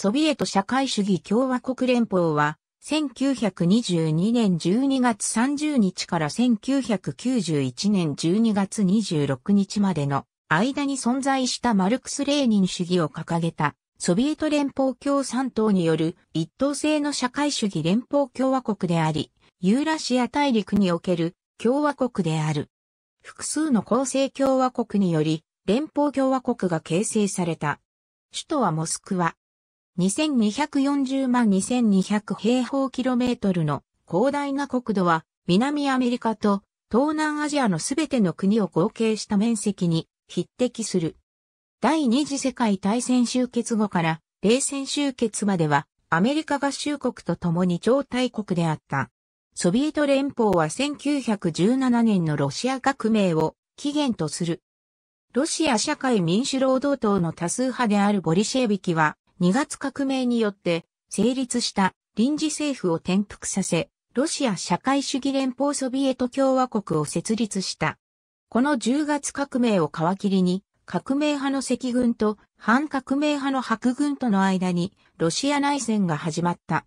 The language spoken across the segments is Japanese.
ソビエト社会主義共和国連邦は、1922年12月30日から1991年12月26日までの間に存在したマルクス・レーニン主義を掲げたソビエト連邦共産党による一党制の社会主義連邦共和国であり、ユーラシア大陸における共和国である。複数の構成共和国により連邦共和国が形成された。首都はモスクワ。2240万2200平方キロメートルの広大な国土は南アメリカと東南アジアのすべての国を合計した面積に匹敵する。第二次世界大戦終結後から冷戦終結まではアメリカ合衆国と共に超大国であった。ソビエト連邦は1917年のロシア革命を起源とする。ロシア社会民主労働党の多数派であるボリシェービキは2月革命によって成立した臨時政府を転覆させ、ロシア社会主義連邦ソビエト共和国を設立した。この10月革命を皮切りに、革命派の赤軍と反革命派の白軍との間にロシア内戦が始まった。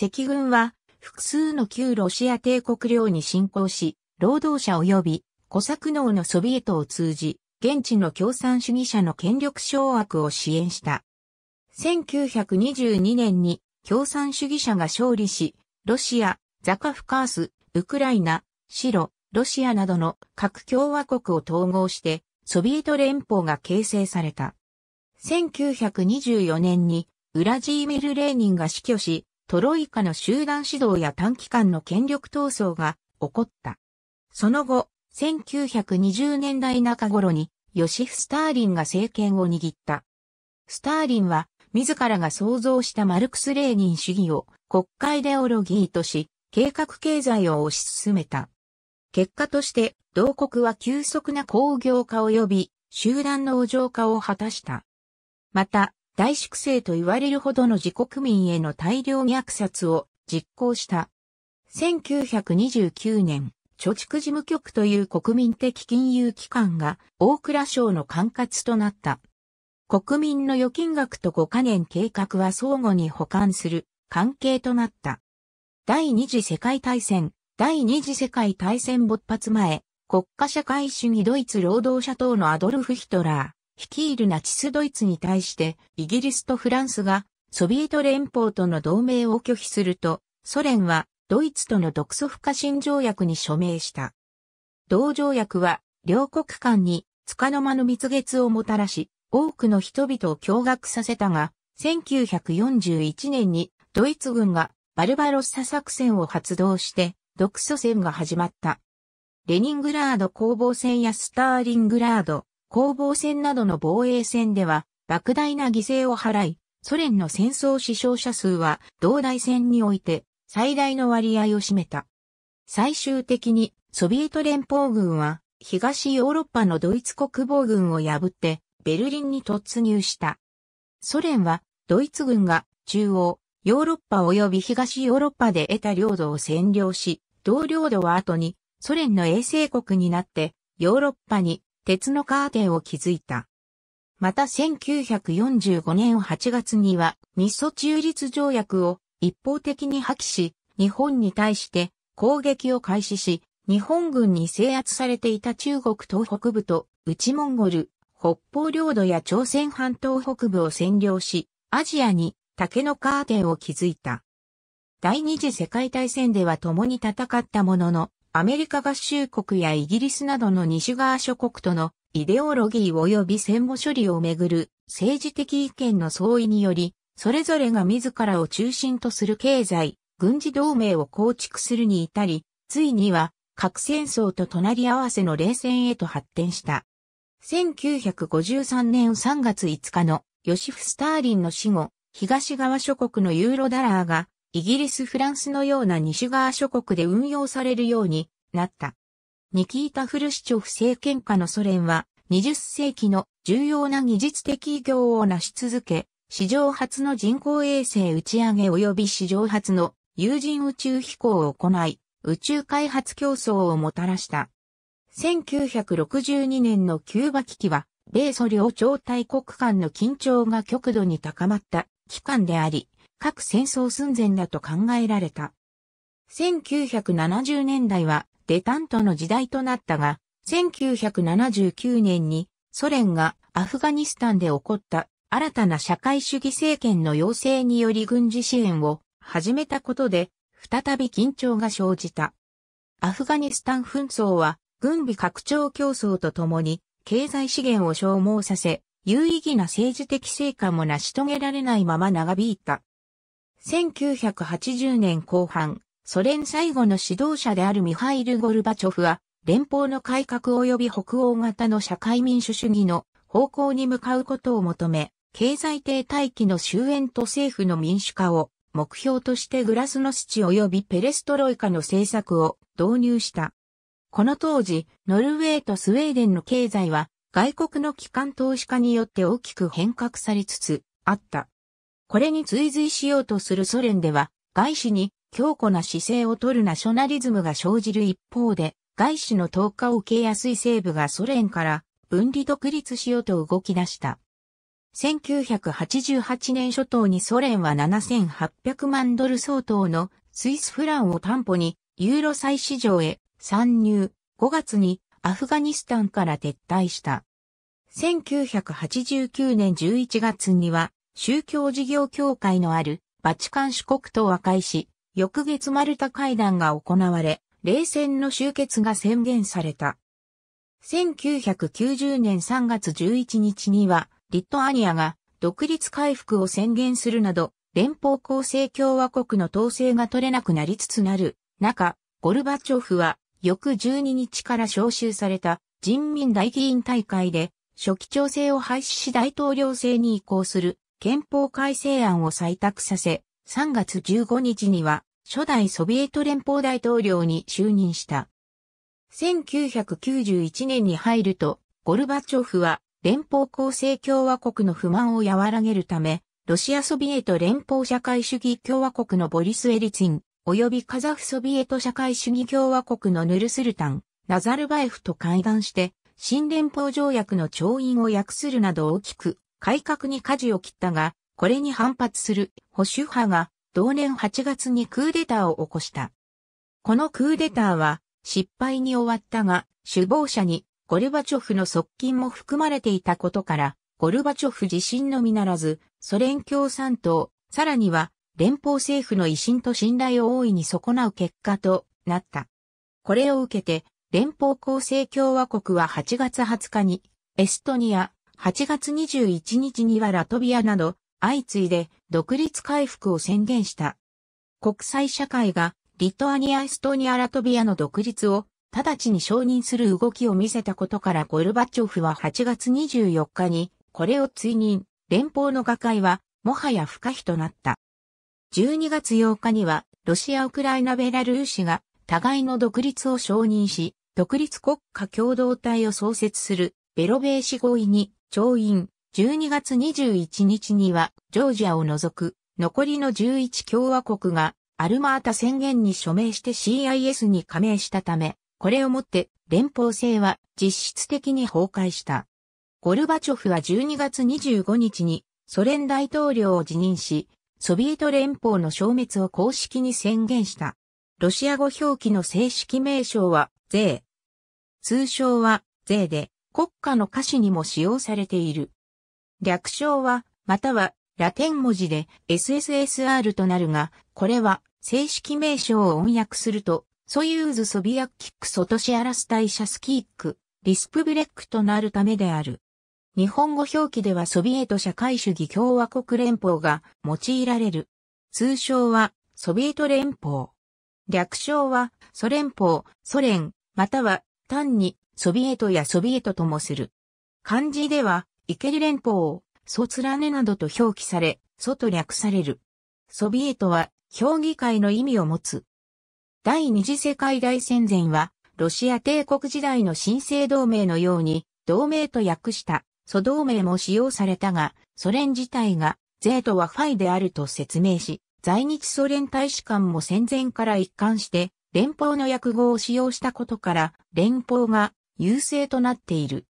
赤軍は複数の旧ロシア帝国領に侵攻し、労働者及び小作農のソビエトを通じ、現地の共産主義者の権力掌握を支援した。1922年に共産主義者が勝利し、ロシア、ザカフカース、ウクライナ、シロ、ロシアなどの各共和国を統合して、ソビエト連邦が形成された。1924年に、ウラジーミル・レーニンが死去し、トロイカの集団指導や短期間の権力闘争が起こった。その後、1920年代中頃に、ヨシフ・スターリンが政権を握った。スターリンは自らが創造したマルクス・レーニン主義を国家イデオロギーとし、計画経済を推し進めた。結果として、同国は急速な工業化及び集団農場化を果たした。また、大粛清と言われるほどの自国民への大量虐殺を実行した。1929年、貯蓄事務局という国民的金融機関が大蔵省の管轄となった。国民の預金額と5カ年計画は相互に補完する関係となった。第二次世界大戦、第二次世界大戦勃発前、国家社会主義ドイツ労働者党のアドルフ・ヒトラー、率いるナチスドイツに対して、イギリスとフランスがソビエト連邦との同盟を拒否すると、ソ連はドイツとの独ソ不可侵条約に署名した。同条約は両国間に束の間の蜜月をもたらし、多くの人々を驚愕させたが、1941年にドイツ軍がバルバロッサ作戦を発動して独ソ戦が始まった。レニングラード攻防戦やスターリングラード攻防戦などの防衛戦では莫大な犠牲を払い、ソ連の戦争死傷者数は同大戦において最大の割合を占めた。最終的にソビエト連邦軍は東ヨーロッパのドイツ国防軍を破ってベルリンに突入した。ソ連はドイツ軍が中央、ヨーロッパ及び東ヨーロッパで得た領土を占領し、同領土は後にソ連の衛星国になってヨーロッパに鉄のカーテンを築いた。また1945年8月には日ソ中立条約を一方的に破棄し、日本に対して攻撃を開始し、日本軍に制圧されていた中国東北部と内モンゴル、北方領土や朝鮮半島北部を占領し、アジアに竹のカーテンを築いた。第二次世界大戦では共に戦ったものの、アメリカ合衆国やイギリスなどの西側諸国とのイデオロギー及び戦後処理をめぐる政治的意見の相違により、それぞれが自らを中心とする経済、軍事同盟を構築するに至り、ついには核戦争と隣り合わせの冷戦へと発展した。1953年3月5日のヨシフ・スターリンの死後、東側諸国のユーロダラーがイギリス・フランスのような西側諸国で運用されるようになった。ニキータ・フルシチョフ政権下のソ連は20世紀の重要な技術的偉業を成し続け、史上初の人工衛星打ち上げ及び史上初の有人宇宙飛行を行い、宇宙開発競争をもたらした。1962年のキューバ危機は、米ソ両朝大国間の緊張が極度に高まった期間であり、各戦争寸前だと考えられた。1970年代はデタントの時代となったが、1979年にソ連がアフガニスタンで起こった新たな社会主義政権の要請により軍事支援を始めたことで再び緊張が生じた。アフガニスタン紛争は軍備拡張競争とともに経済資源を消耗させ、有意義な政治的成果も成し遂げられないまま長引いた。1980年後半、ソ連最後の指導者であるミハイル・ゴルバチョフは、連邦の改革及び北欧型の社会民主主義の方向に向かうことを求め、経済停滞期の終焉と政府の民主化を目標としてグラスノスチ及びペレストロイカの政策を導入した。この当時、ノルウェーとスウェーデンの経済は外国の機関投資家によって大きく変革されつつあった。これに追随しようとするソ連では、外資に強固な姿勢を取るナショナリズムが生じる一方で、外資の投下を受けやすい西部がソ連から分離独立しようと動き出した。1988年初頭にソ連は7800万ドル相当のスイスフランを担保にユーロ債市場へ参入。5月にアフガニスタンから撤退した。1989年11月には宗教事業協会のあるバチカン主国と和解し、翌月マルタ会談が行われ、冷戦の終結が宣言された。1990年3月11日には、リットアニアが独立回復を宣言するなど、連邦構成共和国の統制が取れなくなりつつなる中、ゴルバチョフは翌12日から招集された人民大議員大会で初期調整を廃止し大統領制に移行する憲法改正案を採択させ、3月15日には初代ソビエト連邦大統領に就任した。1991年に入ると、ゴルバチョフは連邦構成共和国の不満を和らげるため、ロシアソビエト連邦社会主義共和国のボリス・エリツィン、及びカザフソビエト社会主義共和国のヌルスルタン、ナザルバエフと会談して、新連邦条約の調印を訳するなど大きく改革に舵を切ったが、これに反発する保守派が同年8月にクーデターを起こした。このクーデターは失敗に終わったが、首謀者にゴルバチョフの側近も含まれていたことから、ゴルバチョフ自身のみならず、ソ連共産党、さらには連邦政府の威信と信頼を大いに損なう結果となった。これを受けて、連邦構成共和国は8月20日に、エストニア、8月21日にはラトビアなど、相次いで独立回復を宣言した。国際社会がリトアニア、エストニア、ラトビアの独立を直ちに承認する動きを見せたことからゴルバチョフは8月24日にこれを追認、連邦の瓦解はもはや不可避となった。12月8日にはロシア、ウクライナ、ベラルーシが互いの独立を承認し、独立国家共同体を創設するベロベーシ合意に調印、12月21日には、ジョージアを除く、残りの11共和国が、アルマータ宣言に署名して CIS に加盟したため、これをもって連邦制は実質的に崩壊した。ゴルバチョフは12月25日にソ連大統領を辞任し、ソビエト連邦の消滅を公式に宣言した。ロシア語表記の正式名称は、税。通称は、税で、国家の歌詞にも使用されている。略称は、または、ラテン文字で SSSR となるが、これは正式名称を音訳すると、ソユーズソビアキックソトシアラスタイシャスキーク、リスプブレックとなるためである。日本語表記ではソビエト社会主義共和国連邦が用いられる。通称はソビエト連邦。略称はソ連邦、ソ連、または単にソビエトやソビエトともする。漢字ではイケリ連邦を、ソツラネなどと表記され、ソと略される。ソビエトは評議会の意味を持つ。第二次世界大戦前は、ロシア帝国時代の新生同盟のように、同盟と訳したソ同盟も使用されたが、ソ連自体が、ゼートはファイであると説明し、在日ソ連大使館も戦前から一貫して、連邦の訳語を使用したことから、連邦が優勢となっている。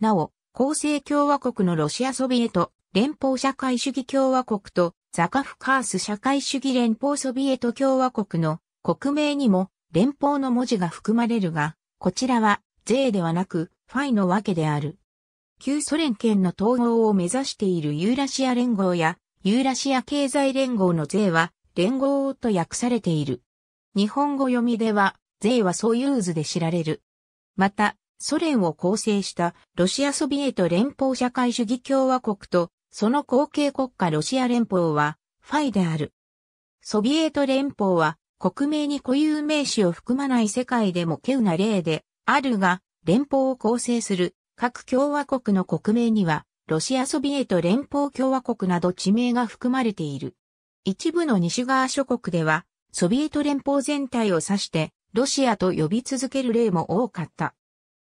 なお、構成共和国のロシアソビエト、連邦社会主義共和国とザカフカース社会主義連邦ソビエト共和国の国名にも連邦の文字が含まれるが、こちらは税ではなくファイのわけである。旧ソ連圏の統合を目指しているユーラシア連合やユーラシア経済連合の税は連合と訳されている。日本語読みでは税はソユーズで知られる。また、ソ連を構成したロシアソビエト連邦社会主義共和国とその後継国家ロシア連邦はファイである。ソビエト連邦は国名に固有名詞を含まない世界でも稀有な例であるが、連邦を構成する各共和国の国名にはロシアソビエト連邦共和国など地名が含まれている。一部の西側諸国ではソビエト連邦全体を指してロシアと呼び続ける例も多かった。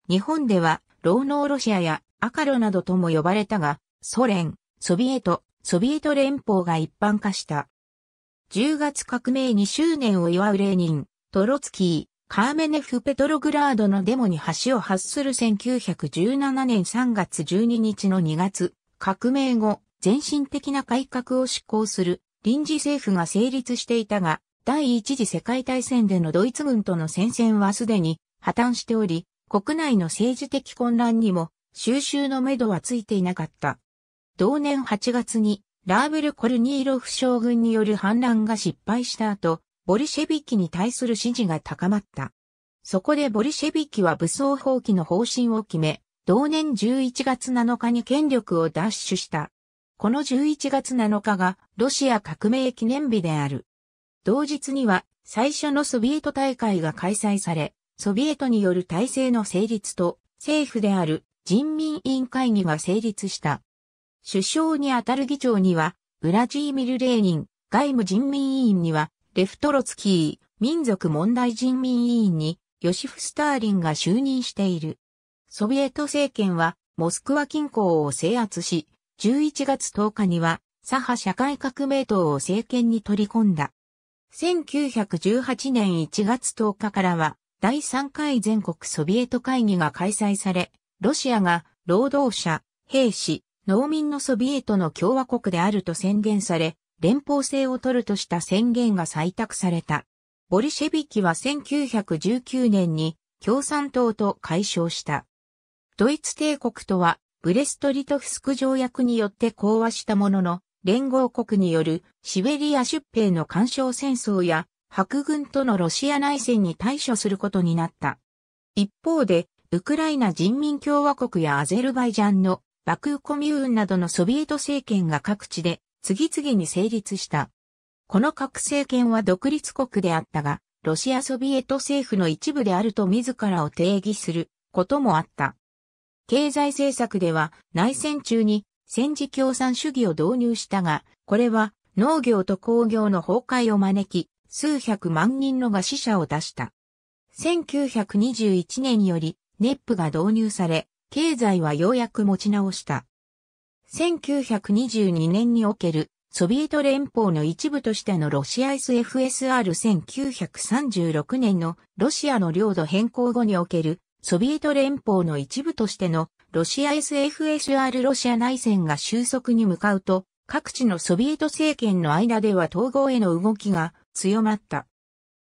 日本では、労農ロシアや赤ロなどとも呼ばれたが、ソ連、ソビエト、ソビエト連邦が一般化した。10月革命2周年を祝うレーニン、トロツキー、カーメネフ・ペトログラードのデモに橋を発する1917年3月12日の2月、革命後、全身的な改革を施行する臨時政府が成立していたが、第一次世界大戦でのドイツ軍との戦線はすでに破綻しており、国内の政治的混乱にも収集のめどはついていなかった。同年8月にラーベル・コルニーロフ将軍による反乱が失敗した後、ボリシェビキに対する支持が高まった。そこでボリシェビキは武装放棄の方針を決め、同年11月7日に権力を奪取した。この11月7日がロシア革命記念日である。同日には最初のソビエト大会が開催され、ソビエトによる体制の成立と政府である人民委員会議が成立した。首相にあたる議長には、ウラジーミル・レーニン、外務人民委員には、レフトロツキー、民族問題人民委員に、ヨシフ・スターリンが就任している。ソビエト政権は、モスクワ近郊を制圧し、11月10日には、左派社会革命党を政権に取り込んだ。1918年1月10日からは、第3回全国ソビエト会議が開催され、ロシアが労働者、兵士、農民のソビエトの共和国であると宣言され、連邦制を取るとした宣言が採択された。ボリシェビキは1919年に共産党と解消した。ドイツ帝国とはブレストリトフスク条約によって講和したものの、連合国によるシベリア出兵の干渉戦争や白軍とのロシア内戦に対処することになった。一方で、ウクライナ人民共和国やアゼルバイジャンのバクーコミューンなどのソビエト政権が各地で次々に成立した。この各政権は独立国であったが、ロシアソビエト政府の一部であると自らを定義することもあった。経済政策では内戦中に戦時共産主義を導入したが、これは農業と工業の崩壊を招き、数百万人のが死者を出した。1921年よりネップが導入され、経済はようやく持ち直した。1922年におけるソビエト連邦の一部としてのロシア SFSR1936 年のロシアの領土変更後におけるソビエト連邦の一部としてのロシア SFSR ロシア内戦が収束に向かうと各地のソビエト政権の間では統合への動きが強まった。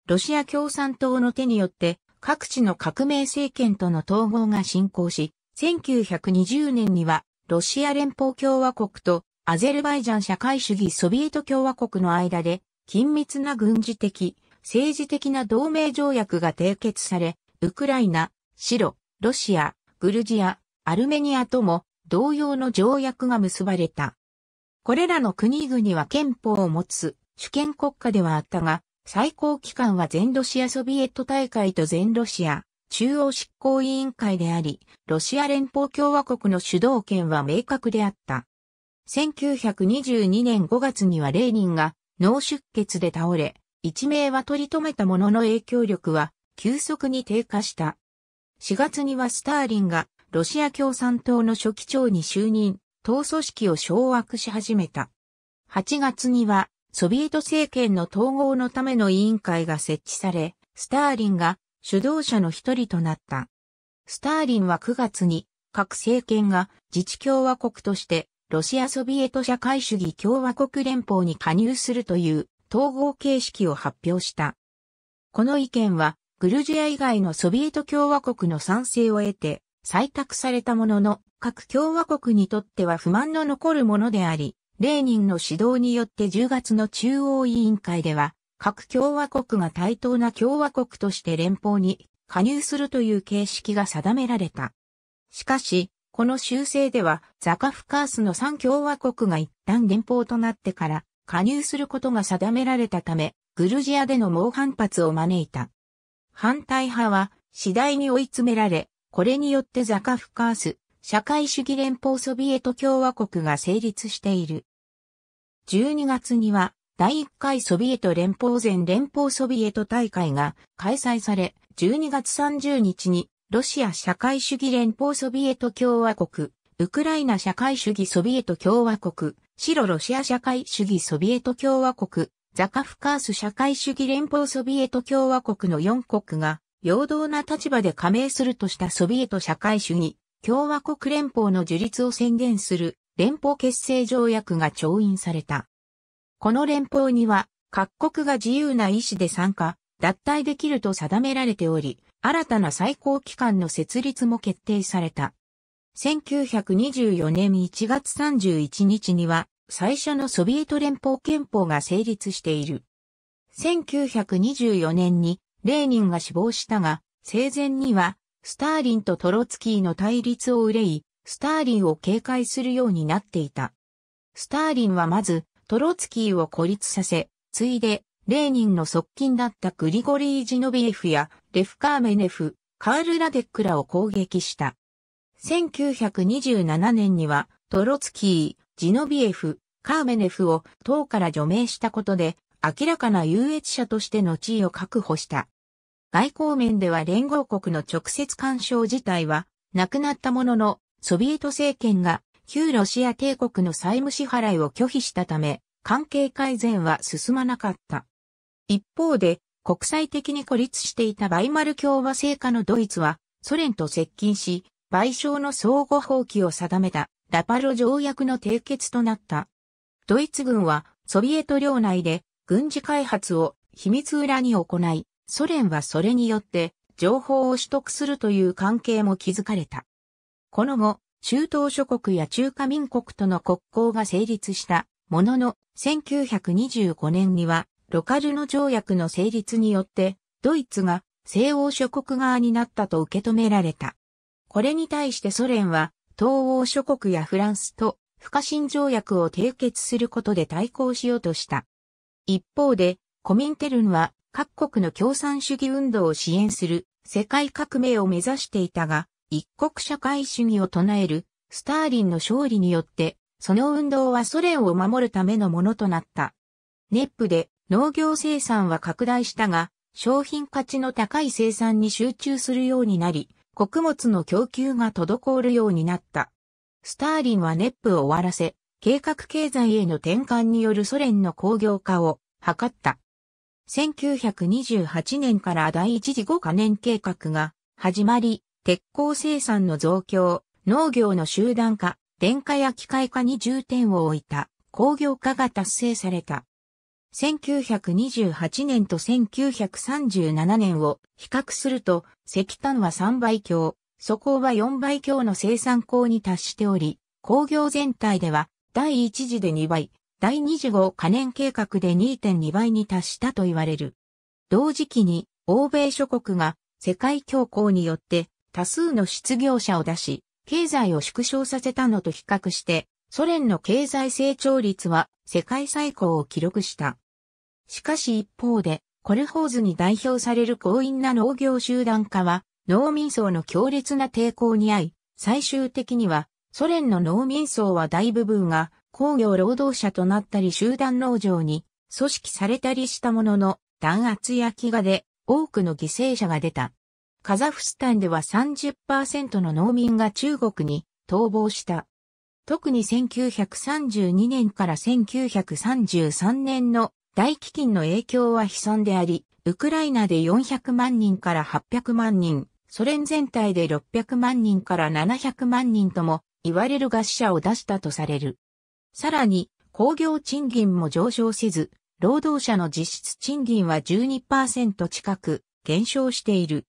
ロシア共産党の手によって各地の革命政権との統合が進行し、1920年にはロシア連邦共和国とアゼルバイジャン社会主義ソビエト共和国の間で緊密な軍事的、政治的な同盟条約が締結され、ウクライナ、シロ、ロシア、グルジア、アルメニアとも同様の条約が結ばれた。これらの国々は憲法を持つ主権国家ではあったが、最高機関は全ロシアソビエト大会と全ロシア中央執行委員会であり、ロシア連邦共和国の主導権は明確であった。1922年5月にはレーニンが脳出血で倒れ、一命は取り留めたものの影響力は急速に低下した。4月にはスターリンがロシア共産党の書記長に就任、党組織を掌握し始めた。8月にはソビエト政権の統合のための委員会が設置され、スターリンが主導者の一人となった。スターリンは9月に各政権が自治共和国としてロシアソビエト社会主義共和国連邦に加入するという統合形式を発表した。この意見は、グルジア以外のソビエト共和国の賛成を得て、採択されたものの、各共和国にとっては不満の残るものであり、レーニンの指導によって10月の中央委員会では、各共和国が対等な共和国として連邦に加入するという形式が定められた。しかし、この修正ではザカフカースの3共和国が一旦連邦となってから加入することが定められたため、グルジアでの猛反発を招いた。反対派は次第に追い詰められ、これによってザカフカース、社会主義連邦ソビエト共和国が成立している。12月には第1回ソビエト連邦全連邦ソビエト大会が開催され、12月30日にロシア社会主義連邦ソビエト共和国、ウクライナ社会主義ソビエト共和国、白ロシア社会主義ソビエト共和国、ザカフカース社会主義連邦ソビエト共和国の4国が、平等な立場で加盟するとしたソビエト社会主義共和国連邦の樹立を宣言する連邦結成条約が調印された。この連邦には、各国が自由な意思で参加、脱退できると定められており、新たな最高機関の設立も決定された。1924年1月31日には最初のソビエト連邦憲法が成立している。1924年にレーニンが死亡したが、生前にはスターリンとトロツキーの対立を憂い、スターリンを警戒するようになっていた。スターリンはまずトロツキーを孤立させ、ついでレーニンの側近だったグリゴリー・ジノビエフやレフカーメネフ、カール・ラデックらを攻撃した。1927年にはトロツキー、ジノビエフ、カーメネフを党から除名したことで明らかな優越者としての地位を確保した。外交面では連合国の直接干渉自体はなくなったものの、ソビエト政権が旧ロシア帝国の債務支払いを拒否したため、関係改善は進まなかった。一方で、国際的に孤立していたバイマル共和制下のドイツは、ソ連と接近し、賠償の相互放棄を定めたラパロ条約の締結となった。ドイツ軍はソビエト領内で軍事開発を秘密裏に行い、ソ連はそれによって情報を取得するという関係も築かれた。この後、中東諸国や中華民国との国交が成立したものの、1925年にはロカルノ条約の成立によって、ドイツが西欧諸国側になったと受け止められた。これに対してソ連は、東欧諸国やフランスと不可侵条約を締結することで対抗しようとした。一方で、コミンテルンは各国の共産主義運動を支援する世界革命を目指していたが、一国社会主義を唱えるスターリンの勝利によって、その運動はソ連を守るためのものとなった。ネップで農業生産は拡大したが、商品価値の高い生産に集中するようになり、穀物の供給が滞るようになった。スターリンはネップを終わらせ、計画経済への転換によるソ連の工業化を図った。1928年から第一次五カ年計画が始まり、鉄鋼生産の増強、農業の集団化、電化や機械化に重点を置いた工業化が達成された。1928年と1937年を比較すると、石炭は3倍強、素鋼は4倍強の生産高に達しており、工業全体では第1次で2倍、第2次号可燃計画で2.2倍に達したと言われる。同時期に欧米諸国が世界恐慌によって多数の失業者を出し、経済を縮小させたのと比較して、ソ連の経済成長率は世界最高を記録した。しかし一方で、コルホーズに代表される強引な農業集団化は、農民層の強烈な抵抗に遭い、最終的には、ソ連の農民層は大部分が工業労働者となったり集団農場に組織されたりしたものの弾圧や飢餓で多くの犠牲者が出た。カザフスタンでは30%の農民が中国に逃亡した。特に1932年から1933年の大飢饉の影響は悲惨であり、ウクライナで400万人から800万人、ソ連全体で600万人から700万人とも言われる餓死者を出したとされる。さらに、工業賃金も上昇せず、労働者の実質賃金は12%近く減少している。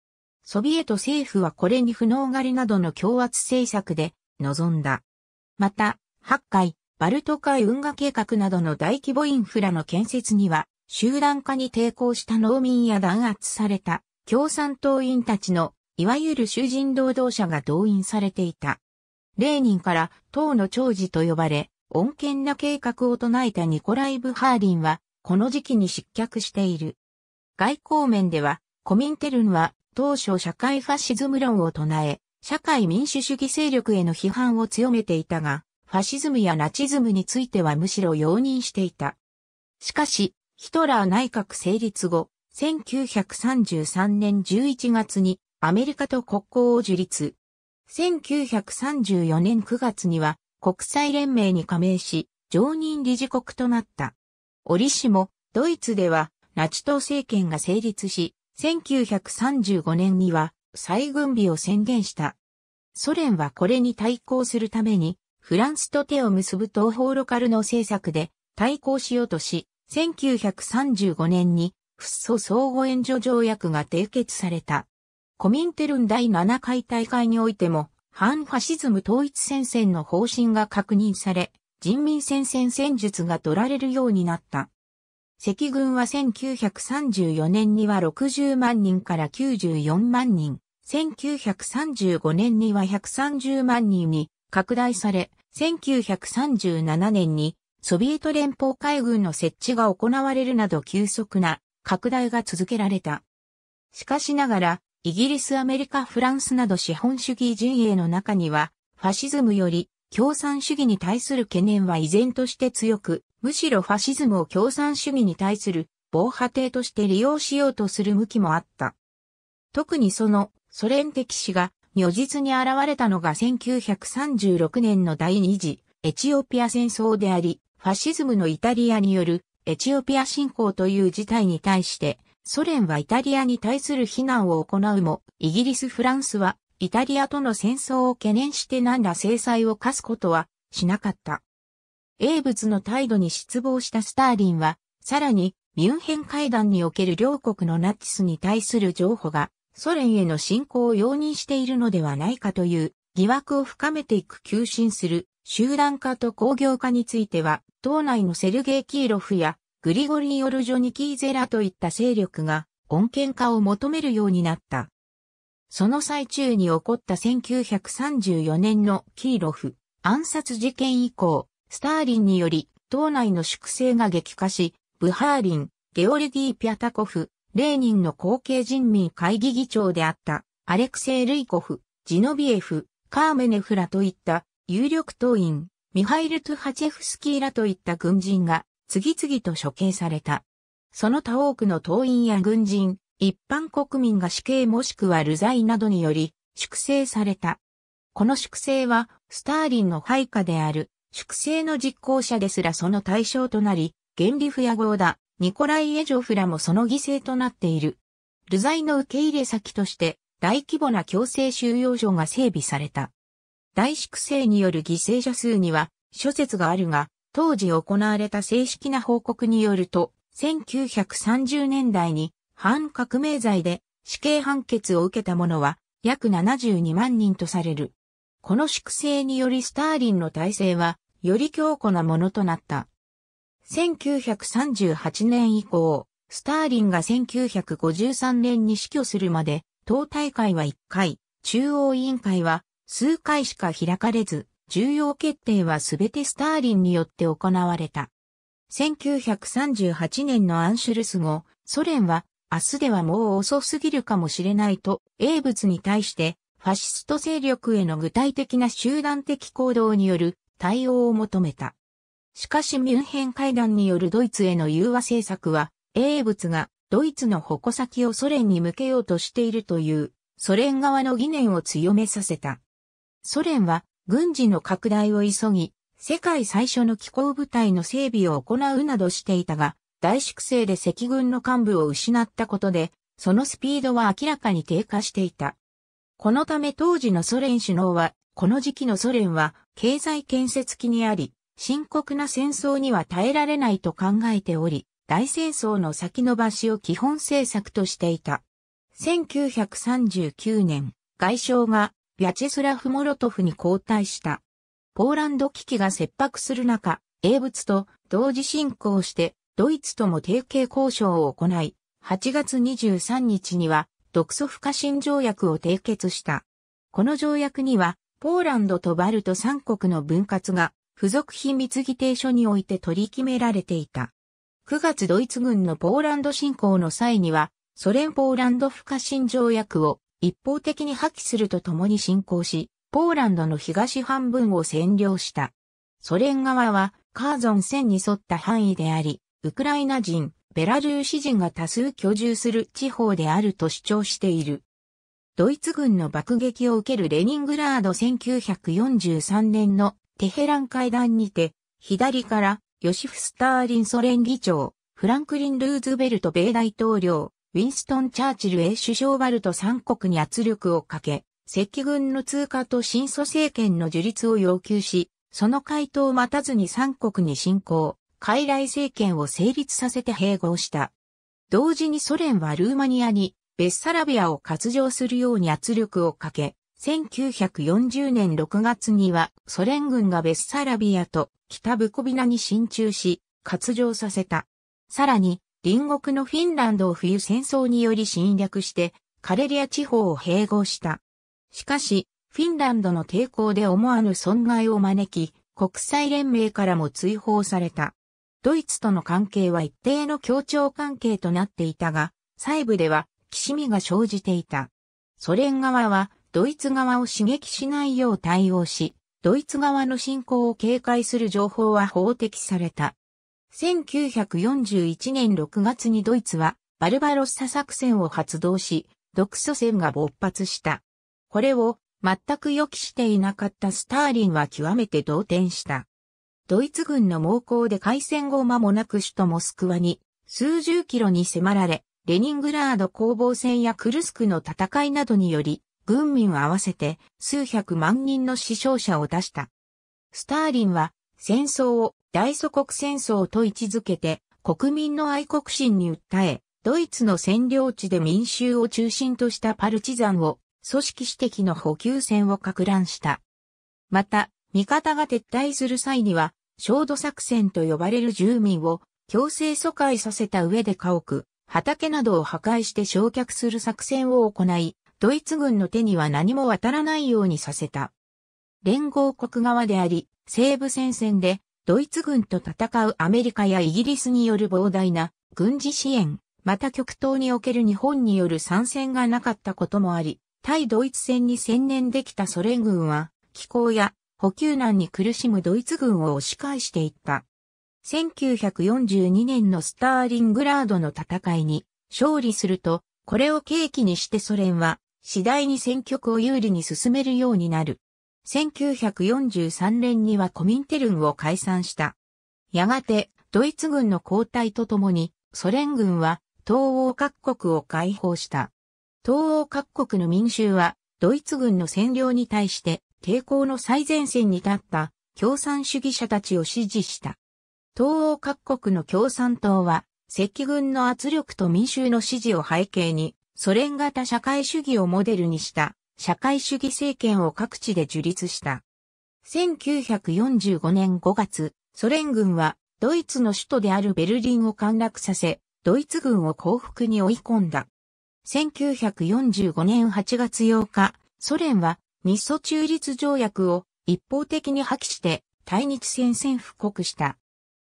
ソビエト政府はこれに不能狩りなどの強圧政策で臨んだ。また、八海、バルト海運河計画などの大規模インフラの建設には、集団化に抵抗した農民や弾圧された共産党員たちのいわゆる囚人労働者が動員されていた。レーニンから党の長寿と呼ばれ、穏健な計画を唱えたニコライブ・ハーリンは、この時期に失脚している。外交面では、コミンテルンは当初社会ファシズム論を唱え、社会民主主義勢力への批判を強めていたが、ファシズムやナチズムについてはむしろ容認していた。しかし、ヒトラー内閣成立後、1933年11月にアメリカと国交を樹立。1934年9月には国際連盟に加盟し、常任理事国となった。折しも、ドイツでは、ナチ党政権が成立し、1935年には、再軍備を宣言した。ソ連はこれに対抗するために、フランスと手を結ぶ東方ロカルの政策で対抗しようとし、1935年に、フッ素相互援助条約が締結された。コミンテルン第7回大会においても、反ファシズム統一戦線の方針が確認され、人民戦線戦術が取られるようになった。赤軍は1934年には60万人から94万人、1935年には130万人に拡大され、1937年にソビエト連邦海軍の設置が行われるなど急速な拡大が続けられた。しかしながら、イギリス、アメリカ、フランスなど資本主義陣営の中には、ファシズムより共産主義に対する懸念は依然として強く、むしろファシズムを共産主義に対する防波堤として利用しようとする向きもあった。特にそのソ連的史が如実に現れたのが1936年の第二次エチオピア戦争であり、ファシズムのイタリアによるエチオピア侵攻という事態に対してソ連はイタリアに対する非難を行うも、イギリス・フランスはイタリアとの戦争を懸念して何ら制裁を課すことはしなかった。英仏の態度に失望したスターリンは、さらにミュンヘン会談における両国のナチスに対する譲歩がソ連への侵攻を容認しているのではないかという疑惑を深めていく急進する集団化と工業化については、党内のセルゲイ・キーロフやグリゴリー・オルジョニキーゼラといった勢力が穏健化を求めるようになった。その最中に起こった1934年のキーロフ暗殺事件以降、スターリンにより党内の粛清が激化し、ブハーリン、ゲオルギー・ピャタコフ、レーニンの後継人民会議議長であったアレクセイ・ルイコフ、ジノビエフ、カーメネフラといった有力党員、ミハイル・トゥハチェフスキーらといった軍人が次々と処刑された。その他多くの党員や軍人、一般国民が死刑もしくは流罪などにより粛清された。この粛清はスターリンの配下である粛清の実行者ですらその対象となり、ゲンリフやゴーダ、ニコライ・エジョフらもその犠牲となっている。流罪の受け入れ先として大規模な強制収容所が整備された。大粛清による犠牲者数には諸説があるが、当時行われた正式な報告によると、1930年代に反革命罪で死刑判決を受けた者は約72万人とされる。この粛清によりスターリンの体制はより強固なものとなった。1938年以降、スターリンが1953年に死去するまで、党大会は1回、中央委員会は数回しか開かれず、重要決定はすべてスターリンによって行われた。1938年のアンシュルス後、ソ連は明日ではもう遅すぎるかもしれないと、英仏に対してファシスト勢力への具体的な集団的行動による対応を求めた。しかしミュンヘン会談によるドイツへの融和政策は、英仏がドイツの矛先をソ連に向けようとしているというソ連側の疑念を強めさせた。ソ連は軍事の拡大を急ぎ、世界最初の機構部隊の整備を行うなどしていたが、大粛清で赤軍の幹部を失ったことで、そのスピードは明らかに低下していた。このため当時のソ連首脳は、この時期のソ連は経済建設期にあり、深刻な戦争には耐えられないと考えており、大戦争の先延ばしを基本政策としていた。1939年、外相がビャチェスラフ・モロトフに交代した。ポーランド危機が切迫する中、英仏と同時進行して、ドイツとも提携交渉を行い、8月23日には、独ソ不可侵条約を締結した。この条約には、ポーランドとバルト三国の分割が、付属秘密議定書において取り決められていた。9月ドイツ軍のポーランド侵攻の際には、ソ連ポーランド不可侵条約を一方的に破棄するとともに侵攻し、ポーランドの東半分を占領した。ソ連側はカーゾン線に沿った範囲であり、ウクライナ人、ベラルーシ人が多数居住する地方であると主張している。ドイツ軍の爆撃を受けるレニングラード1943年のテヘラン会談にて、左からヨシフ・スターリンソ連議長、フランクリン・ルーズベルト米大統領、ウィンストン・チャーチル A 首相バルト三国に圧力をかけ、赤軍の通過と新祖政権の樹立を要求し、その回答を待たずに三国に侵攻、傀儡政権を成立させて併合した。同時にソ連はルーマニアにベッサラビアを割譲するように圧力をかけ、1940年6月にはソ連軍がベッサラビアと北ブコビナに進駐し、割譲させた。さらに、隣国のフィンランドを冬戦争により侵略して、カレリア地方を併合した。しかし、フィンランドの抵抗で思わぬ損害を招き、国際連盟からも追放された。ドイツとの関係は一定の協調関係となっていたが、細部では、きしみが生じていた。ソ連側は、ドイツ側を刺激しないよう対応し、ドイツ側の侵攻を警戒する情報は法的された。1941年6月にドイツはバルバロッサ作戦を発動し、独ソ戦が勃発した。これを全く予期していなかったスターリンは極めて動転した。ドイツ軍の猛攻で開戦後間もなく首都モスクワに数十キロに迫られ、レニングラード攻防戦やクルスクの戦いなどにより、軍民を合わせて数百万人の死傷者を出した。スターリンは戦争を大祖国戦争と位置づけて国民の愛国心に訴え、ドイツの占領地で民衆を中心としたパルチザンを組織指摘の補給線を拡乱した。また、味方が撤退する際には、焦土作戦と呼ばれる住民を強制疎開させた上で家屋、畑などを破壊して焼却する作戦を行い、ドイツ軍の手には何も渡らないようにさせた。連合国側であり、西部戦線でドイツ軍と戦うアメリカやイギリスによる膨大な軍事支援、また極東における日本による参戦がなかったこともあり、対ドイツ戦に専念できたソ連軍は、気候や補給難に苦しむドイツ軍を押し返していった。1942年のスターリングラードの戦いに勝利すると、これを契機にしてソ連は次第に戦局を有利に進めるようになる。1943年にはコミンテルンを解散した。やがて、ドイツ軍の交代とともに、ソ連軍は東欧各国を解放した。東欧各国の民衆は、ドイツ軍の占領に対して抵抗の最前線に立った共産主義者たちを支持した。東欧各国の共産党は、赤軍の圧力と民衆の支持を背景に、ソ連型社会主義をモデルにした社会主義政権を各地で樹立した。1945年5月、ソ連軍はドイツの首都であるベルリンを陥落させ、ドイツ軍を降伏に追い込んだ。1945年8月8日、ソ連は日ソ中立条約を一方的に破棄して対日戦線布告した。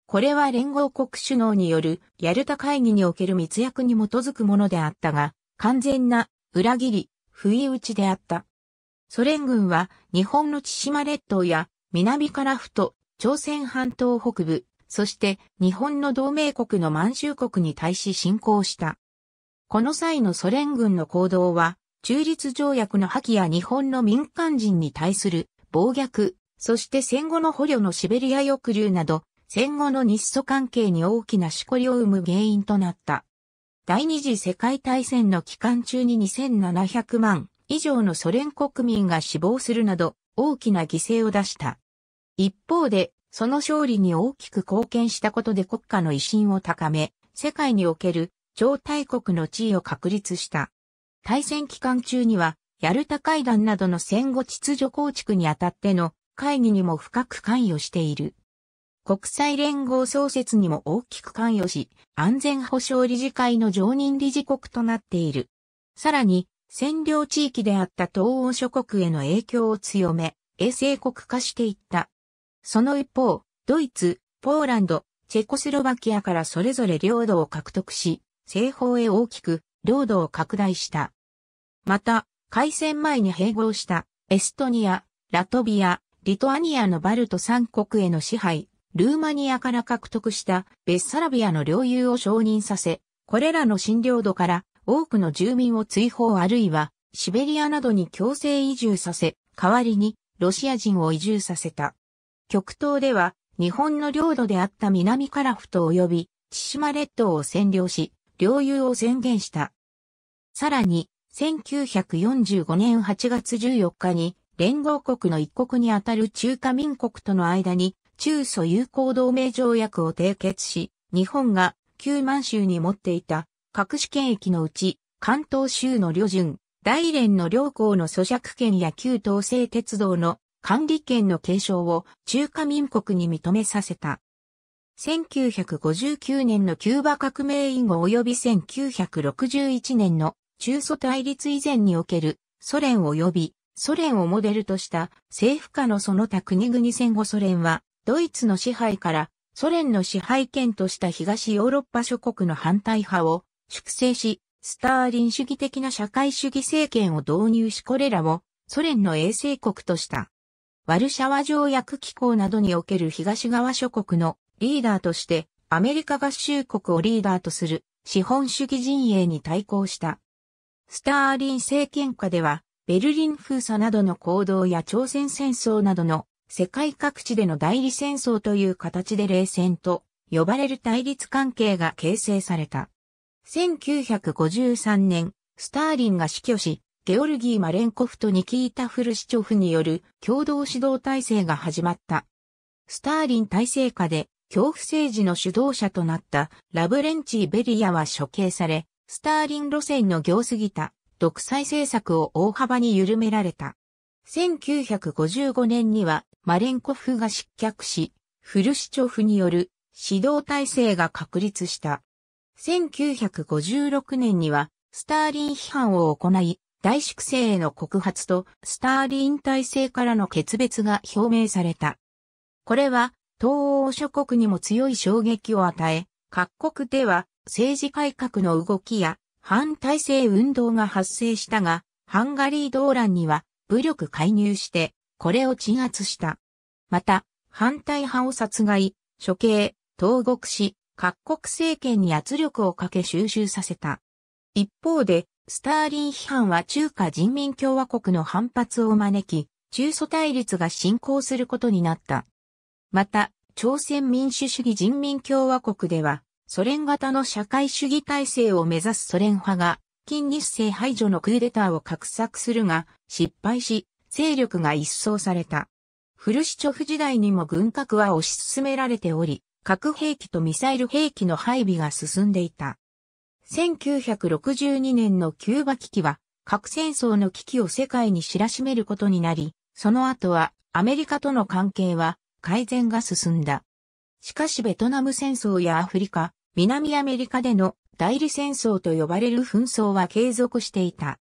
これは連合国首脳によるヤルタ会議における密約に基づくものであったが、完全な裏切り、不意打ちであった。ソ連軍は日本の千島列島や南からふと朝鮮半島北部、そして日本の同盟国の満州国に対し侵攻した。この際のソ連軍の行動は、中立条約の破棄や日本の民間人に対する暴虐、そして戦後の捕虜のシベリア抑留など、戦後の日ソ関係に大きなしこりを生む原因となった。第二次世界大戦の期間中に2700万以上のソ連国民が死亡するなど大きな犠牲を出した。一方でその勝利に大きく貢献したことで国家の威信を高め、世界における超大国の地位を確立した。大戦期間中には、ヤルタ会談などの戦後秩序構築にあたっての会議にも深く関与している。国際連合創設にも大きく関与し、安全保障理事会の常任理事国となっている。さらに、占領地域であった東欧諸国への影響を強め、衛生国化していった。その一方、ドイツ、ポーランド、チェコスロバキアからそれぞれ領土を獲得し、西方へ大きく領土を拡大した。また、開戦前に併合したエストニア、ラトビア、リトアニアのバルト三国への支配、ルーマニアから獲得したベッサラビアの領有を承認させ、これらの新領土から多くの住民を追放あるいはシベリアなどに強制移住させ、代わりにロシア人を移住させた。極東では日本の領土であった南カラフト及び千島列島を占領し、領有を宣言した。さらに、1945年8月14日に連合国の一国にあたる中華民国との間に中ソ友好同盟条約を締結し、日本が旧満州に持っていた各種権益のうち関東州の旅順、大連の両校の租借権や旧東西鉄道の管理権の継承を中華民国に認めさせた。1959年のキューバ革命以後及び1961年の中ソ対立以前におけるソ連及びソ連をモデルとした政府下のその他国々戦後ソ連はドイツの支配からソ連の支配権とした東ヨーロッパ諸国の反対派を粛清し、スターリン主義的な社会主義政権を導入しこれらもソ連の衛星国とした。ワルシャワ条約機構などにおける東側諸国のリーダーとしてアメリカ合衆国をリーダーとする資本主義陣営に対抗した。スターリン政権下では、ベルリン封鎖などの行動や朝鮮戦争などの世界各地での代理戦争という形で冷戦と呼ばれる対立関係が形成された。1953年、スターリンが死去し、ゲオルギー・マレンコフとニキータ・フルシチョフによる共同指導体制が始まった。スターリン体制下で恐怖政治の主導者となったラブレンチー・ベリアは処刑され、スターリン路線の行すぎた独裁政策を大幅に緩められた。1955年にはマレンコフが失脚し、フルシチョフによる指導体制が確立した。1956年にはスターリン批判を行い、大粛清への告発とスターリン体制からの決別が表明された。これは東欧諸国にも強い衝撃を与え、各国では政治改革の動きや反体制運動が発生したが、ハンガリー動乱には武力介入して、これを鎮圧した。また、反対派を殺害、処刑、投獄し、各国政権に圧力をかけ収集させた。一方で、スターリン批判は中華人民共和国の反発を招き、中ソ対立が進行することになった。また、朝鮮民主主義人民共和国では、ソ連型の社会主義体制を目指すソ連派が、近日清排除のクーデターを画策するが、失敗し、勢力が一掃された。フルシチョフ時代にも軍拡は推し進められており、核兵器とミサイル兵器の配備が進んでいた。1962年のキューバ危機は、核戦争の危機を世界に知らしめることになり、その後はアメリカとの関係は改善が進んだ。しかしベトナム戦争やアフリカ、南アメリカでの代理戦争と呼ばれる紛争は継続していた。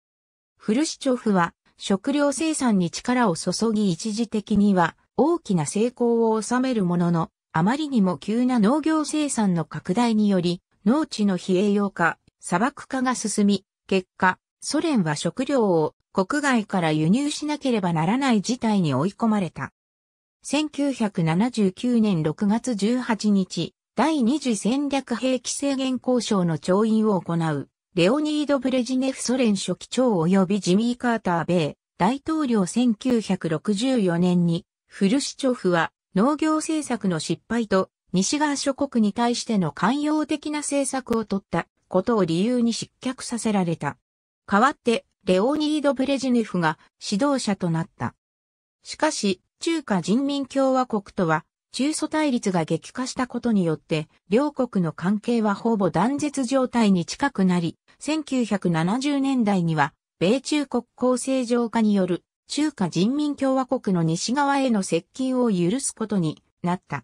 フルシチョフは食料生産に力を注ぎ一時的には大きな成功を収めるものの、あまりにも急な農業生産の拡大により、農地の非栄養化、砂漠化が進み、結果、ソ連は食料を国外から輸入しなければならない事態に追い込まれた。1979年6月18日、第二次戦略兵器制限交渉の調印を行う、レオニード・ブレジネフソ連書記長及びジミー・カーター米大統領1964年に、フルシチョフは農業政策の失敗と西側諸国に対しての寛容的な政策を取ったことを理由に失脚させられた。代わって、レオニード・ブレジネフが指導者となった。しかし、中華人民共和国とは中ソ対立が激化したことによって、両国の関係はほぼ断絶状態に近くなり、1970年代には、米中国交正常化による中華人民共和国の西側への接近を許すことになった。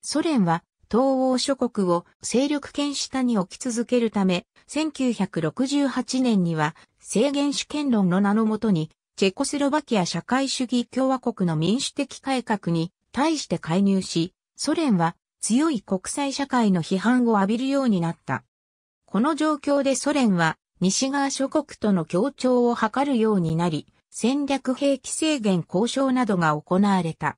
ソ連は東欧諸国を勢力圏下に置き続けるため、1968年には制限主権論の名のもとに、チェコスロバキア社会主義共和国の民主的改革に対して介入し、ソ連は強い国際社会の批判を浴びるようになった。この状況でソ連は西側諸国との協調を図るようになり、戦略兵器制限交渉などが行われた。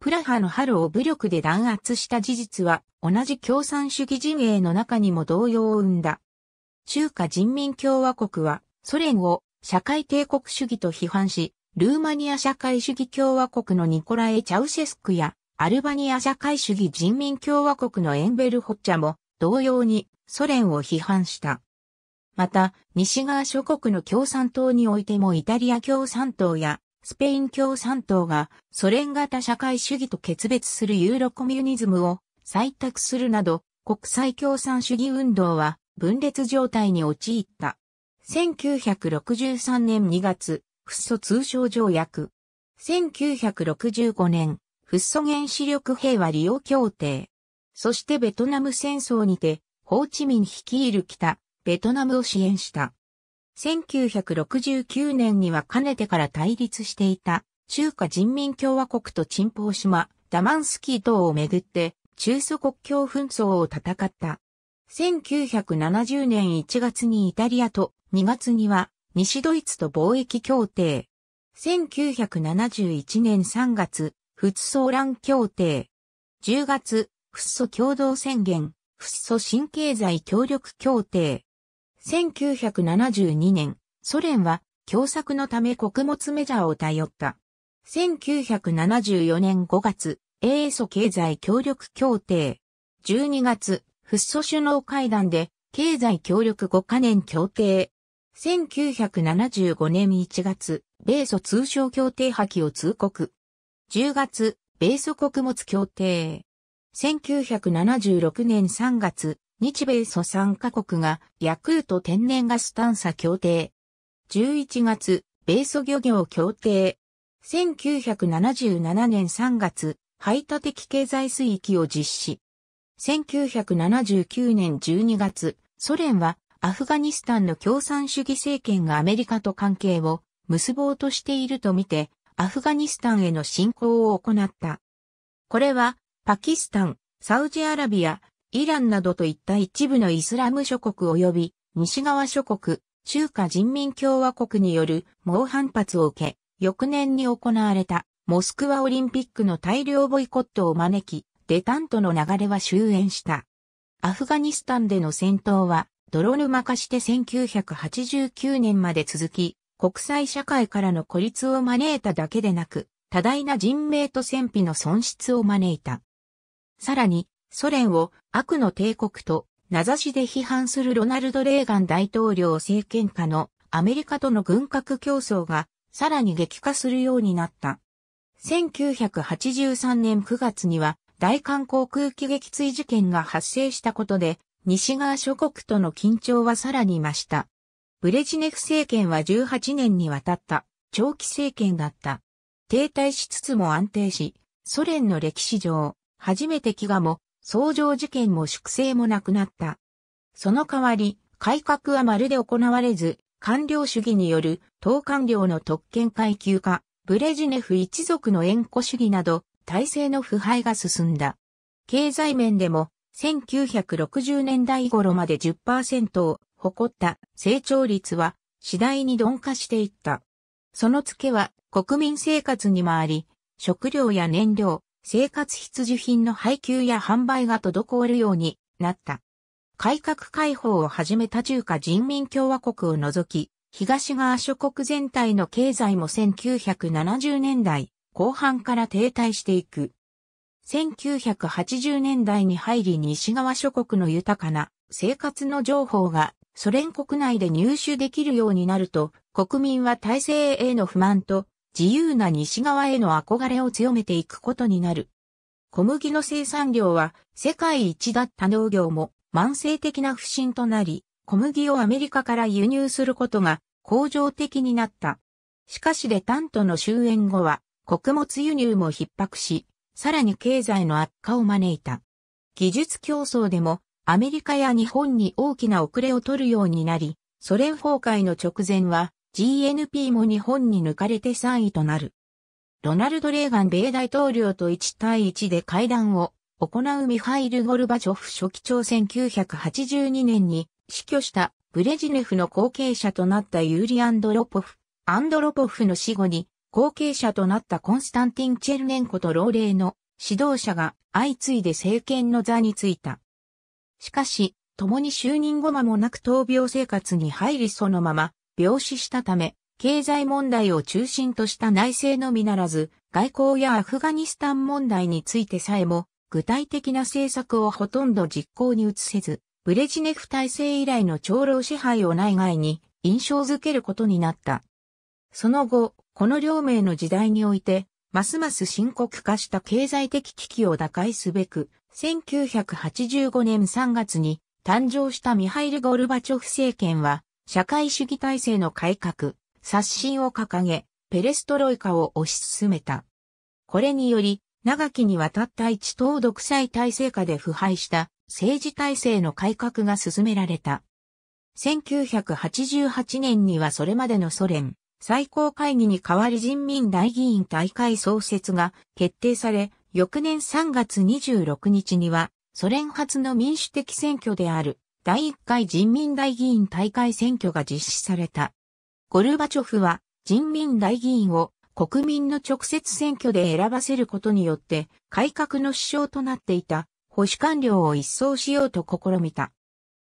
プラハの春を武力で弾圧した事実は同じ共産主義陣営の中にも動揺を生んだ。中華人民共和国はソ連を社会帝国主義と批判し、ルーマニア社会主義共和国のニコラエ・チャウシェスクや、アルバニア社会主義人民共和国のエンベル・ホッチャも、同様にソ連を批判した。また、西側諸国の共産党においてもイタリア共産党やスペイン共産党がソ連型社会主義と決別するユーロコミュニズムを採択するなど、国際共産主義運動は分裂状態に陥った。1963年2月、フッ素通商条約。1965年、フッ素原子力平和利用協定。そしてベトナム戦争にて、ホーチミン率いる北、ベトナムを支援した。1969年にはかねてから対立していた中華人民共和国とチンポー島、ダマンスキー島をめぐって中祖国境紛争を戦った。1970年1月にイタリアと2月には西ドイツと貿易協定。1971年3月、フッソーラン協定。10月、フッソ共同宣言、フッソ新経済協力協定。1972年、ソ連は共作のため穀物メジャーを頼った。1974年5月、英ソ経済協力協定。12月、フッ素首脳会談で経済協力5カ年協定。1975年1月、米ソ通商協定破棄を通告。10月、米ソ穀物協定。1976年3月、日米ソ3カ国がヤクート天然ガス探査協定。11月、米ソ漁業協定。1977年3月、排他的経済水域を実施。1979年12月、ソ連はアフガニスタンの共産主義政権がアメリカと関係を結ぼうとしているとみて、アフガニスタンへの侵攻を行った。これは、パキスタン、サウジアラビア、イランなどといった一部のイスラム諸国及び西側諸国、中華人民共和国による猛反発を受け、翌年に行われたモスクワオリンピックの大量ボイコットを招き、デタントの流れは終焉した。アフガニスタンでの戦闘は泥沼化して1989年まで続き、国際社会からの孤立を招いただけでなく、多大な人命と戦費の損失を招いた。さらに、ソ連を悪の帝国と名指しで批判するロナルド・レーガン大統領政権下のアメリカとの軍拡競争がさらに激化するようになった。1983年9月には大韓航空機撃墜事件が発生したことで西側諸国との緊張はさらに増した。ブレジネフ政権は18年にわたった長期政権だった。停滞しつつも安定し、ソ連の歴史上、初めて飢餓も、創造事件も粛清もなくなった。その代わり、改革はまるで行われず、官僚主義による党官僚の特権階級化、ブレジネフ一族の縁故主義など、体制の腐敗が進んだ。経済面でも1960年代頃まで10%を誇った成長率は次第に鈍化していった。その付けは国民生活に回り、食料や燃料、生活必需品の配給や販売が滞るようになった。改革開放を始めた中華人民共和国を除き、東側諸国全体の経済も1970年代後半から停滞していく。1980年代に入り西側諸国の豊かな生活の情報がソ連国内で入手できるようになると、国民は体制への不満と自由な西側への憧れを強めていくことになる。小麦の生産量は世界一だった農業も慢性的な不振となり、小麦をアメリカから輸入することが恒常的になった。しかしデタントの終焉後は穀物輸入も逼迫し、さらに経済の悪化を招いた。技術競争でもアメリカや日本に大きな遅れを取るようになり、ソ連崩壊の直前は GNP も日本に抜かれて3位となる。ロナルド・レーガン米大統領と1対1で会談を行うミハイル・ゴルバチョフ初期長1982年に死去したブレジネフの後継者となったユーリ・アンドロポフ。アンドロポフの死後に後継者となったコンスタンティン・チェルネンコと老齢の指導者が相次いで政権の座についた。しかし、共に就任後間もなく闘病生活に入りそのまま病死したため、経済問題を中心とした内政のみならず、外交やアフガニスタン問題についてさえも、具体的な政策をほとんど実行に移せず、ブレジネフ体制以来の長老支配を内外に印象づけることになった。その後、この両名の時代において、ますます深刻化した経済的危機を打開すべく、1985年3月に誕生したミハイル・ゴルバチョフ政権は、社会主義体制の改革、刷新を掲げ、ペレストロイカを推し進めた。これにより、長きにわたった一党独裁体制下で腐敗した政治体制の改革が進められた。1988年にはそれまでのソ連、最高会議に代わり人民大議員大会創設が決定され、翌年3月26日には、ソ連初の民主的選挙である第1回人民大議員大会選挙が実施された。ゴルバチョフは人民大議員を国民の直接選挙で選ばせることによって改革の支障となっていた保守官僚を一掃しようと試みた。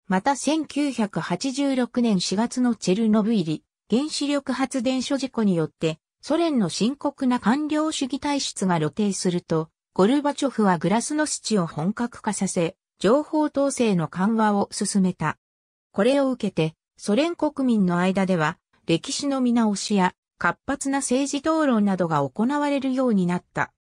また1986年4月のチェルノブイリ原子力発電所事故によって、ソ連の深刻な官僚主義体質が露呈すると、ゴルバチョフはグラスノスチを本格化させ、情報統制の緩和を進めた。これを受けて、ソ連国民の間では、歴史の見直しや活発な政治討論などが行われるようになった。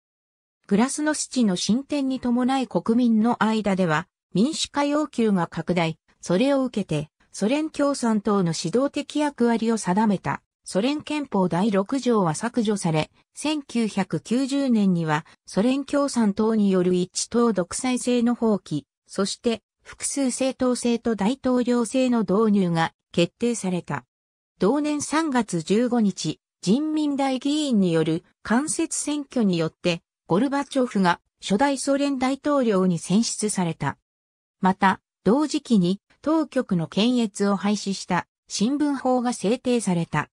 グラスノスチの進展に伴い国民の間では、民主化要求が拡大、それを受けて、ソ連共産党の指導的役割を定めたソ連憲法第6条は削除され、1990年にはソ連共産党による一党独裁制の放棄、そして複数政党制と大統領制の導入が決定された。同年3月15日、人民大議員による間接選挙によってゴルバチョフが初代ソ連大統領に選出された。また、同時期に当局の検閲を廃止した新聞法が制定された。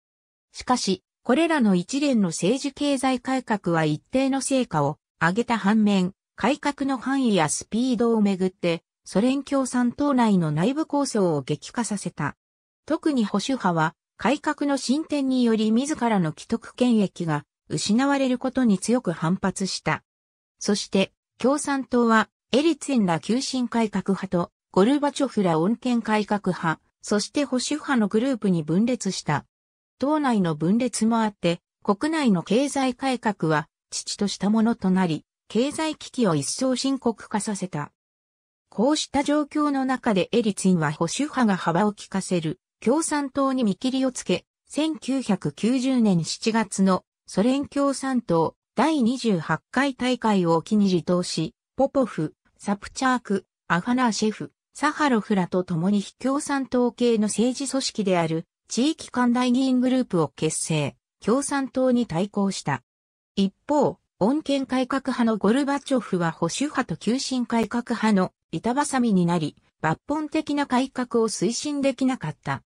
しかし、これらの一連の政治経済改革は一定の成果を上げた反面、改革の範囲やスピードをめぐって、ソ連共産党内の内部構想を激化させた。特に保守派は、改革の進展により自らの既得権益が失われることに強く反発した。そして、共産党は、エリツェンら急進改革派とゴルバチョフら穏健改革派、そして保守派のグループに分裂した。党内の分裂もあって、国内の経済改革は父としたものとなり、経済危機を一層深刻化させた。こうした状況の中でエリツィンは保守派が幅を利かせる共産党に見切りをつけ、1990年7月のソ連共産党第28回大会を機に自党し、ポポフ、サプチャーク、アファナーシェフ、サハロフらと共に非共産党系の政治組織である地域間大議員グループを結成、共産党に対抗した。一方、穏健改革派のゴルバチョフは保守派と急進改革派の板挟みになり、抜本的な改革を推進できなかった。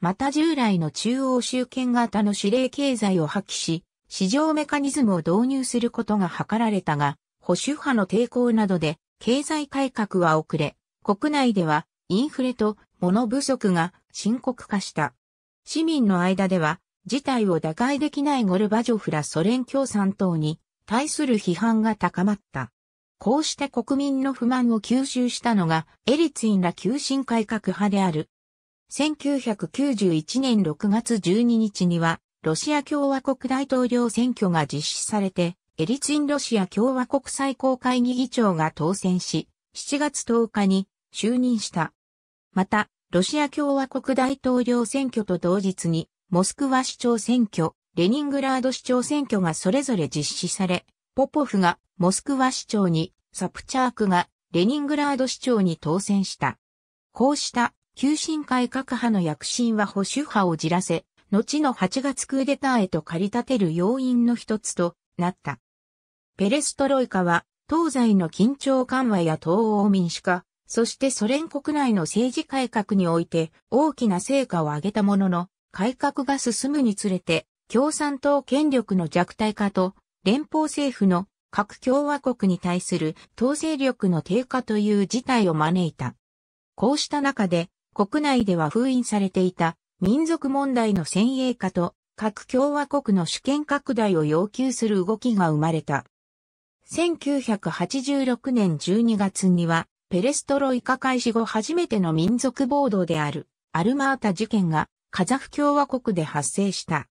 また従来の中央集権型の指令経済を破棄し、市場メカニズムを導入することが図られたが、保守派の抵抗などで経済改革は遅れ、国内ではインフレと物不足が深刻化した。市民の間では事態を打開できないゴルバジョフらソ連共産党に対する批判が高まった。こうして国民の不満を吸収したのがエリツィンら急進改革派である。1991年6月12日にはロシア共和国大統領選挙が実施されてエリツィンロシア共和国最高会議議長が当選し、7月10日に就任した。また、ロシア共和国大統領選挙と同日に、モスクワ市長選挙、レニングラード市長選挙がそれぞれ実施され、ポポフがモスクワ市長に、サプチャークがレニングラード市長に当選した。こうした急進改革派の躍進は保守派をじらせ、後の8月クーデターへと駆り立てる要因の一つとなった。ペレストロイカは東西の緊張緩和や東欧民主化、そしてソ連国内の政治改革において大きな成果を上げたものの、改革が進むにつれて共産党権力の弱体化と連邦政府の各共和国に対する統制力の低下という事態を招いた。こうした中で国内では封印されていた民族問題の先鋭化と各共和国の主権拡大を要求する動きが生まれた。1986年12月にはペレストロイカ開始後初めての民族暴動であるアルマータ事件がカザフ共和国で発生した。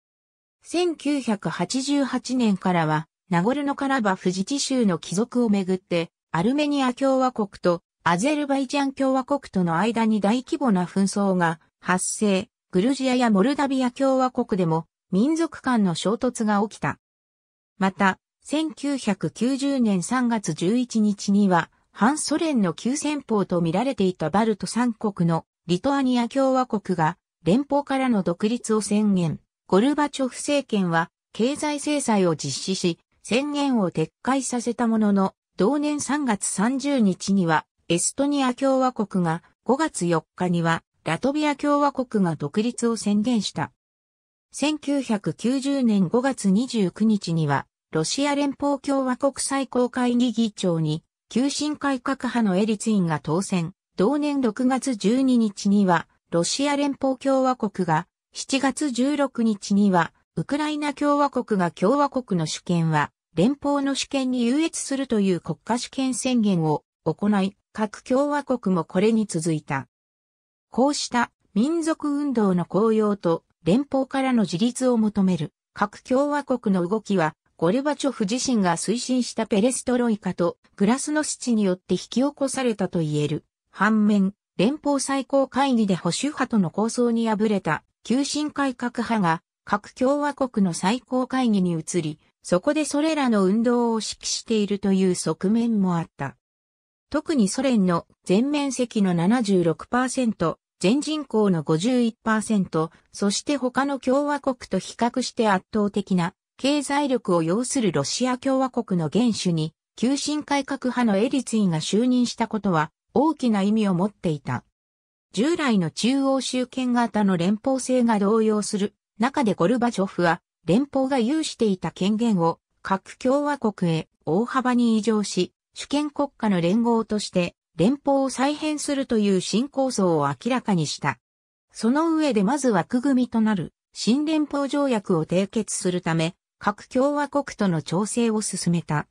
1988年からは、ナゴルノカラバフ自治州の帰属をめぐって、アルメニア共和国とアゼルバイジャン共和国との間に大規模な紛争が発生、グルジアやモルダビア共和国でも民族間の衝突が起きた。また、1990年3月11日には、反ソ連の急先鋒と見られていたバルト三国のリトアニア共和国が連邦からの独立を宣言。ゴルバチョフ政権は経済制裁を実施し、宣言を撤回させたものの、同年3月30日にはエストニア共和国が、5月4日にはラトビア共和国が独立を宣言した。1990年5月29日には、ロシア連邦共和国最高会議議長に、急進改革派のエリツィンが当選。同年6月12日には、ロシア連邦共和国が7月16日には、ウクライナ共和国が共和国の主権は、連邦の主権に優越するという国家主権宣言を行い、各共和国もこれに続いた。こうした民族運動の公用と連邦からの自立を求める各共和国の動きは、ゴルバチョフ自身が推進したペレストロイカとグラスノスチによって引き起こされたと言える。反面、連邦最高会議で保守派との構想に敗れた急進改革派が各共和国の最高会議に移り、そこでそれらの運動を指揮しているという側面もあった。特にソ連の全面積の76%、全人口の51%、そして他の共和国と比較して圧倒的な経済力を要するロシア共和国の元首に、急進改革派のエリツィンが就任したことは大きな意味を持っていた。従来の中央集権型の連邦制が動揺する中でゴルバチョフは連邦が有していた権限を各共和国へ大幅に異常し、主権国家の連合として連邦を再編するという新構想を明らかにした。その上でまず枠組みとなる新連邦条約を締結するため、各共和国との調整を進めた。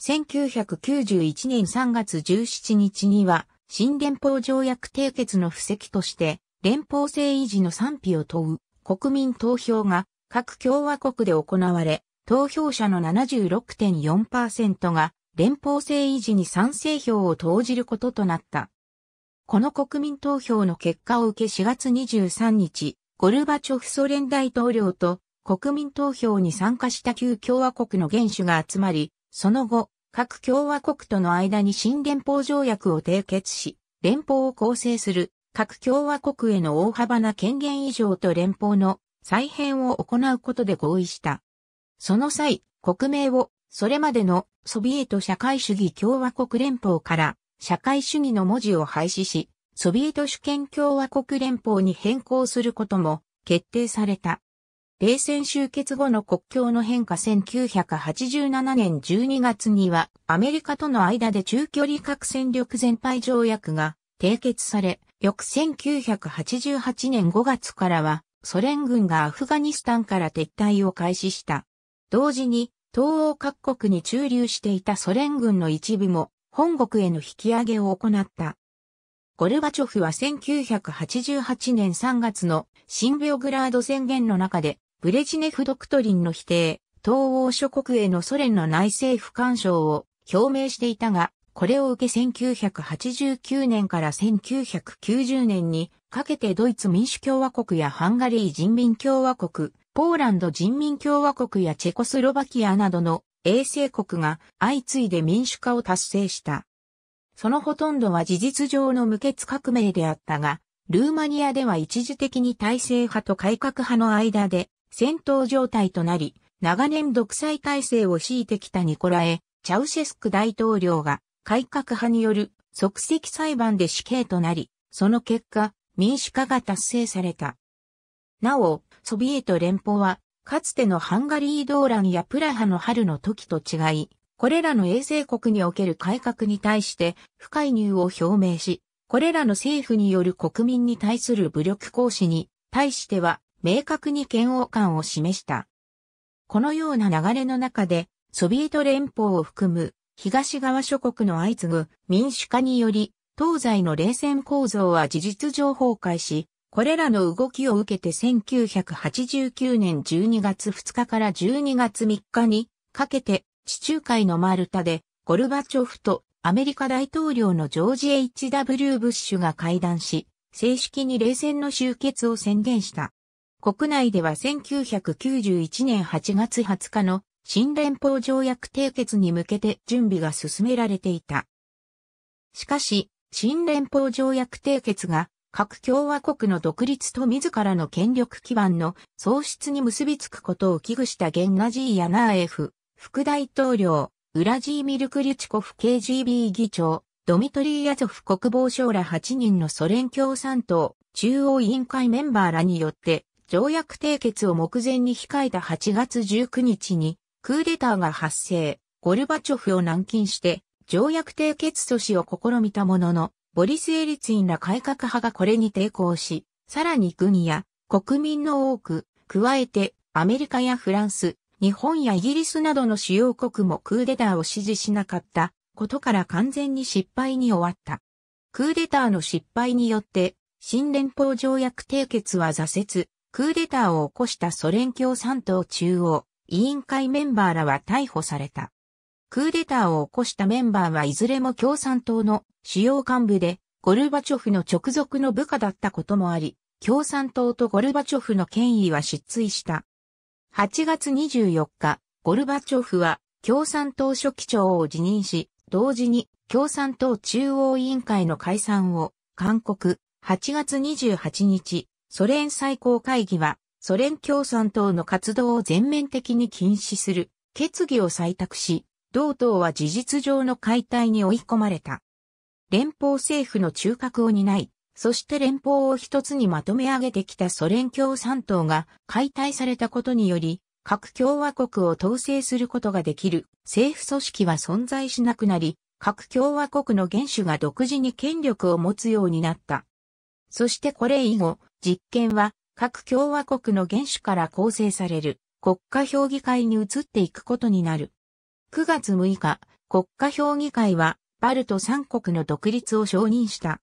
1991年3月17日には新連邦条約締結の布石として、連邦制維持の賛否を問う国民投票が各共和国で行われ、投票者の76.4%が連邦制維持に賛成票を投じることとなった。この国民投票の結果を受け4月23日、ゴルバチョフソ連大統領と国民投票に参加した旧共和国の元首が集まり、その後、各共和国との間に新連邦条約を締結し、連邦を構成する各共和国への大幅な権限以上と連邦の再編を行うことで合意した。その際、国名をそれまでのソビエト社会主義共和国連邦から社会主義の文字を廃止し、ソビエト主権共和国連邦に変更することも決定された。冷戦終結後の国境の変化1987年12月にはアメリカとの間で中距離核戦力全廃条約が締結され、翌1988年5月からはソ連軍がアフガニスタンから撤退を開始した。同時に東欧各国に駐留していたソ連軍の一部も本国への引き上げを行った。ゴルバチョフは1988年3月の新ビオグラード宣言の中でブレジネフドクトリンの否定、東欧諸国へのソ連の内政不干渉を表明していたが、これを受け1989年から1990年にかけてドイツ民主共和国やハンガリー人民共和国、ポーランド人民共和国やチェコスロバキアなどの衛星国が相次いで民主化を達成した。そのほとんどは事実上の無血革命であったが、ルーマニアでは一時的に体制派と改革派の間で戦闘状態となり、長年独裁体制を敷いてきたニコラエ・チャウシェスク大統領が改革派による即席裁判で死刑となり、その結果、民主化が達成された。なお、ソビエト連邦は、かつてのハンガリー動乱やプラハの春の時と違い、これらの衛星国における改革に対して不介入を表明し、これらの政府による国民に対する武力行使に対しては明確に嫌悪感を示した。このような流れの中で、ソビエト連邦を含む東側諸国の相次ぐ民主化により、東西の冷戦構造は事実上崩壊し、これらの動きを受けて1989年12月2日から12月3日にかけて地中海のマルタでゴルバチョフとアメリカ大統領のジョージ・ H.W. ブッシュが会談し、正式に冷戦の終結を宣言した。国内では1991年8月20日の新連邦条約締結に向けて準備が進められていた。しかし、新連邦条約締結が各共和国の独立と自らの権力基盤の喪失に結びつくことを危惧したゲンナジー・ヤナーエフ副大統領、ウラジーミル・クリュチコフ KGB 議長、ドミトリー・ヤゾフ国防省ら8人のソ連共産党中央委員会メンバーらによって条約締結を目前に控えた8月19日にクーデターが発生、ゴルバチョフを軟禁して条約締結阻止を試みたものの、ボリス・エリツィンら改革派がこれに抵抗し、さらに国や国民の多く、加えてアメリカやフランス、日本やイギリスなどの主要国もクーデターを支持しなかったことから完全に失敗に終わった。クーデターの失敗によって、新連邦条約締結は挫折、クーデターを起こしたソ連共産党中央委員会メンバーらは逮捕された。クーデターを起こしたメンバーはいずれも共産党の主要幹部で、ゴルバチョフの直属の部下だったこともあり、共産党とゴルバチョフの権威は失墜した。8月24日、ゴルバチョフは共産党書記長を辞任し、同時に共産党中央委員会の解散を勧告。8月28日、ソ連最高会議はソ連共産党の活動を全面的に禁止する決議を採択し、同党は事実上の解体に追い込まれた。連邦政府の中核を担い、そして連邦を一つにまとめ上げてきたソ連共産党が解体されたことにより、各共和国を統制することができる政府組織は存在しなくなり、各共和国の元首が独自に権力を持つようになった。そしてこれ以後、実権は各共和国の元首から構成される国家評議会に移っていくことになる。9月6日、国家評議会はバルト3国の独立を承認した。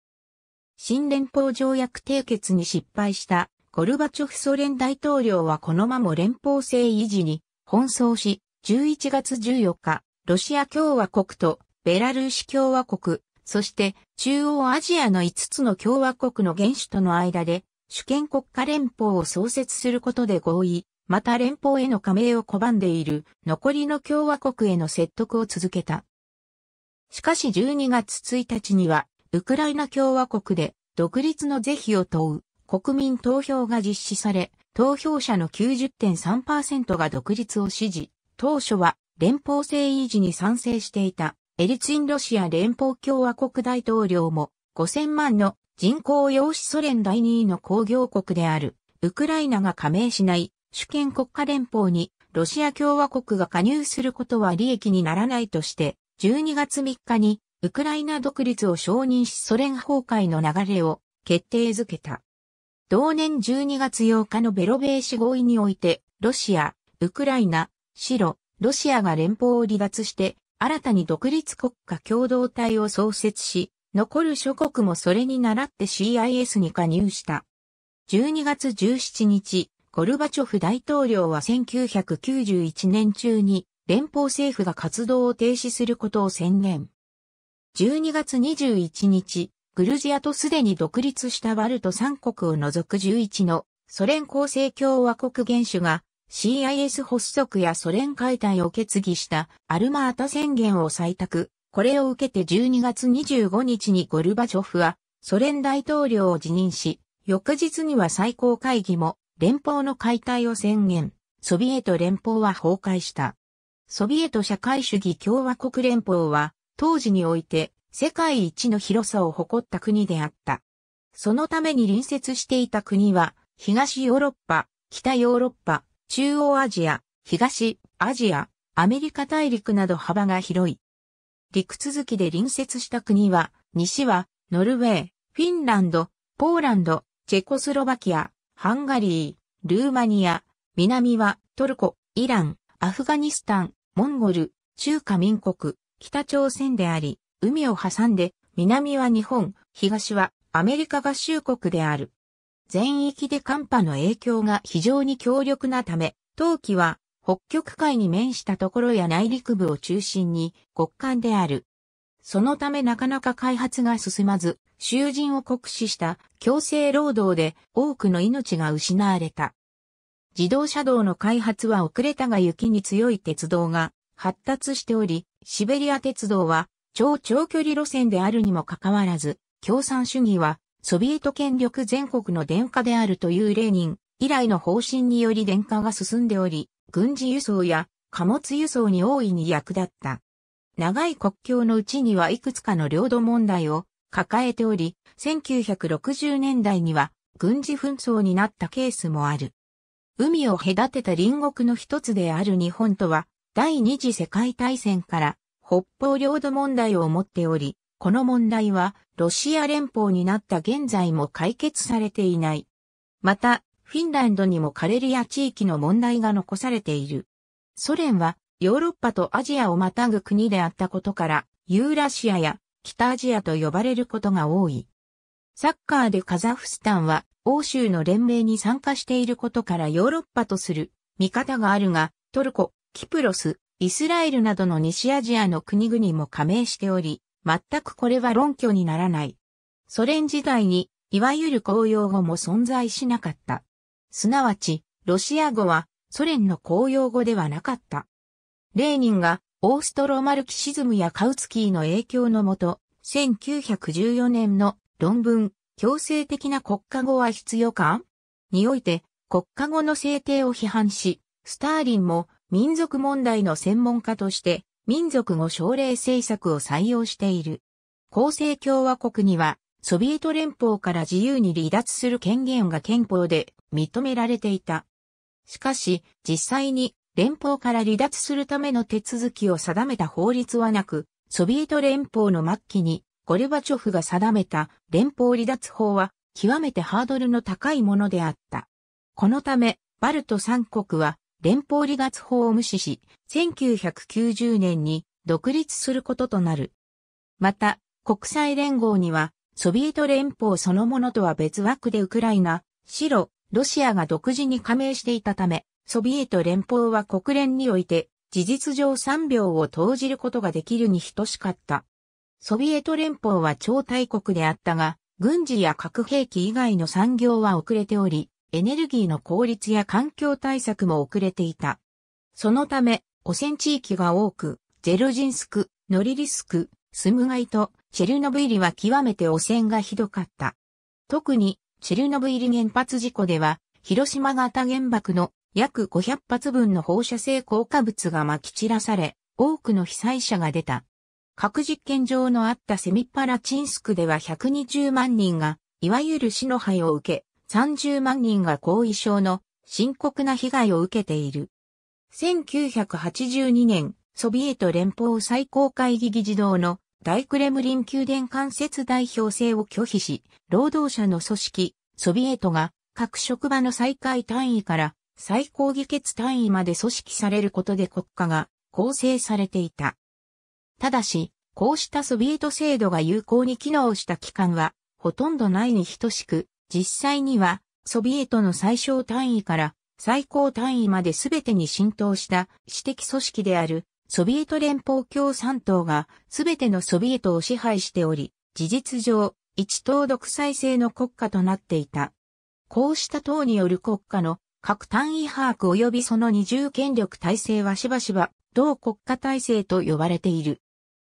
新連邦条約締結に失敗したゴルバチョフソ連大統領はこのまま連邦制維持に奔走し、11月14日、ロシア共和国とベラルーシ共和国、そして中央アジアの5つの共和国の元首との間で主権国家連邦を創設することで合意、また連邦への加盟を拒んでいる残りの共和国への説得を続けた。しかし12月1日にはウクライナ共和国で独立の是非を問う国民投票が実施され、投票者の90.3%が独立を支持。当初は連邦制維持に賛成していたエリツィンロシア連邦共和国大統領も5000万の人口用紙ソ連第2位の工業国であるウクライナが加盟しない主権国家連邦にロシア共和国が加入することは利益にならないとして12月3日にウクライナ独立を承認しソ連崩壊の流れを決定づけた。同年12月8日のベロベーシ合意において、ロシア、ウクライナ、白、ロシアが連邦を離脱して、新たに独立国家共同体を創設し、残る諸国もそれに倣って CIS に加入した。12月17日、ゴルバチョフ大統領は1991年中に連邦政府が活動を停止することを宣言。12月21日、グルジアとすでに独立したバルト3国を除く11のソ連構成共和国元首が CIS 発足やソ連解体を決議したアルマータ宣言を採択。これを受けて12月25日にゴルバチョフはソ連大統領を辞任し、翌日には最高会議も連邦の解体を宣言。ソビエト連邦は崩壊した。ソビエト社会主義共和国連邦は当時において世界一の広さを誇った国であった。そのために隣接していた国は東ヨーロッパ、北ヨーロッパ、中央アジア、東アジア、アメリカ大陸など幅が広い。陸続きで隣接した国は、西はノルウェー、フィンランド、ポーランド、チェコスロバキア、ハンガリー、ルーマニア、南はトルコ、イラン、アフガニスタン、モンゴル、中華民国、北朝鮮であり、海を挟んで、南は日本、東はアメリカ合衆国である。全域で寒波の影響が非常に強力なため、冬季は北極海に面したところや内陸部を中心に極寒である。そのためなかなか開発が進まず、囚人を酷使した強制労働で多くの命が失われた。自動車道の開発は遅れたが雪に強い鉄道が発達しており、シベリア鉄道は超長距離路線であるにもかかわらず、共産主義はソビエト権力全国の電化であるというレーニン以来の方針により電化が進んでおり、軍事輸送や貨物輸送に大いに役立った。長い国境のうちにはいくつかの領土問題を抱えており、1960年代には軍事紛争になったケースもある。海を隔てた隣国の一つである日本とは、第二次世界大戦から北方領土問題を持っており、この問題はロシア連邦になった現在も解決されていない。また、フィンランドにもカレリア地域の問題が残されている。ソ連はヨーロッパとアジアをまたぐ国であったことから、ユーラシアや北アジアと呼ばれることが多い。サッカーでカザフスタンは欧州の連盟に参加していることからヨーロッパとする見方があるが、トルコ、キプロス、イスラエルなどの西アジアの国々も加盟しており、全くこれは論拠にならない。ソ連時代に、いわゆる公用語も存在しなかった。すなわち、ロシア語はソ連の公用語ではなかった。レーニンがオーストロマルキシズムやカウツキーの影響のもと、1914年の論文、強制的な国家語は必要か？において国家語の制定を批判し、スターリンも民族問題の専門家として民族語奨励政策を採用している。厚生共和国にはソビエト連邦から自由に離脱する権限が憲法で認められていた。しかし、実際に連邦から離脱するための手続きを定めた法律はなく、ソビエト連邦の末期にゴルバチョフが定めた連邦離脱法は極めてハードルの高いものであった。このため、バルト三国は連邦離脱法を無視し、1990年に独立することとなる。また、国際連合には、ソビエト連邦そのものとは別枠でウクライナ、白、ロシアが独自に加盟していたため、ソビエト連邦は国連において事実上3秒を投じることができるに等しかった。ソビエト連邦は超大国であったが、軍事や核兵器以外の産業は遅れており、エネルギーの効率や環境対策も遅れていた。そのため、汚染地域が多く、ジェルジンスク、ノリリスク、スムガイとチェルノブイリは極めて汚染がひどかった。特に、チェルノブイリ原発事故では、広島型原爆の約500発分の放射性効果物が撒き散らされ、多くの被災者が出た。核実験場のあったセミパラチンスクでは120万人が、いわゆる死の灰を受け、30万人が後遺症の深刻な被害を受けている。1982年、ソビエト連邦最高会議議事堂の大クレムリン宮殿間接代表制を拒否し、労働者の組織、ソビエトが各職場の最下位単位から最高議決単位まで組織されることで国家が構成されていた。ただし、こうしたソビエト制度が有効に機能した期間はほとんどないに等しく、実際にはソビエトの最小単位から最高単位まで全てに浸透した私的組織であるソビエト連邦共産党が全てのソビエトを支配しており、事実上、一党独裁制の国家となっていた。こうした党による国家の各単位把握及びその二重権力体制はしばしば同国家体制と呼ばれている。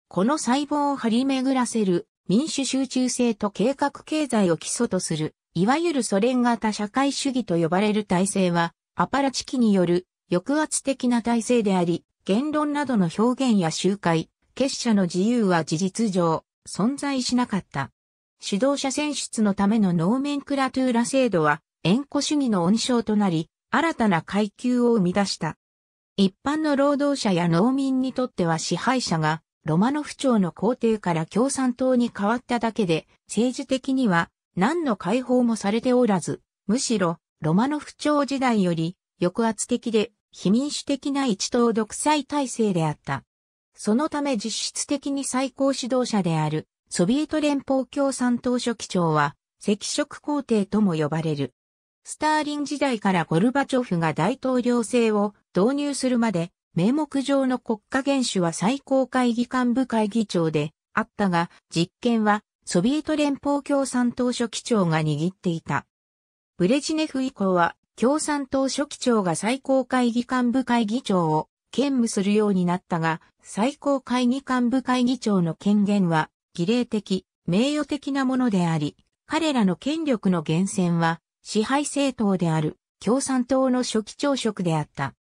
この細胞を張り巡らせる民主集中性と計画経済を基礎とする、いわゆるソ連型社会主義と呼ばれる体制は、アパラチキによる抑圧的な体制であり、言論などの表現や集会、結社の自由は事実上、存在しなかった。指導者選出のためのノーメンクラトゥーラ制度は、円弧主義の温床となり、新たな階級を生み出した。一般の労働者や農民にとっては支配者が、ロマノフ朝の皇帝から共産党に変わっただけで、政治的には何の解放もされておらず、むしろ、ロマノフ朝時代より抑圧的で非民主的な一党独裁体制であった。そのため実質的に最高指導者であるソビエト連邦共産党書記長は赤色皇帝とも呼ばれる。スターリン時代からゴルバチョフが大統領制を導入するまで、名目上の国家元首は最高会議幹部会議長であったが、実権はソビエト連邦共産党書記長が握っていた。ブレジネフ以降は共産党書記長が最高会議幹部会議長を兼務するようになったが、最高会議幹部会議長の権限は儀礼的、名誉的なものであり、彼らの権力の源泉は支配政党である共産党の初期朝職であった。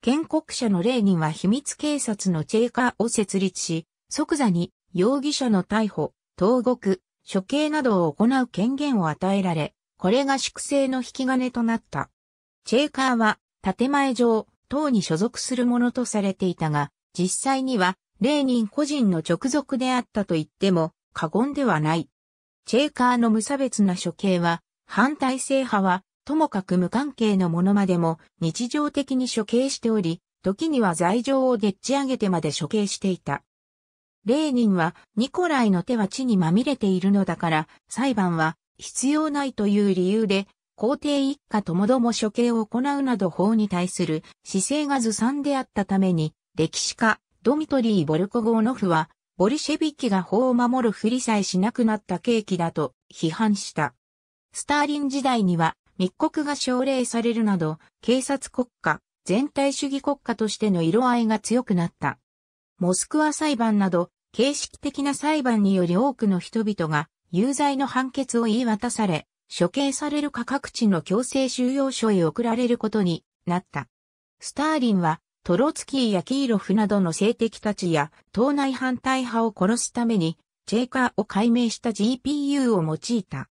建国者のレーニンは秘密警察のチェーカーを設立し、即座に容疑者の逮捕、投獄、処刑などを行う権限を与えられ、これが粛清の引き金となった。チェーカーは建前上、党に所属するものとされていたが、実際にはレーニン個人の直属であったと言っても過言ではない。チェーカーの無差別な処刑は、反体制派は、ともかく無関係のものまでも日常的に処刑しており、時には罪状をでっち上げてまで処刑していた。レーニンは、ニコライの手は血にまみれているのだから、裁判は必要ないという理由で、皇帝一家ともども処刑を行うなど法に対する姿勢がずさんであったために、歴史家、ドミトリー・ボルコゴーノフは、ボリシェビキが法を守るふりさえしなくなった契機だと批判した。スターリン時代には密告が奨励されるなど、警察国家、全体主義国家としての色合いが強くなった。モスクワ裁判など、形式的な裁判により多くの人々が有罪の判決を言い渡され、処刑されるか各地の強制収容所へ送られることになった。スターリンはトロツキーやキーロフなどの性的たちや党内反対派を殺すために、チェーカーを解明した GPU を用いた。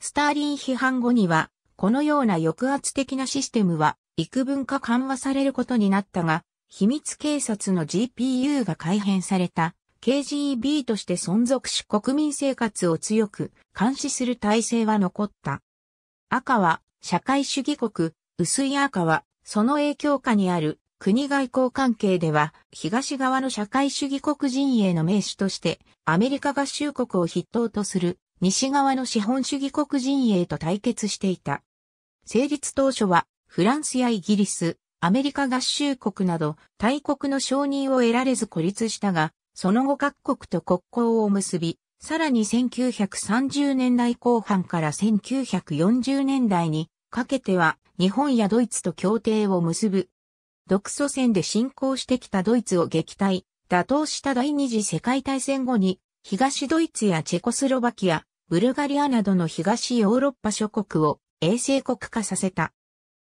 スターリン批判後には、このような抑圧的なシステムは幾分か緩和されることになったが、秘密警察の GPU が改変された KGB として存続し国民生活を強く監視する体制は残った。赤は社会主義国、薄い赤はその影響下にある国外交関係では、東側の社会主義国陣営の名手として、アメリカ合衆国を筆頭とする西側の資本主義国陣営と対決していた。成立当初は、フランスやイギリス、アメリカ合衆国など、大国の承認を得られず孤立したが、その後各国と国交を結び、さらに1930年代後半から1940年代にかけては日本やドイツと協定を結ぶ。独ソ戦で侵攻してきたドイツを撃退、打倒した第二次世界大戦後に、東ドイツやチェコスロバキア、ブルガリアなどの東ヨーロッパ諸国を衛星国化させた。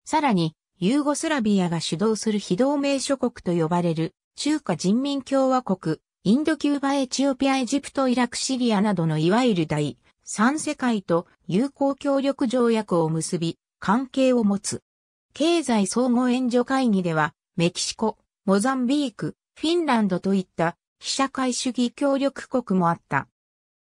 さらに、ユーゴスラビアが主導する非同盟諸国と呼ばれる中華人民共和国、インドキューバエチオピアエジプトイラクシリアなどのいわゆる第三世界と友好協力条約を結び、関係を持つ。経済相互援助会議では、メキシコ、モザンビーク、フィンランドといった非社会主義協力国もあった。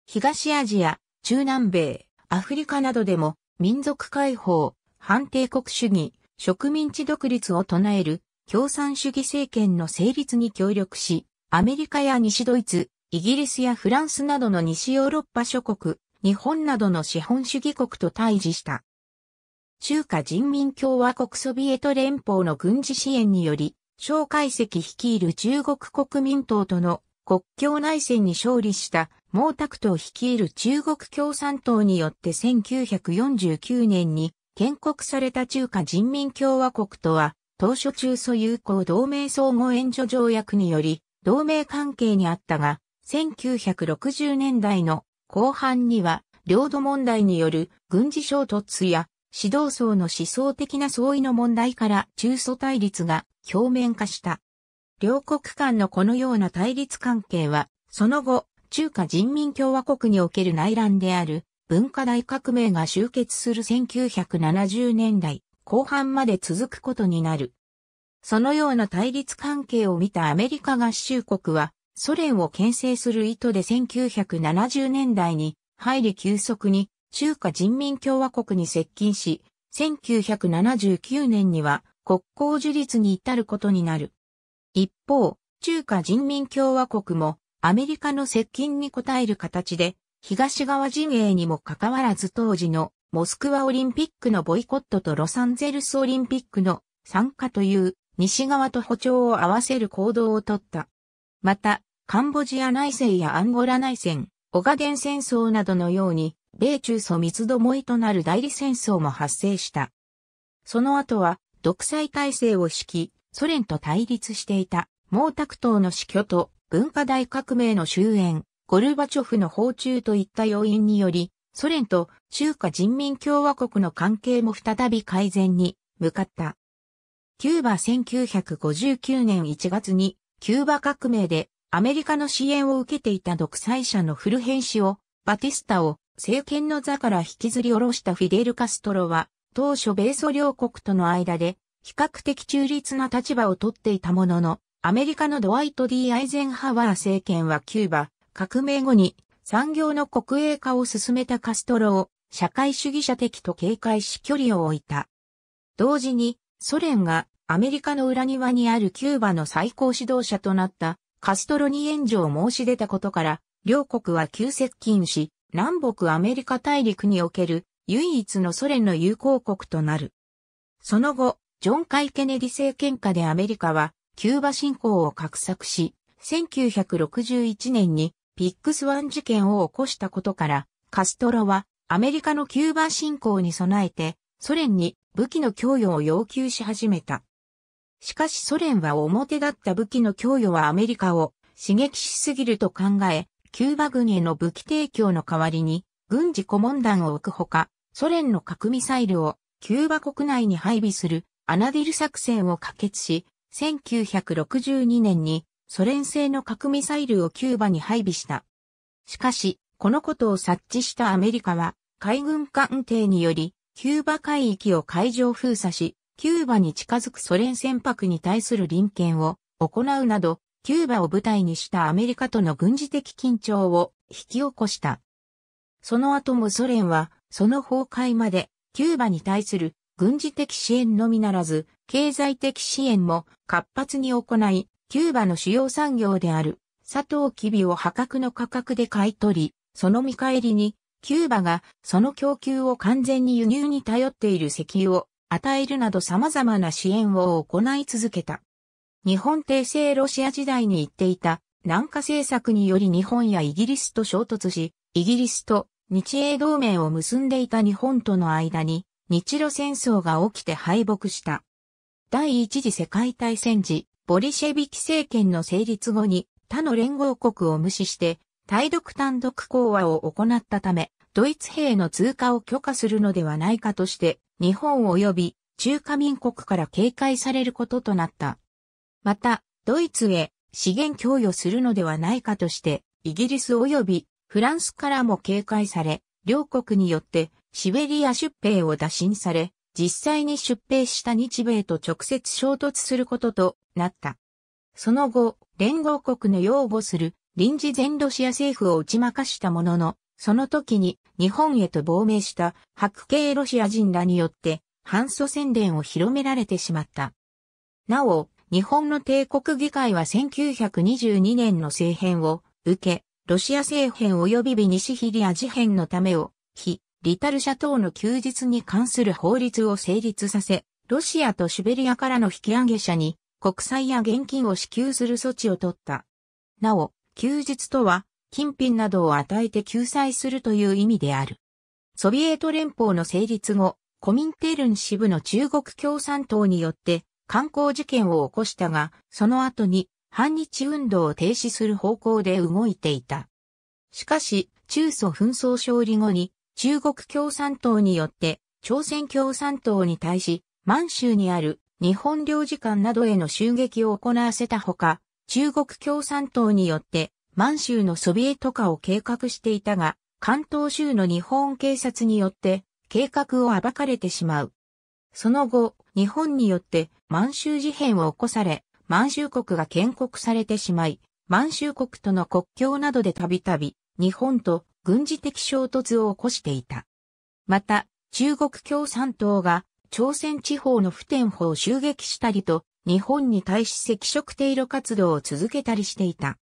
東アジア、中南米、アフリカなどでも民族解放、反帝国主義、植民地独立を唱える共産主義政権の成立に協力し、アメリカや西ドイツ、イギリスやフランスなどの西ヨーロッパ諸国、日本などの資本主義国と対峙した。中華人民共和国ソビエト連邦の軍事支援により、蒋介石率いる中国国民党との国境内戦に勝利した毛沢東率いる中国共産党によって1949年に建国された中華人民共和国とは、当初中ソ友好同盟相互援助条約により、同盟関係にあったが、1960年代の後半には、領土問題による軍事衝突や指導層の思想的な相違の問題から中ソ対立が表面化した。両国間のこのような対立関係は、その後、中華人民共和国における内乱である文化大革命が終結する1970年代後半まで続くことになる。そのような対立関係を見たアメリカ合衆国はソ連を牽制する意図で1970年代に入り急速に中華人民共和国に接近し、1979年には国交樹立に至ることになる。一方、中華人民共和国もアメリカの接近に応える形で東側陣営にもかかわらず当時のモスクワオリンピックのボイコットとロサンゼルスオリンピックの参加という西側と歩調を合わせる行動をとった。また、カンボジア内戦やアンゴラ内戦、オガデン戦争などのように、米中ソ三つどもいとなる代理戦争も発生した。その後は、独裁体制を敷き、ソ連と対立していた毛沢東の死去と文化大革命の終焉、ゴルバチョフの訪中といった要因により、ソ連と中華人民共和国の関係も再び改善に向かった。キューバ1959年1月にキューバ革命でアメリカの支援を受けていた独裁者のフルヘンシオ、バティスタを政権の座から引きずり下ろしたフィデル・カストロは当初米ソ両国との間で比較的中立な立場をとっていたものの、アメリカのドワイト・ディ・アイゼンハワー政権はキューバ革命後に産業の国営化を進めたカストロを社会主義者的と警戒し距離を置いた。同時にソ連がアメリカの裏庭にあるキューバの最高指導者となったカストロに援助を申し出たことから、両国は急接近し、南北アメリカ大陸における唯一のソ連の友好国となる。その後、ジョン・ F・ケネディ政権下でアメリカはキューバ侵攻を画策し、1961年にピッグス湾事件を起こしたことから、カストロはアメリカのキューバ侵攻に備えて、ソ連に武器の供与を要求し始めた。しかしソ連は表だった武器の供与はアメリカを刺激しすぎると考え、キューバ軍への武器提供の代わりに軍事顧問団を置くほか、ソ連の核ミサイルをキューバ国内に配備するアナディル作戦を可決し、1962年にソ連製の核ミサイルをキューバに配備した。しかし、このことを察知したアメリカは、海軍艦艇により、キューバ海域を海上封鎖し、キューバに近づくソ連船舶に対する臨検を行うなど、キューバを舞台にしたアメリカとの軍事的緊張を引き起こした。その後もソ連は、その崩壊まで、キューバに対する軍事的支援のみならず、経済的支援も活発に行い、キューバの主要産業である砂糖キビを破格の価格で買い取り、その見返りに、キューバがその供給を完全に輸入に頼っている石油を与えるなど様々な支援を行い続けた。日本帝政ロシア時代に言っていた南下政策により日本やイギリスと衝突し、イギリスと日英同盟を結んでいた日本との間に日露戦争が起きて敗北した。第一次世界大戦時、ボリシェビキ政権の成立後に他の連合国を無視して対独単独講和を行ったため、ドイツ兵の通過を許可するのではないかとして、日本及び中華民国から警戒されることとなった。また、ドイツへ資源供与するのではないかとして、イギリス及びフランスからも警戒され、両国によってシベリア出兵を打診され、実際に出兵した日米と直接衝突することとなった。その後、連合国の擁護する臨時全ロシア政府を打ち負かしたものの、その時に日本へと亡命した白系ロシア人らによって反祖宣伝を広められてしまった。なお、日本の帝国議会は1922年の政変を受け、ロシア政変及びビニシヒリア事変のためを、非リタルシャ島の休日に関する法律を成立させ、ロシアとシベリアからの引き上げ者に国債や現金を支給する措置を取った。なお、休日とは、金品などを与えて救済するという意味である。ソビエト連邦の成立後、コミンテルン支部の中国共産党によって観光事件を起こしたが、その後に反日運動を停止する方向で動いていた。しかし、中祖紛争勝利後に中国共産党によって朝鮮共産党に対し満州にある日本領事館などへの襲撃を行わせたほか、中国共産党によって満州のソビエト化を計画していたが、関東州の日本警察によって計画を暴かれてしまう。その後、日本によって満州事変を起こされ、満州国が建国されてしまい、満州国との国境などでたびたび日本と軍事的衝突を起こしていた。また、中国共産党が朝鮮地方の普天法を襲撃したりと、日本に対し赤色定路活動を続けたりしていた。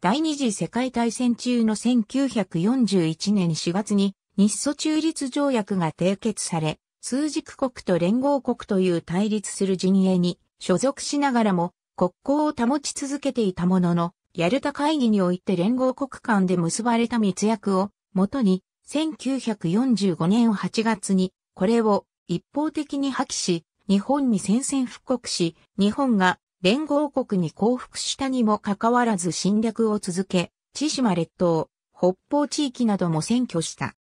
第二次世界大戦中の1941年4月に日ソ中立条約が締結され、数軸国と連合国という対立する陣営に所属しながらも国交を保ち続けていたものの、ヤルタ会議において連合国間で結ばれた密約をもとに、1945年8月にこれを一方的に破棄し、日本に宣戦布告し、日本が連合国に降伏したにもかかわらず侵略を続け、千島列島、北方地域なども占拠した。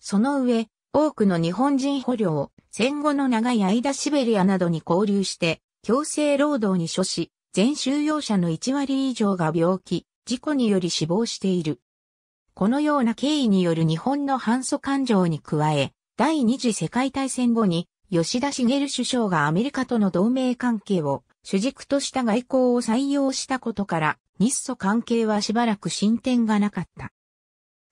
その上、多くの日本人捕虜を戦後の長い間シベリアなどに交流して強制労働に処し、全収容者の1割以上が病気、事故により死亡している。このような経緯による日本の反祖感情に加え、第二次世界大戦後に吉田茂首相がアメリカとの同盟関係を主軸とした外交を採用したことから日ソ関係はしばらく進展がなかった。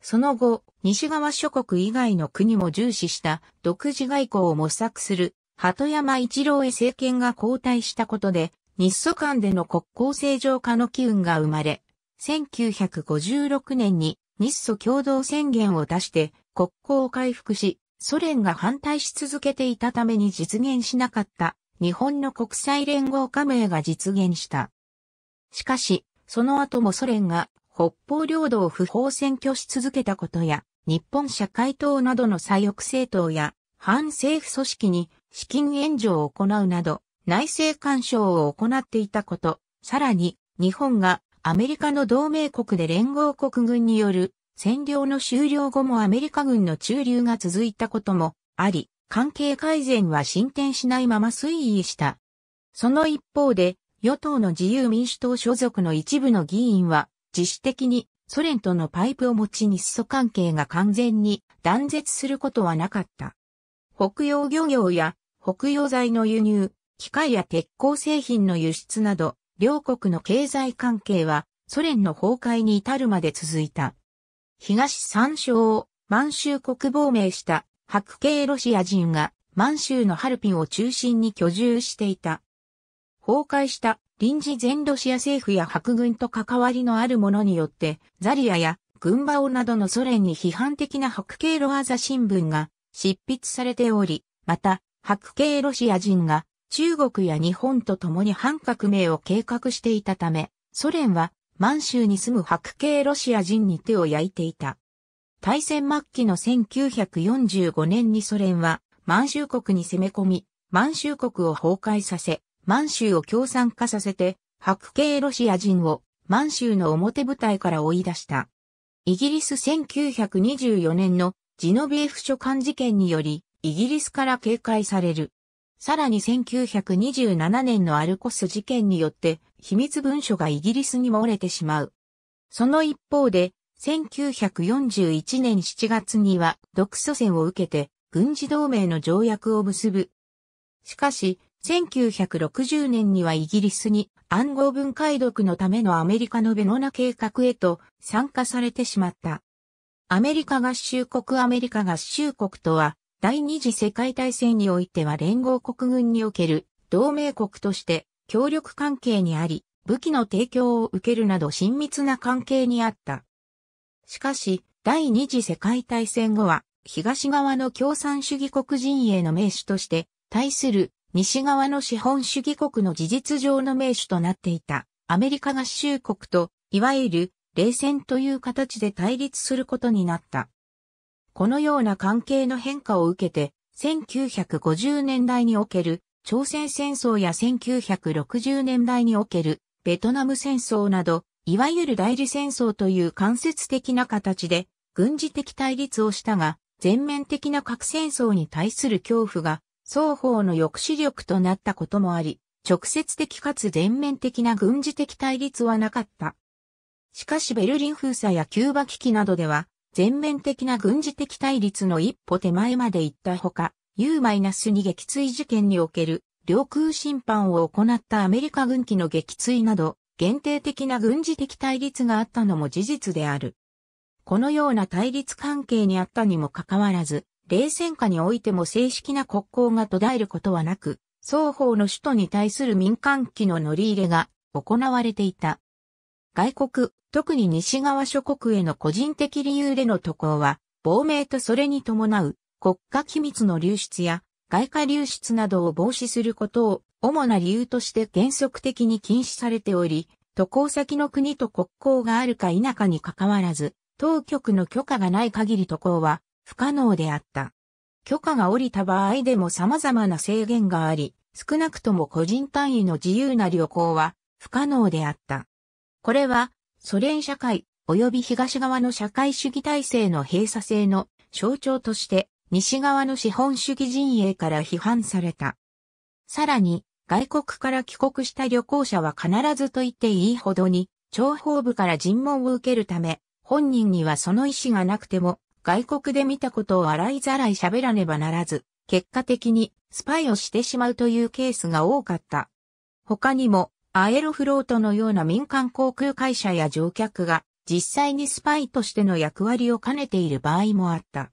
その後、西側諸国以外の国も重視した独自外交を模索する鳩山一郎へ政権が交代したことで日ソ間での国交正常化の機運が生まれ、1956年に日ソ共同宣言を出して国交を回復し、ソ連が反対し続けていたために実現しなかった日本の国際連合加盟が実現した。しかし、その後もソ連が北方領土を不法占拠し続けたことや、日本社会党などの左翼政党や反政府組織に資金援助を行うなど、内政干渉を行っていたこと、さらに日本がアメリカの同盟国で連合国軍による占領の終了後もアメリカ軍の駐留が続いたこともあり、関係改善は進展しないまま推移した。その一方で、与党の自由民主党所属の一部の議員は、自主的にソ連とのパイプを持ち日ソ関係が完全に断絶することはなかった。北洋漁業や北洋材の輸入、機械や鉄鋼製品の輸出など、両国の経済関係はソ連の崩壊に至るまで続いた。東三省満州国亡命した白系ロシア人が満州のハルピンを中心に居住していた。崩壊した臨時全ロシア政府や白軍と関わりのある者によってザリアやグンバオなどのソ連に批判的な白系ロアザ新聞が執筆されており、また白系ロシア人が中国や日本と共に反革命を計画していたため、ソ連は満州に住む白系ロシア人に手を焼いていた。大戦末期の1945年にソ連は満州国に攻め込み、満州国を崩壊させ、満州を共産化させて、白系ロシア人を満州の表舞台から追い出した。イギリス1924年のジノビエフ書簡事件により、イギリスから警戒される。さらに1927年のアルコス事件によって秘密文書がイギリスに漏れてしまう。その一方で、1941年7月には独ソ戦を受けて軍事同盟の条約を結ぶ。しかし、1960年にはイギリスに暗号文解読のためのアメリカのベノナ計画へと参加されてしまった。アメリカ合衆国アメリカ合衆国とは第二次世界大戦においては連合国軍における同盟国として協力関係にあり、武器の提供を受けるなど親密な関係にあった。しかし、第二次世界大戦後は、東側の共産主義国陣営の名手として、対する西側の資本主義国の事実上の名手となっていたアメリカ合衆国と、いわゆる冷戦という形で対立することになった。このような関係の変化を受けて、1950年代における朝鮮戦争や1960年代におけるベトナム戦争など、いわゆる代理戦争という間接的な形で軍事的対立をしたが、全面的な核戦争に対する恐怖が双方の抑止力となったこともあり、直接的かつ全面的な軍事的対立はなかった。しかしベルリン封鎖やキューバ危機などでは、全面的な軍事的対立の一歩手前まで行ったほか、U-2 撃墜事件における領空侵犯を行ったアメリカ軍機の撃墜など、限定的な軍事的対立があったのも事実である。このような対立関係にあったにもかかわらず、冷戦下においても正式な国交が途絶えることはなく、双方の首都に対する民間機の乗り入れが行われていた。外国、特に西側諸国への個人的理由での渡航は、亡命とそれに伴う国家機密の流出や外貨流出などを防止することを主な理由として原則的に禁止されており、渡航先の国と国交があるか否かに関わらず、当局の許可がない限り渡航は不可能であった。許可が下りた場合でも様々な制限があり、少なくとも個人単位の自由な旅行は不可能であった。これはソ連社会及び東側の社会主義体制の閉鎖性の象徴として西側の資本主義陣営から批判された。さらに外国から帰国した旅行者は必ずと言っていいほどに諜報部から尋問を受けるため本人にはその意思がなくても外国で見たことを洗いざらい喋らねばならず、結果的にスパイをしてしまうというケースが多かった。他にもアエロフロートのような民間航空会社や乗客が実際にスパイとしての役割を兼ねている場合もあった。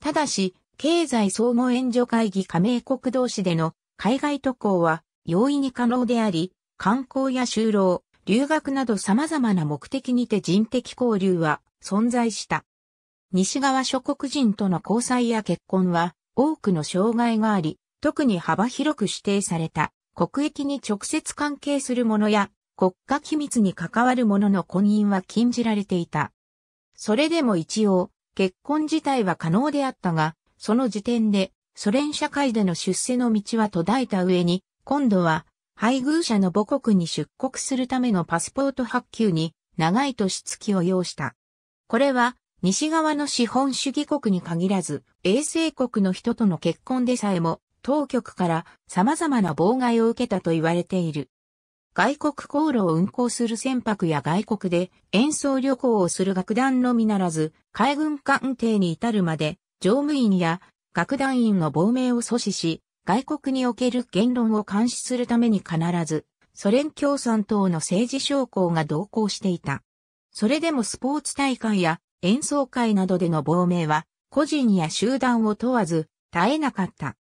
ただし、経済相互援助会議加盟国同士での海外渡航は容易に可能であり、観光や就労、留学など様々な目的にて人的交流は存在した。西側諸国人との交際や結婚は多くの障害があり、特に幅広く指定された国益に直接関係するものや国家機密に関わるものの婚姻は禁じられていた。それでも一応、結婚自体は可能であったが、その時点でソ連社会での出世の道は途絶えた上に、今度は配偶者の母国に出国するためのパスポート発給に長い年月を要した。これは西側の資本主義国に限らず、衛星国の人との結婚でさえも当局から様々な妨害を受けたと言われている。外国航路を運航する船舶や外国で演奏旅行をする楽団のみならず、海軍艦艇に至るまで乗務員や楽団員の亡命を阻止し、外国における言論を監視するために必ず、ソ連共産党の政治将校が同行していた。それでもスポーツ大会や演奏会などでの亡命は、個人や集団を問わず、絶えなかった。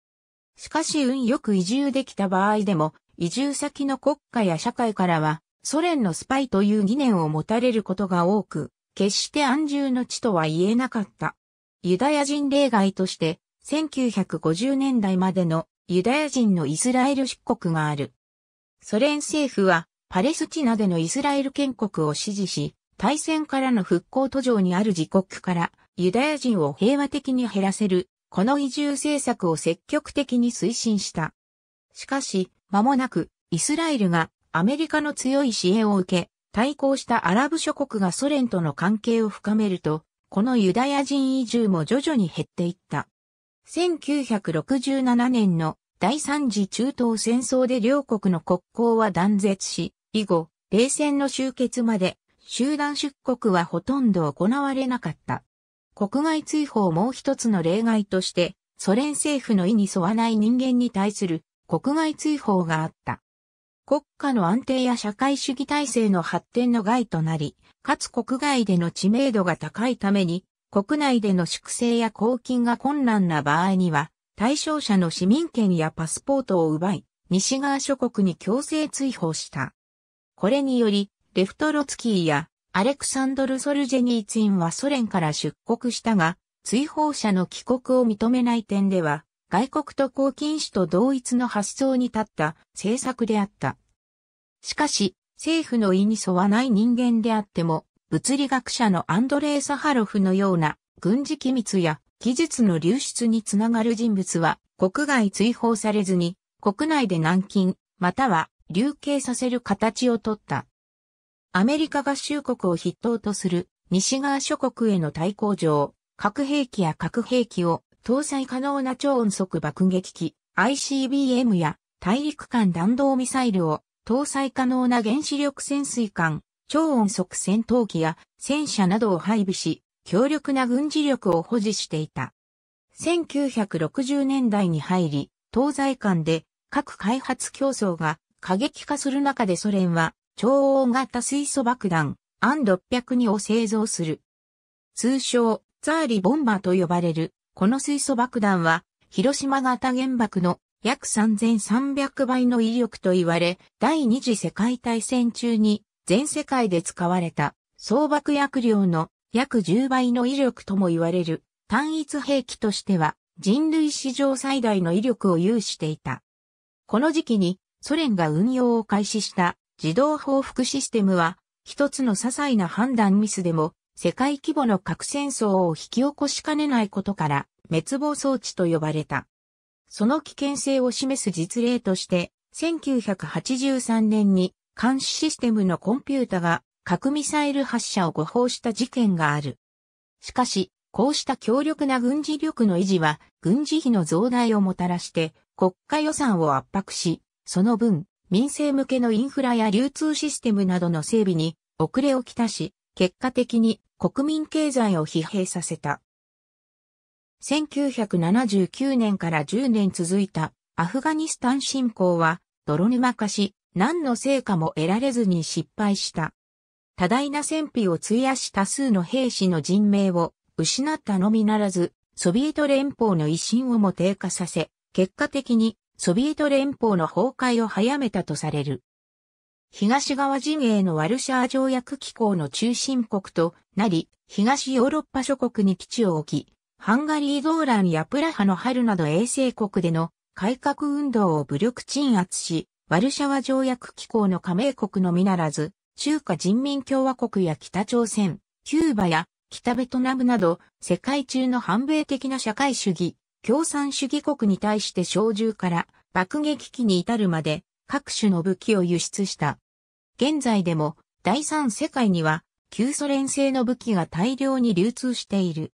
しかし運よく移住できた場合でも、移住先の国家や社会からは、ソ連のスパイという疑念を持たれることが多く、決して安住の地とは言えなかった。ユダヤ人例外として、1950年代までのユダヤ人のイスラエル出国がある。ソ連政府はパレスチナでのイスラエル建国を支持し、大戦からの復興途上にある自国からユダヤ人を平和的に減らせるこの移住政策を積極的に推進した。しかし、間もなく、イスラエルがアメリカの強い支援を受け、対抗したアラブ諸国がソ連との関係を深めると、このユダヤ人移住も徐々に減っていった。1967年の第三次中東戦争で両国の国交は断絶し、以後、冷戦の終結まで集団出国はほとんど行われなかった。国外追放もう一つの例外として、ソ連政府の意に沿わない人間に対する国外追放があった。国家の安定や社会主義体制の発展の害となり、かつ国外での知名度が高いために、国内での粛清や公金が困難な場合には、対象者の市民権やパスポートを奪い、西側諸国に強制追放した。これにより、レフトロツキーやアレクサンドル・ソルジェニーツィンはソ連から出国したが、追放者の帰国を認めない点では、外国渡航禁止と同一の発想に立った政策であった。しかし、政府の意に沿わない人間であっても、物理学者のアンドレー・サハロフのような軍事機密や技術の流出につながる人物は国外追放されずに国内で軟禁または流刑させる形をとった。アメリカ合衆国を筆頭とする西側諸国への対抗上、核兵器や核兵器を搭載可能な超音速爆撃機 ICBM や大陸間弾道ミサイルを搭載可能な原子力潜水艦、超音速戦闘機や戦車などを配備し、強力な軍事力を保持していた。1960年代に入り、東西間で核開発競争が過激化する中でソ連は超大型水素爆弾アン602を製造する。通称、ザーリボンバーと呼ばれる、この水素爆弾は、広島型原爆の約3300倍の威力と言われ、第二次世界大戦中に全世界で使われた総爆薬量の約10倍の威力とも言われる単一兵器としては人類史上最大の威力を有していた。この時期にソ連が運用を開始した自動報復システムは一つの些細な判断ミスでも世界規模の核戦争を引き起こしかねないことから滅亡装置と呼ばれた。その危険性を示す実例として、1983年に監視システムのコンピュータが核ミサイル発射を誤報した事件がある。しかし、こうした強力な軍事力の維持は軍事費の増大をもたらして国家予算を圧迫し、その分、民生向けのインフラや流通システムなどの整備に遅れをきたし、結果的に国民経済を疲弊させた。1979年から10年続いたアフガニスタン侵攻は泥沼化し何の成果も得られずに失敗した。多大な戦費を費やし多数の兵士の人命を失ったのみならず、ソビエト連邦の威信をも低下させ、結果的にソビエト連邦の崩壊を早めたとされる。東側陣営のワルシャー条約機構の中心国となり、東ヨーロッパ諸国に基地を置き、ハンガリードーランやプラハの春など衛星国での改革運動を武力鎮圧し、ワルシャワ条約機構の加盟国のみならず、中華人民共和国や北朝鮮、キューバや北ベトナムなど、世界中の反米的な社会主義、共産主義国に対して小銃から爆撃機に至るまで各種の武器を輸出した。現在でも第三世界には旧ソ連製の武器が大量に流通している。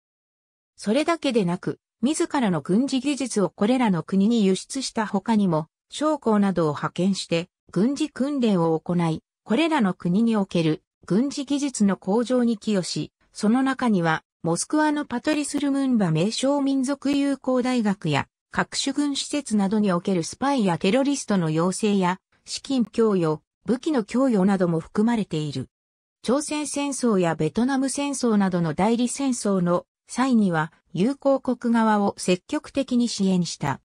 それだけでなく、自らの軍事技術をこれらの国に輸出した他にも、将校などを派遣して軍事訓練を行い、これらの国における軍事技術の向上に寄与し、その中には、モスクワのパトリスルムンバ名称民族友好大学や、各種軍施設などにおけるスパイやテロリストの要請や、資金供与、武器の供与なども含まれている。朝鮮戦争やベトナム戦争などの代理戦争の際には友好国側を積極的に支援した。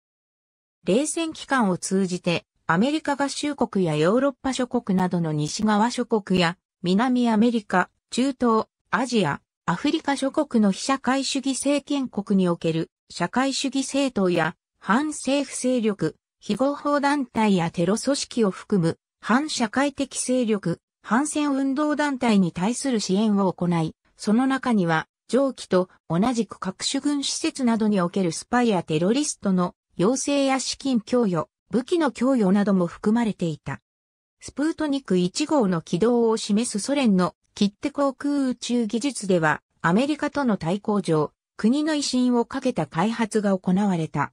冷戦期間を通じてアメリカ合衆国やヨーロッパ諸国などの西側諸国や南アメリカ、中東、アジア、アフリカ諸国の非社会主義政権国における社会主義政党や反政府勢力、非合法団体やテロ組織を含む反社会的勢力、反戦運動団体に対する支援を行い、その中には上記と同じく各種軍施設などにおけるスパイやテロリストの要請や資金供与、武器の供与なども含まれていた。スプートニク1号の軌道を示すソ連の切手航空宇宙技術では、アメリカとの対抗上、国の威信をかけた開発が行われた。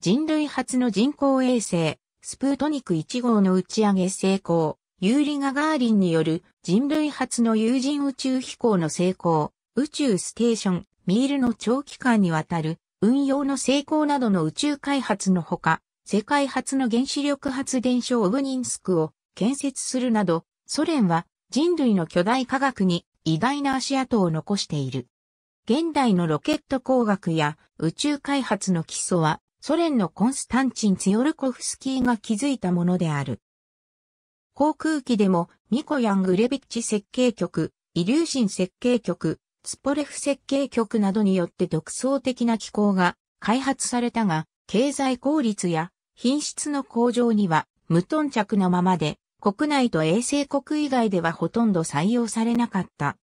人類初の人工衛星、スプートニク1号の打ち上げ成功、ユーリ・ガガーリンによる人類初の有人宇宙飛行の成功、宇宙ステーション、ミールの長期間にわたる運用の成功などの宇宙開発のほか、世界初の原子力発電所オブニンスクを建設するなど、ソ連は人類の巨大科学に偉大な足跡を残している。現代のロケット工学や宇宙開発の基礎はソ連のコンスタンチン・ツヨルコフスキーが築いたものである。航空機でもミコヤン・グレビッチ設計局、イリューシン設計局、ツポレフ設計局などによって独創的な機構が開発されたが、経済効率や品質の向上には無頓着なままで、国内と衛星国以外ではほとんど採用されなかった。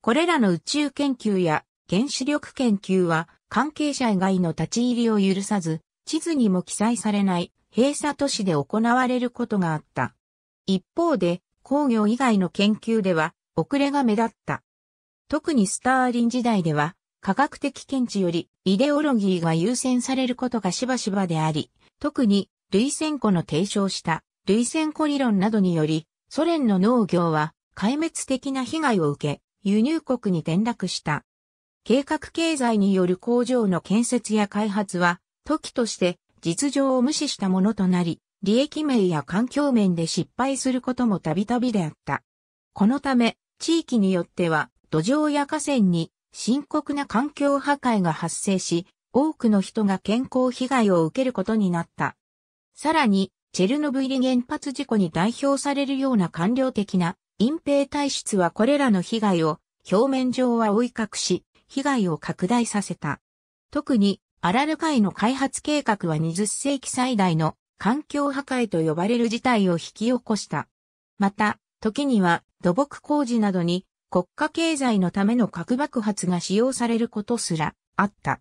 これらの宇宙研究や原子力研究は関係者以外の立ち入りを許さず、地図にも記載されない閉鎖都市で行われることがあった。一方で工業以外の研究では遅れが目立った。特にスターリン時代では科学的見地よりイデオロギーが優先されることがしばしばであり、特にルイセンコの提唱したルイセンコ理論などにより、ソ連の農業は壊滅的な被害を受け、輸入国に転落した。計画経済による工場の建設や開発は、時として実情を無視したものとなり、利益面や環境面で失敗することもたびたびであった。このため、地域によっては、土壌や河川に深刻な環境破壊が発生し、多くの人が健康被害を受けることになった。さらに、チェルノブイリ原発事故に代表されるような官僚的な隠蔽体質はこれらの被害を表面上は追い隠し、被害を拡大させた。特に、アラル海の開発計画は20世紀最大の環境破壊と呼ばれる事態を引き起こした。また、時には土木工事などに国家経済のための核爆発が使用されることすらあった。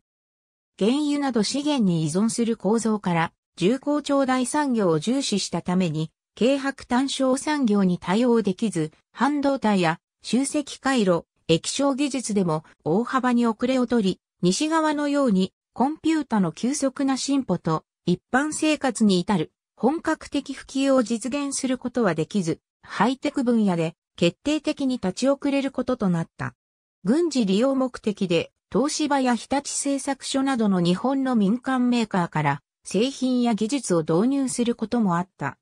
原油など資源に依存する構造から重工長大産業を重視したために、軽薄単焦産業に対応できず、半導体や集積回路、液晶技術でも大幅に遅れを取り、西側のようにコンピュータの急速な進歩と一般生活に至る本格的普及を実現することはできず、ハイテク分野で決定的に立ち遅れることとなった。軍事利用目的で東芝や日立製作所などの日本の民間メーカーから製品や技術を導入することもあった。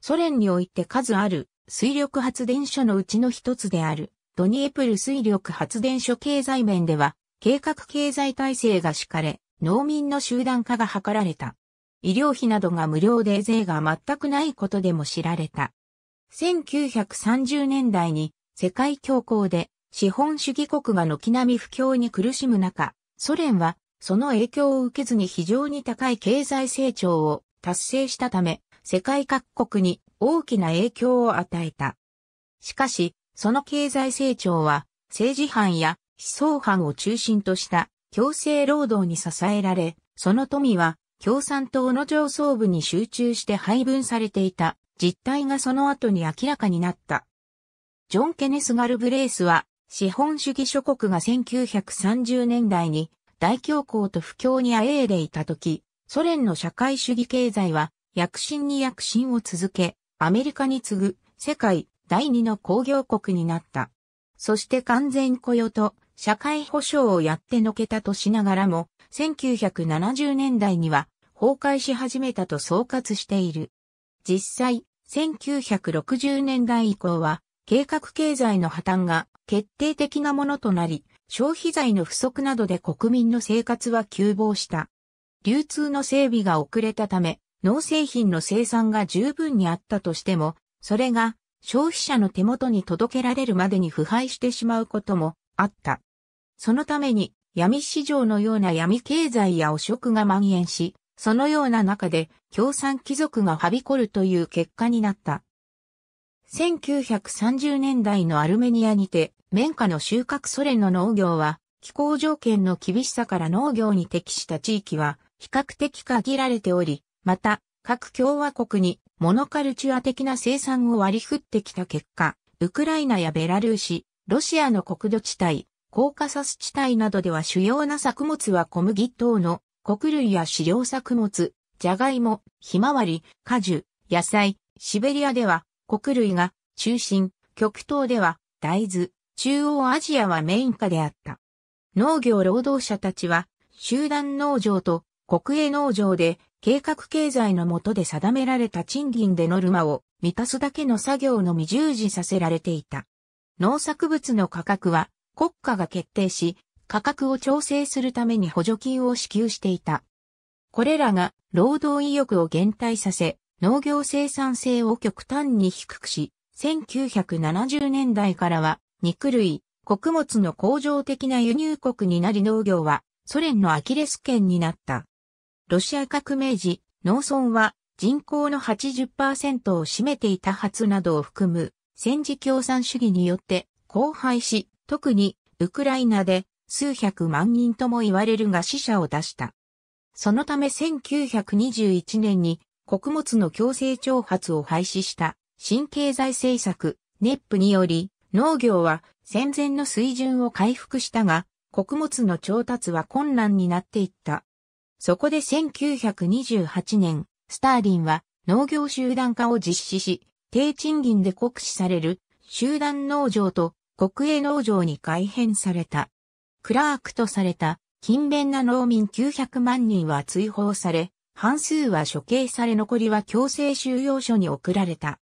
ソ連において数ある水力発電所のうちの一つであるドニエプル水力発電所経済面では計画経済体制が敷かれ農民の集団化が図られた。医療費などが無料で税が全くないことでも知られた。1930年代に世界恐慌で資本主義国が軒並み不況に苦しむ中、ソ連はその影響を受けずに非常に高い経済成長を達成したため、世界各国に大きな影響を与えた。しかし、その経済成長は政治犯や思想犯を中心とした強制労働に支えられ、その富は共産党の上層部に集中して配分されていた実態がその後に明らかになった。ジョン・ケネス・ガルブレースは、資本主義諸国が1930年代に大恐慌と不況にあえいでいた時、ソ連の社会主義経済は躍進に躍進を続け、アメリカに次ぐ世界第二の工業国になった。そして完全雇用と社会保障をやってのけたとしながらも、1970年代には崩壊し始めたと総括している。実際、1960年代以降は、計画経済の破綻が決定的なものとなり、消費財の不足などで国民の生活は急防した。流通の整備が遅れたため、農製品の生産が十分にあったとしても、それが消費者の手元に届けられるまでに腐敗してしまうこともあった。そのために闇市場のような闇経済や汚職が蔓延し、そのような中で共産貴族がはびこるという結果になった。1930年代のアルメニアにて、綿花の収穫ソ連の農業は、気候条件の厳しさから農業に適した地域は比較的限られており、また、各共和国にモノカルチュア的な生産を割り振ってきた結果、ウクライナやベラルーシ、ロシアの国土地帯、コーカサス地帯などでは主要な作物は小麦等の穀類や飼料作物、じゃがいも、ひまわり、果樹、野菜、シベリアでは穀類が中心、極東では大豆、中央アジアはメイン化であった。農業労働者たちは集団農場と国営農場で計画経済の下で定められた賃金でノルマを満たすだけの作業のみ従事させられていた。農作物の価格は国家が決定し、価格を調整するために補助金を支給していた。これらが労働意欲を減退させ、農業生産性を極端に低くし、1970年代からは肉類、穀物の工場的な輸入国になり農業はソ連のアキレス腱になった。ロシア革命時、農村は人口の80%を占めていたはずなどを含む戦時共産主義によって荒廃し、特にウクライナで数百万人とも言われるが死者を出した。そのため1921年に穀物の強制徴発を廃止した新経済政策、ネップにより農業は戦前の水準を回復したが、穀物の調達は困難になっていった。そこで1928年、スターリンは農業集団化を実施し、低賃金で酷使される集団農場と国営農場に改変された。クラークとされた勤勉な農民900万人は追放され、半数は処刑され残りは強制収容所に送られた。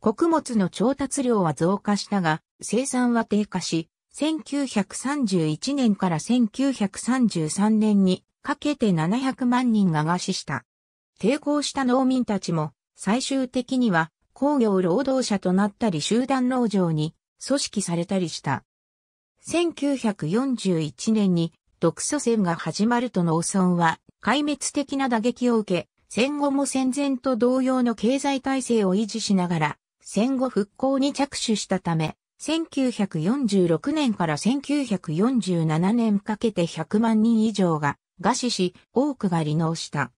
穀物の調達量は増加したが、生産は低下し、1931年から1933年にかけて700万人が餓死した。抵抗した農民たちも最終的には工業労働者となったり集団農場に組織されたりした。1941年に独ソ戦が始まると農村は壊滅的な打撃を受け、戦後も戦前と同様の経済体制を維持しながら戦後復興に着手したため、1946年から1947年かけて100万人以上が餓死し、多くが離農した。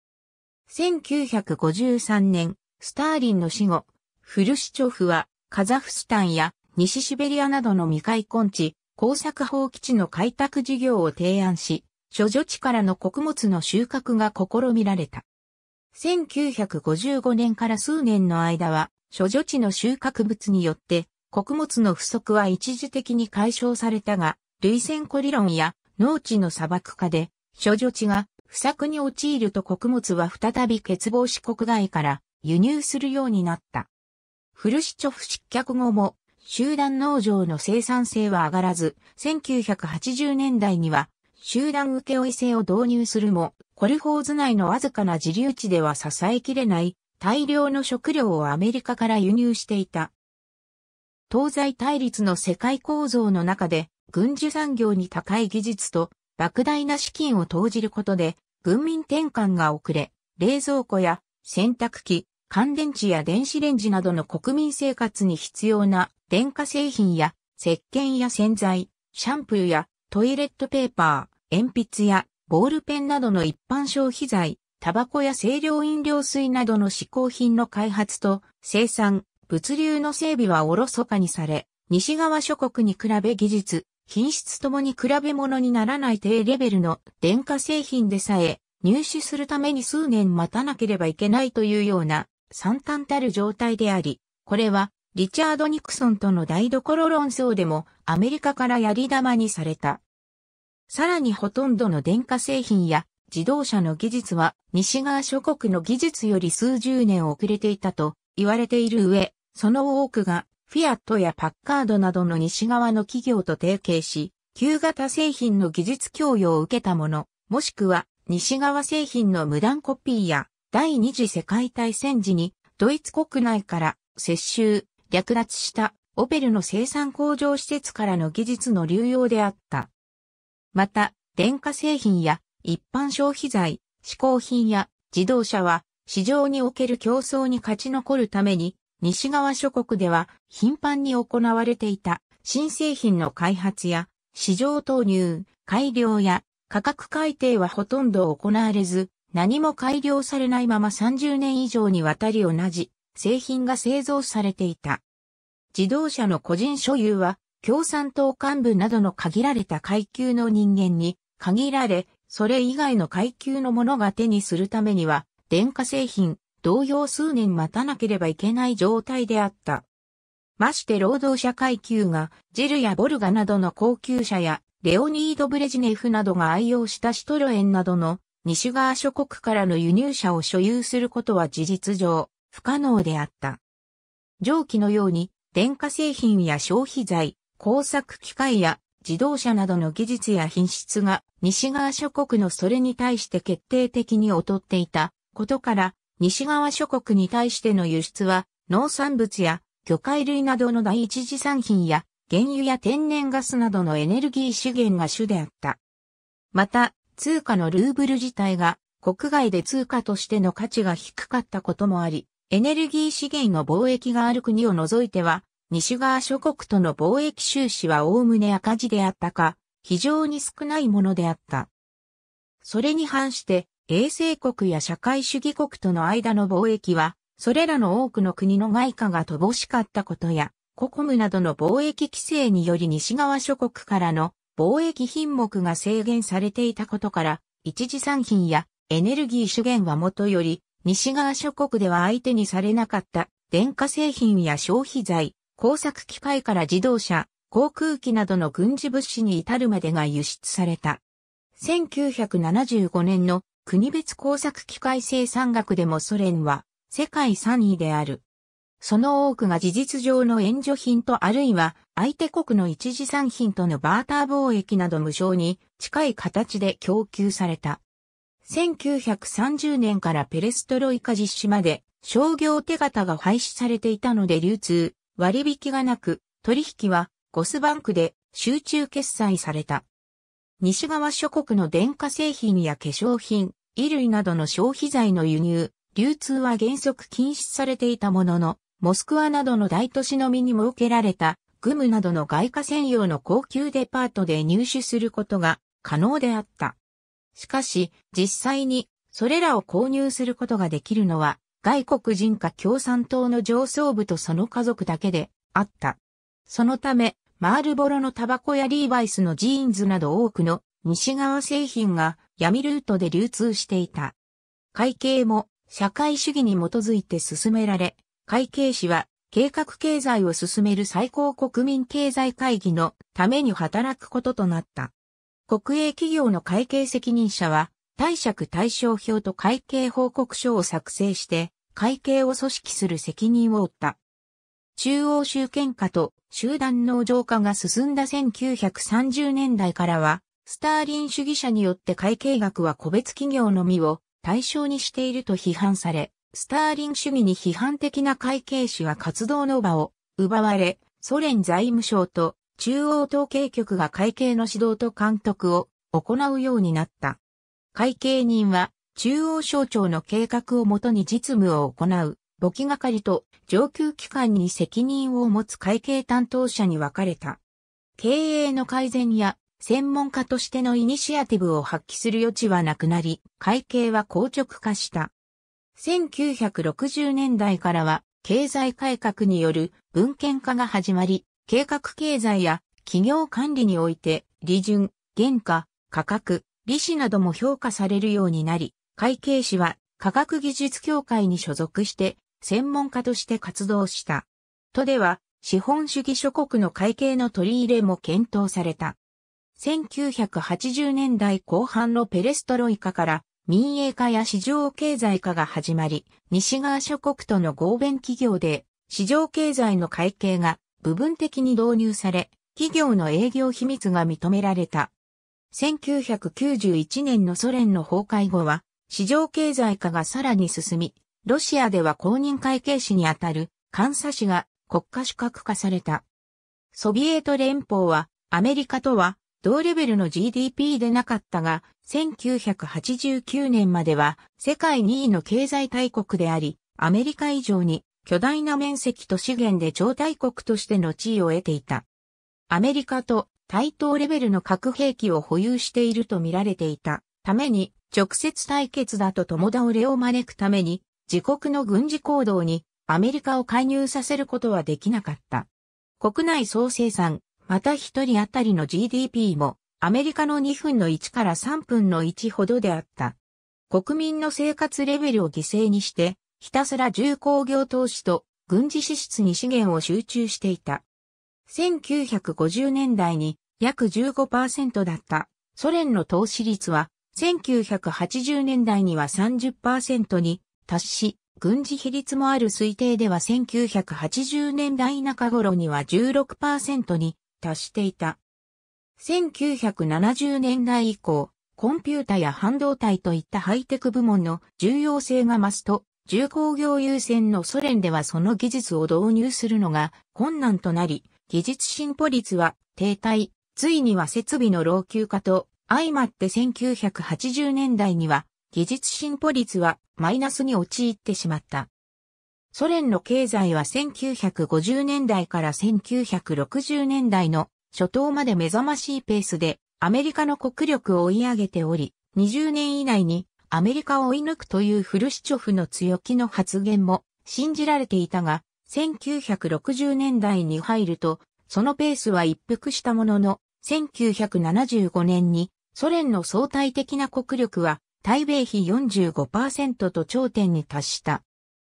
1953年、スターリンの死後、フルシチョフはカザフスタンや西シベリアなどの未開墾地、工作放棄地の開拓事業を提案し、諸女地からの穀物の収穫が試みられた。1955年から数年の間は諸女地の収穫物によって穀物の不足は一時的に解消されたが、類線コ理論や農地の砂漠化で、諸女地が不作に陥ると穀物は再び欠乏し国外から輸入するようになった。フルシチョフ失脚後も集団農場の生産性は上がらず、1980年代には集団請負制を導入するも、コルホーズ内のわずかな自流地では支えきれない大量の食料をアメリカから輸入していた。東西対立の世界構造の中で、軍需産業に高い技術と莫大な資金を投じることで、軍民転換が遅れ、冷蔵庫や洗濯機、乾電池や電子レンジなどの国民生活に必要な電化製品や石鹸や洗剤、シャンプーやトイレットペーパー、鉛筆やボールペンなどの一般消費財、タバコや清涼飲料水などの嗜好品の開発と生産、物流の整備はおろそかにされ、西側諸国に比べ技術、品質ともに比べ物にならない低レベルの電化製品でさえ入手するために数年待たなければいけないというような惨憺たる状態であり、これはリチャード・ニクソンとの台所論争でもアメリカからやり玉にされた。さらにほとんどの電化製品や自動車の技術は西側諸国の技術より数十年遅れていたと言われている上、その多くがフィアットやパッカードなどの西側の企業と提携し、旧型製品の技術供与を受けたもの、もしくは西側製品の無断コピーや第二次世界大戦時にドイツ国内から接収、略奪したオペルの生産工場施設からの技術の流用であった。また、電化製品や一般消費財、嗜好品や自動車は市場における競争に勝ち残るために西側諸国では頻繁に行われていた新製品の開発や市場投入、改良や価格改定はほとんど行われず何も改良されないまま30年以上にわたり同じ製品が製造されていた。自動車の個人所有は共産党幹部などの限られた階級の人間に限られそれ以外の階級のものが手にするためには、電化製品、同様数年待たなければいけない状態であった。まして労働者階級が、ジルやボルガなどの高級車や、レオニード・ブレジネフなどが愛用したシトロエンなどの西側諸国からの輸入車を所有することは事実上不可能であった。上記のように電化製品や消費財、工作機械や自動車などの技術や品質が西側諸国のそれに対して決定的に劣っていたことから、西側諸国に対しての輸出は農産物や魚介類などの第一次産品や原油や天然ガスなどのエネルギー資源が主であった。また、通貨のルーブル自体が国外で通貨としての価値が低かったこともあり、エネルギー資源の貿易がある国を除いては、西側諸国との貿易収支は概ね赤字であったか、非常に少ないものであった。それに反して、衛生国や社会主義国との間の貿易は、それらの多くの国の外貨が乏しかったことや、ココムなどの貿易規制により西側諸国からの貿易品目が制限されていたことから、一次産品やエネルギー資源はもとより、西側諸国では相手にされなかった電化製品や消費財、工作機械から自動車、航空機などの軍事物資に至るまでが輸出された。1975年の国別工作機械生産額でもソ連は世界3位である。その多くが事実上の援助品とあるいは相手国の一時産品とのバーター貿易など無償に近い形で供給された。1930年からペレストロイカ実施まで商業手形が廃止されていたので流通、割引がなく、取引はゴスバンクで集中決済された。西側諸国の電化製品や化粧品、衣類などの消費財の輸入、流通は原則禁止されていたものの、モスクワなどの大都市のみに設けられたグムなどの外貨専用の高級デパートで入手することが可能であった。しかし、実際にそれらを購入することができるのは外国人か共産党の上層部とその家族だけであった。そのため、マールボロのタバコやリーバイスのジーンズなど多くの西側製品が闇ルートで流通していた。会計も社会主義に基づいて進められ、会計士は計画経済を進める最高国民経済会議のために働くこととなった。国営企業の会計責任者は、貸借対照表と会計報告書を作成して、会計を組織する責任を負った。中央集権化と集団農場化が進んだ1930年代からは、スターリン主義者によって会計学は個別企業のみを対象にしていると批判され、スターリン主義に批判的な会計士は活動の場を奪われ、ソ連財務省と中央統計局が会計の指導と監督を行うようになった。会計人は中央省庁の計画をもとに実務を行う簿記係と上級機関に責任を持つ会計担当者に分かれた。経営の改善や専門家としてのイニシアティブを発揮する余地はなくなり、会計は硬直化した。1960年代からは経済改革による文献化が始まり、計画経済や企業管理において利潤、原価、価格、利子なども評価されるようになり、会計士は科学技術協会に所属して専門家として活動した。都では資本主義諸国の会計の取り入れも検討された。1980年代後半のペレストロイカから民営化や市場経済化が始まり、西側諸国との合弁企業で、市場経済の会計が部分的に導入され、企業の営業秘密が認められた。1991年のソ連の崩壊後は、市場経済化がさらに進み、ロシアでは公認会計士にあたる監査士が国家資格化された。ソビエト連邦はアメリカとは同レベルの GDP でなかったが、1989年までは世界2位の経済大国であり、アメリカ以上に巨大な面積と資源で超大国としての地位を得ていた。アメリカと対等レベルの核兵器を保有していると見られていたために、直接対決だと共倒れを招くために、自国の軍事行動にアメリカを介入させることはできなかった。国内総生産、また一人当たりの GDP もアメリカの2分の1から3分の1ほどであった。国民の生活レベルを犠牲にして、ひたすら重工業投資と軍事支出に資源を集中していた。1950年代に約15%だったソ連の投資率は1980年代には30%に達し、軍事比率もある推定では1980年代中頃には16%に達していた。1970年代以降、コンピュータや半導体といったハイテク部門の重要性が増すと、重工業優先のソ連ではその技術を導入するのが困難となり、技術進歩率は停滞、ついには設備の老朽化と相まって1980年代には技術進歩率はマイナスに陥ってしまった。ソ連の経済は1950年代から1960年代の初頭まで目覚ましいペースでアメリカの国力を追い上げており、20年以内にアメリカを追い抜くというフルシチョフの強気の発言も信じられていたが、1960年代に入ると、そのペースは一服したものの、1975年にソ連の相対的な国力は対米比45%と頂点に達した。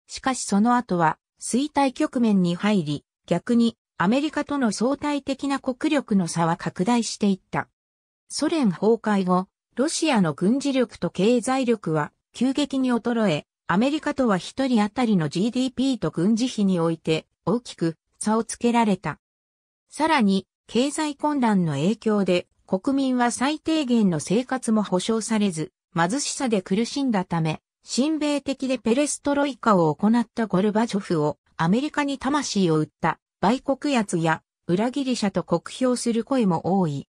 しかしその後は衰退局面に入り、逆にアメリカとの相対的な国力の差は拡大していった。ソ連崩壊後、ロシアの軍事力と経済力は急激に衰え、アメリカとは一人当たりの GDP と軍事費において大きく差をつけられた。さらに、経済混乱の影響で国民は最低限の生活も保障されず、貧しさで苦しんだため、親米的でペレストロイカを行ったゴルバチョフをアメリカに魂を売った売国奴や裏切り者と酷評する声も多い。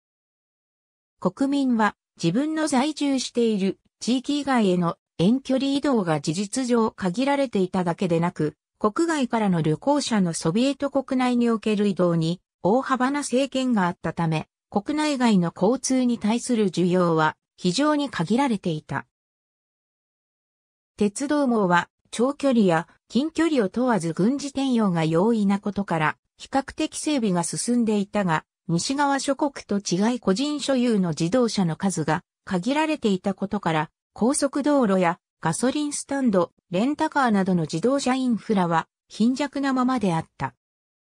国民は自分の在住している地域以外への遠距離移動が事実上限られていただけでなく、国外からの旅行者のソビエト国内における移動に大幅な制限があったため、国内外の交通に対する需要は非常に限られていた。鉄道網は長距離や近距離を問わず軍事転用が容易なことから、比較的整備が進んでいたが、西側諸国と違い個人所有の自動車の数が限られていたことから、高速道路やガソリンスタンド、レンタカーなどの自動車インフラは貧弱なままであった。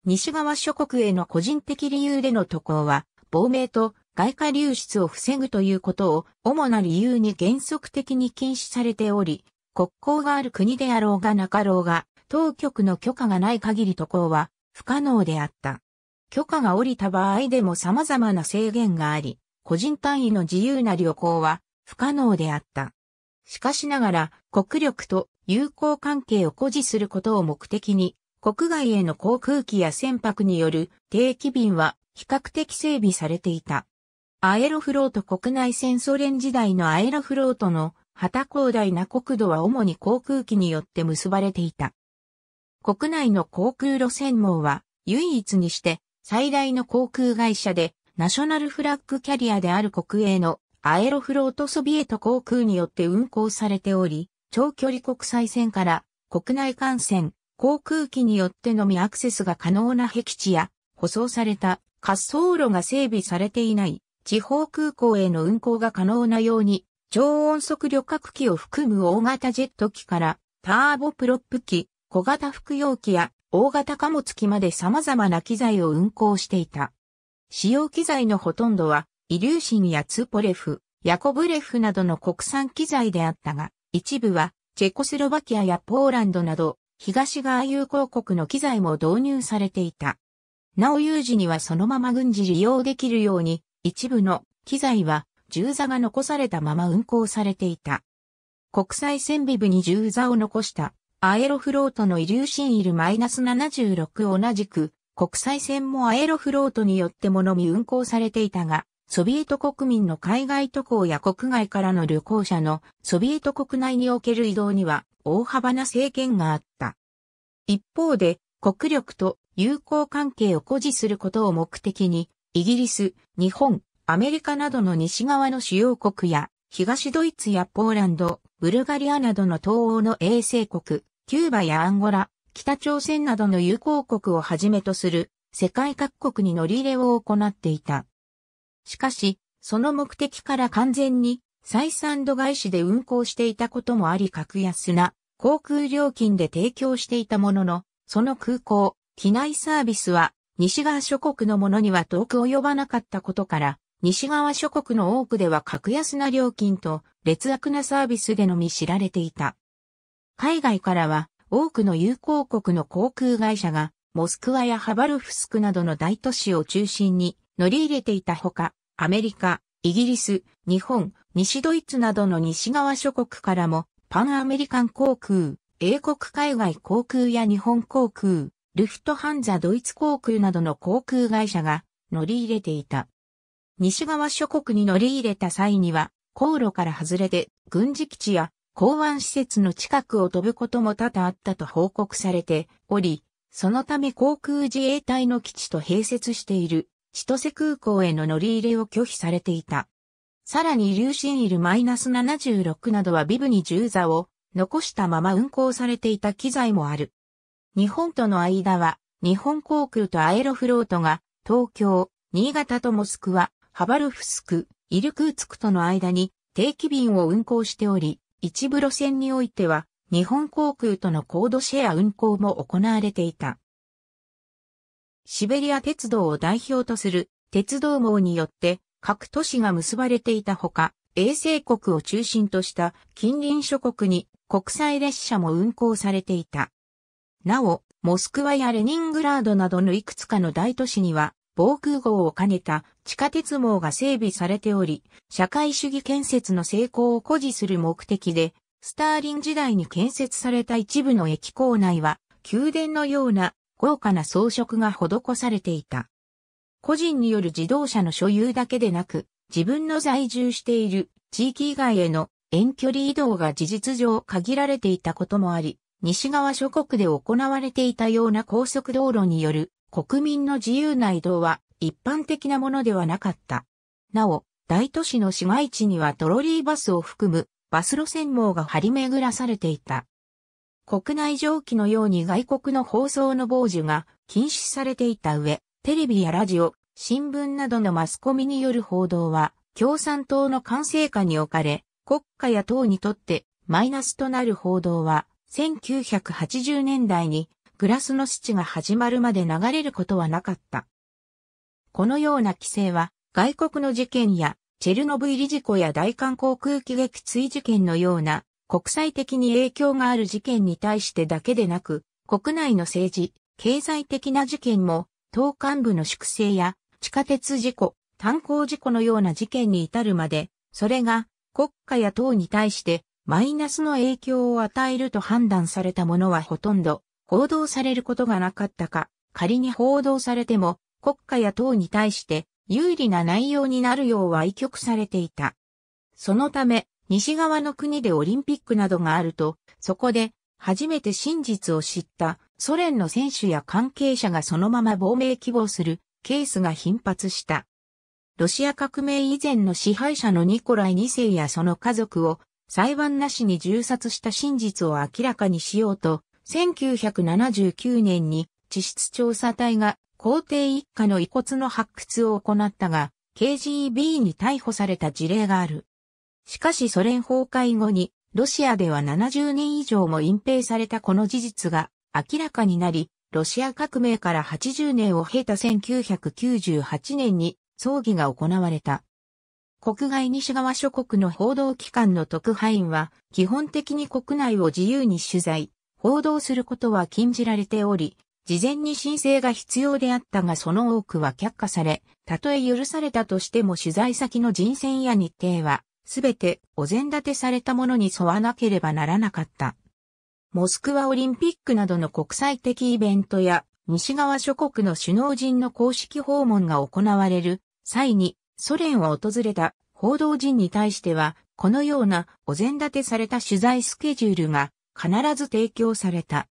西側諸国への個人的理由での渡航は、亡命と外貨流出を防ぐということを主な理由に原則的に禁止されており、国交がある国であろうがなかろうが、当局の許可がない限り渡航は不可能であった。許可が下りた場合でも様々な制限があり、個人単位の自由な旅行は不可能であった。しかしながら、国力と友好関係を誇示することを目的に、国外への航空機や船舶による定期便は比較的整備されていた。アエロフロート国内戦ソ連時代のアエロフロートの旗広大な国土は主に航空機によって結ばれていた。国内の航空路線網は唯一にして最大の航空会社でナショナルフラッグキャリアである国営のアエロフロートソビエト航空によって運航されており、長距離国際線から国内幹線、航空機によってのみアクセスが可能な僻地や舗装された滑走路が整備されていない地方空港への運航が可能なように超音速旅客機を含む大型ジェット機からターボプロップ機、小型服用機や大型貨物機まで様々な機材を運航していた。使用機材のほとんどはイリューシンやツポレフ、ヤコブレフなどの国産機材であったが、一部はチェコスロバキアやポーランドなど東側友好国の機材も導入されていた。なお有事にはそのまま軍事利用できるように、一部の機材は重座が残されたまま運行されていた。国際線ビ部に重座を残したアエロフロートのイリューシンイル -76 同じく国際線もアエロフロートによってものみ運行されていたが、ソビエト国民の海外渡航や国外からの旅行者のソビエト国内における移動には大幅な制限があった。一方で国力と友好関係を誇示することを目的にイギリス、日本、アメリカなどの西側の主要国や東ドイツやポーランド、ブルガリアなどの東欧の衛星国、キューバやアンゴラ、北朝鮮などの友好国をはじめとする世界各国に乗り入れを行っていた。しかし、その目的から完全に採算度外視で運行していたこともあり格安な航空料金で提供していたものの、その空港、機内サービスは西側諸国のものには遠く及ばなかったことから、西側諸国の多くでは格安な料金と劣悪なサービスでのみ知られていた。海外からは多くの友好国の航空会社がモスクワやハバルフスクなどの大都市を中心に乗り入れていたほか、アメリカ、イギリス、日本、西ドイツなどの西側諸国からも、パンアメリカン航空、英国海外航空や日本航空、ルフトハンザドイツ航空などの航空会社が乗り入れていた。西側諸国に乗り入れた際には、航路から外れて軍事基地や港湾施設の近くを飛ぶことも多々あったと報告されており、そのため航空自衛隊の基地と併設している千歳空港への乗り入れを拒否されていた。さらに流進イル -76 などはビブに重座を残したまま運行されていた機材もある。日本との間は日本航空とアエロフロートが東京、新潟とモスクワ、ハバルフスク、イルクーツクとの間に定期便を運行しており、一部路線においては日本航空とのコードシェア運行も行われていた。シベリア鉄道を代表とする鉄道網によって各都市が結ばれていたほか、衛星国を中心とした近隣諸国に国際列車も運行されていた。なお、モスクワやレニングラードなどのいくつかの大都市には、防空壕を兼ねた地下鉄網が整備されており、社会主義建設の成功を誇示する目的で、スターリン時代に建設された一部の駅構内は、宮殿のような豪華な装飾が施されていた。個人による自動車の所有だけでなく、自分の在住している地域以外への遠距離移動が事実上限られていたこともあり、西側諸国で行われていたような高速道路による国民の自由な移動は一般的なものではなかった。なお、大都市の市街地にはトロリーバスを含むバス路線網が張り巡らされていた。国内蒸気のように外国の放送の傍受が禁止されていた上、テレビやラジオ、新聞などのマスコミによる報道は共産党の管制下に置かれ、国家や党にとってマイナスとなる報道は1980年代にグラスのスチが始まるまで流れることはなかった。このような規制は外国の事件やチェルノブイリ事故や大韓航空機撃墜事件のような国際的に影響がある事件に対してだけでなく、国内の政治、経済的な事件も、党幹部の粛清や地下鉄事故、炭鉱事故のような事件に至るまで、それが国家や党に対してマイナスの影響を与えると判断されたものはほとんど報道されることがなかったか、仮に報道されても国家や党に対して有利な内容になるよう歪曲されていた。そのため、西側の国でオリンピックなどがあると、そこで初めて真実を知ったソ連の選手や関係者がそのまま亡命希望するケースが頻発した。ロシア革命以前の支配者のニコライ2世やその家族を裁判なしに銃殺した真実を明らかにしようと、1979年に地質調査隊が皇帝一家の遺骨の発掘を行ったが、KGB に逮捕された事例がある。しかしソ連崩壊後に、ロシアでは70年以上も隠蔽されたこの事実が明らかになり、ロシア革命から80年を経た1998年に葬儀が行われた。国外西側諸国の報道機関の特派員は、基本的に国内を自由に取材、報道することは禁じられており、事前に申請が必要であったがその多くは却下され、たとえ許されたとしても取材先の人選や日程は、すべてお膳立てされたものに沿わなければならなかった。モスクワオリンピックなどの国際的イベントや西側諸国の首脳陣の公式訪問が行われる際にソ連を訪れた報道陣に対しては、このようなお膳立てされた取材スケジュールが必ず提供された。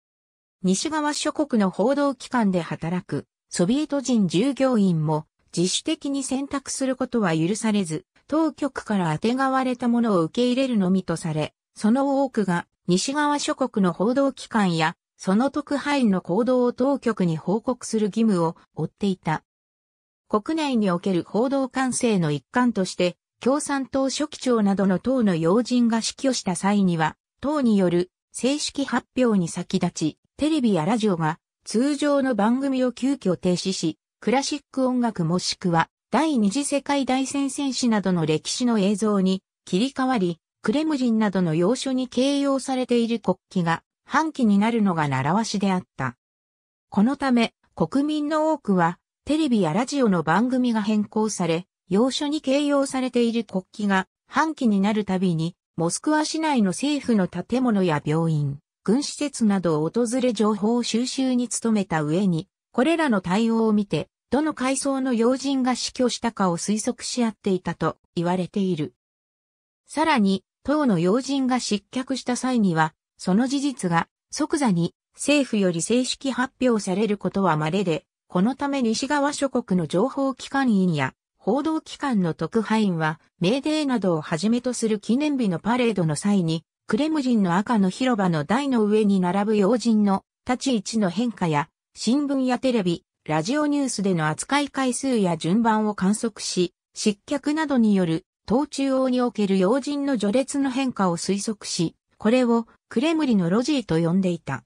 西側諸国の報道機関で働くソビエト人従業員も自主的に選択することは許されず、当局から当てがわれたものを受け入れるのみとされ、その多くが西側諸国の報道機関やその特派員の行動を当局に報告する義務を負っていた。国内における報道管制の一環として、共産党書記長などの党の要人が死去した際には、党による正式発表に先立ち、テレビやラジオが通常の番組を急遽停止し、クラシック音楽もしくは第二次世界大戦戦士などの歴史の映像に切り替わり、クレムリンなどの要所に掲揚されている国旗が半旗になるのが習わしであった。このため、国民の多くはテレビやラジオの番組が変更され、要所に掲揚されている国旗が半旗になるたびに、モスクワ市内の政府の建物や病院、軍施設などを訪れ情報収集に努めた上に、これらの対応を見て、どの階層の要人が死去したかを推測し合っていたと言われている。さらに、党の要人が失脚した際には、その事実が即座に政府より正式発表されることは稀で、このため西側諸国の情報機関員や報道機関の特派員は、メーデーなどをはじめとする記念日のパレードの際に、クレムジンの赤の広場の台の上に並ぶ要人の立ち位置の変化や、新聞やテレビ、ラジオニュースでの扱い回数や順番を観測し、失脚などによる党中央における要人の序列の変化を推測し、これをクレムリのロジーと呼んでいた。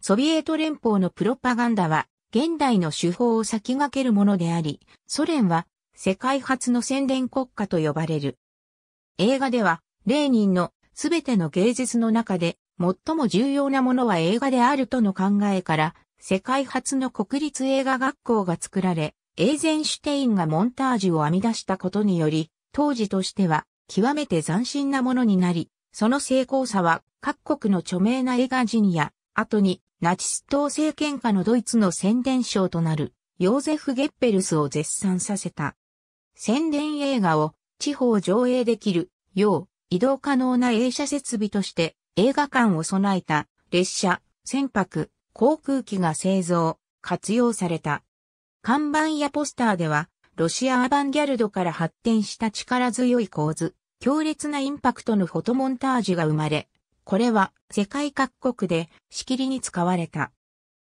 ソビエト連邦のプロパガンダは現代の手法を先駆けるものであり、ソ連は世界初の宣伝国家と呼ばれる。映画では、レーニンのすべての芸術の中で最も重要なものは映画であるとの考えから、世界初の国立映画学校が作られ、エーゼンシュテインがモンタージュを編み出したことにより、当時としては極めて斬新なものになり、その成功さは各国の著名な映画人や、後にナチス党政権下のドイツの宣伝賞となるヨーゼフ・ゲッペルスを絶賛させた。宣伝映画を地方上映できるよう移動可能な映写設備として映画館を備えた列車、船舶、航空機が製造、活用された。看板やポスターではロシアアバンギャルドから発展した力強い構図、強烈なインパクトのフォトモンタージュが生まれ、これは世界各国でしきりに使われた。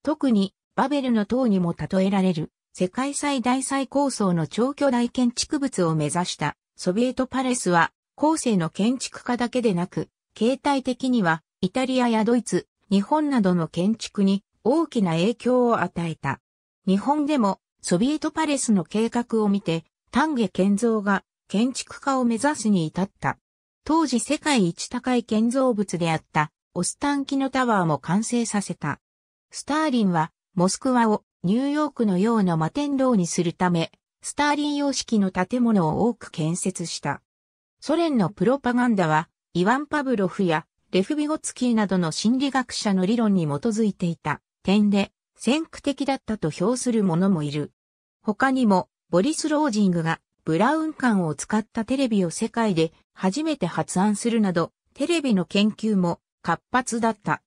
特にバベルの塔にも例えられる世界最大最高層の超巨大建築物を目指したソビエトパレスは後世の建築家だけでなく、形態的にはイタリアやドイツ、日本などの建築に大きな影響を与えた。日本でもソビエトパレスの計画を見て、丹下健三が建築家を目指すに至った。当時世界一高い建造物であったオスタンキノタワーも完成させた。スターリンはモスクワをニューヨークのような摩天楼にするため、スターリン様式の建物を多く建設した。ソ連のプロパガンダは、イワン・パブロフやレフビゴツキーなどの心理学者の理論に基づいていた点で、先駆的だったと評する者もいる。他にも、ボリス・ロージングがブラウン管を使ったテレビを世界で初めて発案するなど、テレビの研究も活発だった。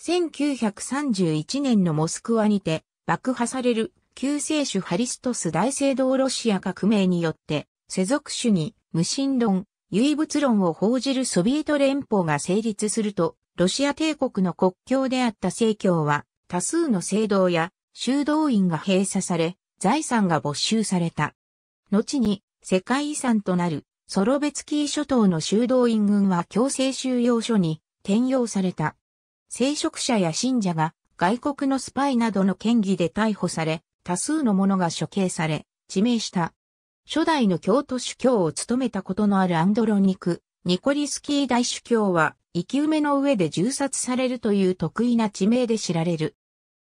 1931年のモスクワにて爆破される救世主ハリストス大聖堂ロシア革命によって世俗主義、無神論、唯物論を報じるソビエト連邦が成立すると、ロシア帝国の国境であった正教は多数の聖堂や修道院が閉鎖され、財産が没収された。後に世界遺産となるソロベツキー諸島の修道院群は強制収容所に転用された。聖職者や信者が外国のスパイなどの嫌疑で逮捕され、多数の者が処刑され、致命した。初代の京都主教を務めたことのあるアンドロニク、ニコリスキー大主教は、生き埋めの上で銃殺されるという得意な地名で知られる。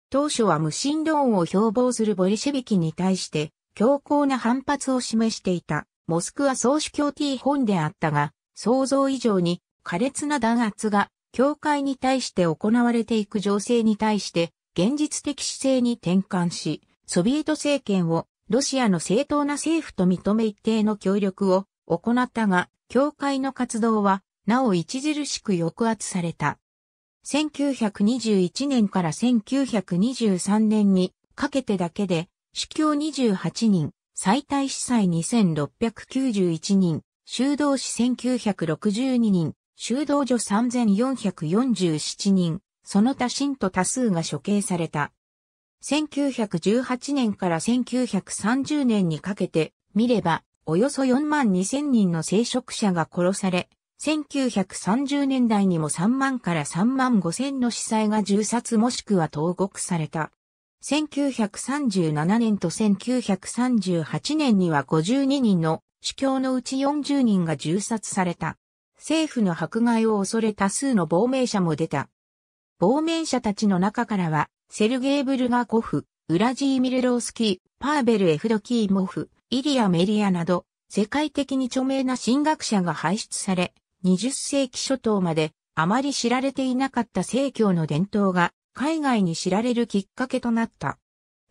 当初は無神論を標榜するボリシェビキに対して強硬な反発を示していたモスクワ総主教ティー本であったが、想像以上に苛烈な弾圧が教会に対して行われていく情勢に対して現実的姿勢に転換し、ソビエト政権をロシアの正当な政府と認め一定の協力を行ったが、教会の活動はなお著しく抑圧された。1921年から1923年にかけてだけで、主教28人、最大司祭2691人、修道士1962人、修道女3447人、その他信徒多数が処刑された。1918年から1930年にかけて見れば、およそ4万2千人の聖職者が殺され、1930年代にも3万から3万5千の司祭が銃殺もしくは投獄された。1937年と1938年には52人の主教のうち40人が銃殺された。政府の迫害を恐れ多数の亡命者も出た。亡命者たちの中からは、セルゲー・ブルガコフ、ウラジーミルロースキー、パーベル・エフドキーモフ、イリア・メリアなど、世界的に著名な神学者が輩出され、20世紀初頭まであまり知られていなかった正教の伝統が海外に知られるきっかけとなった。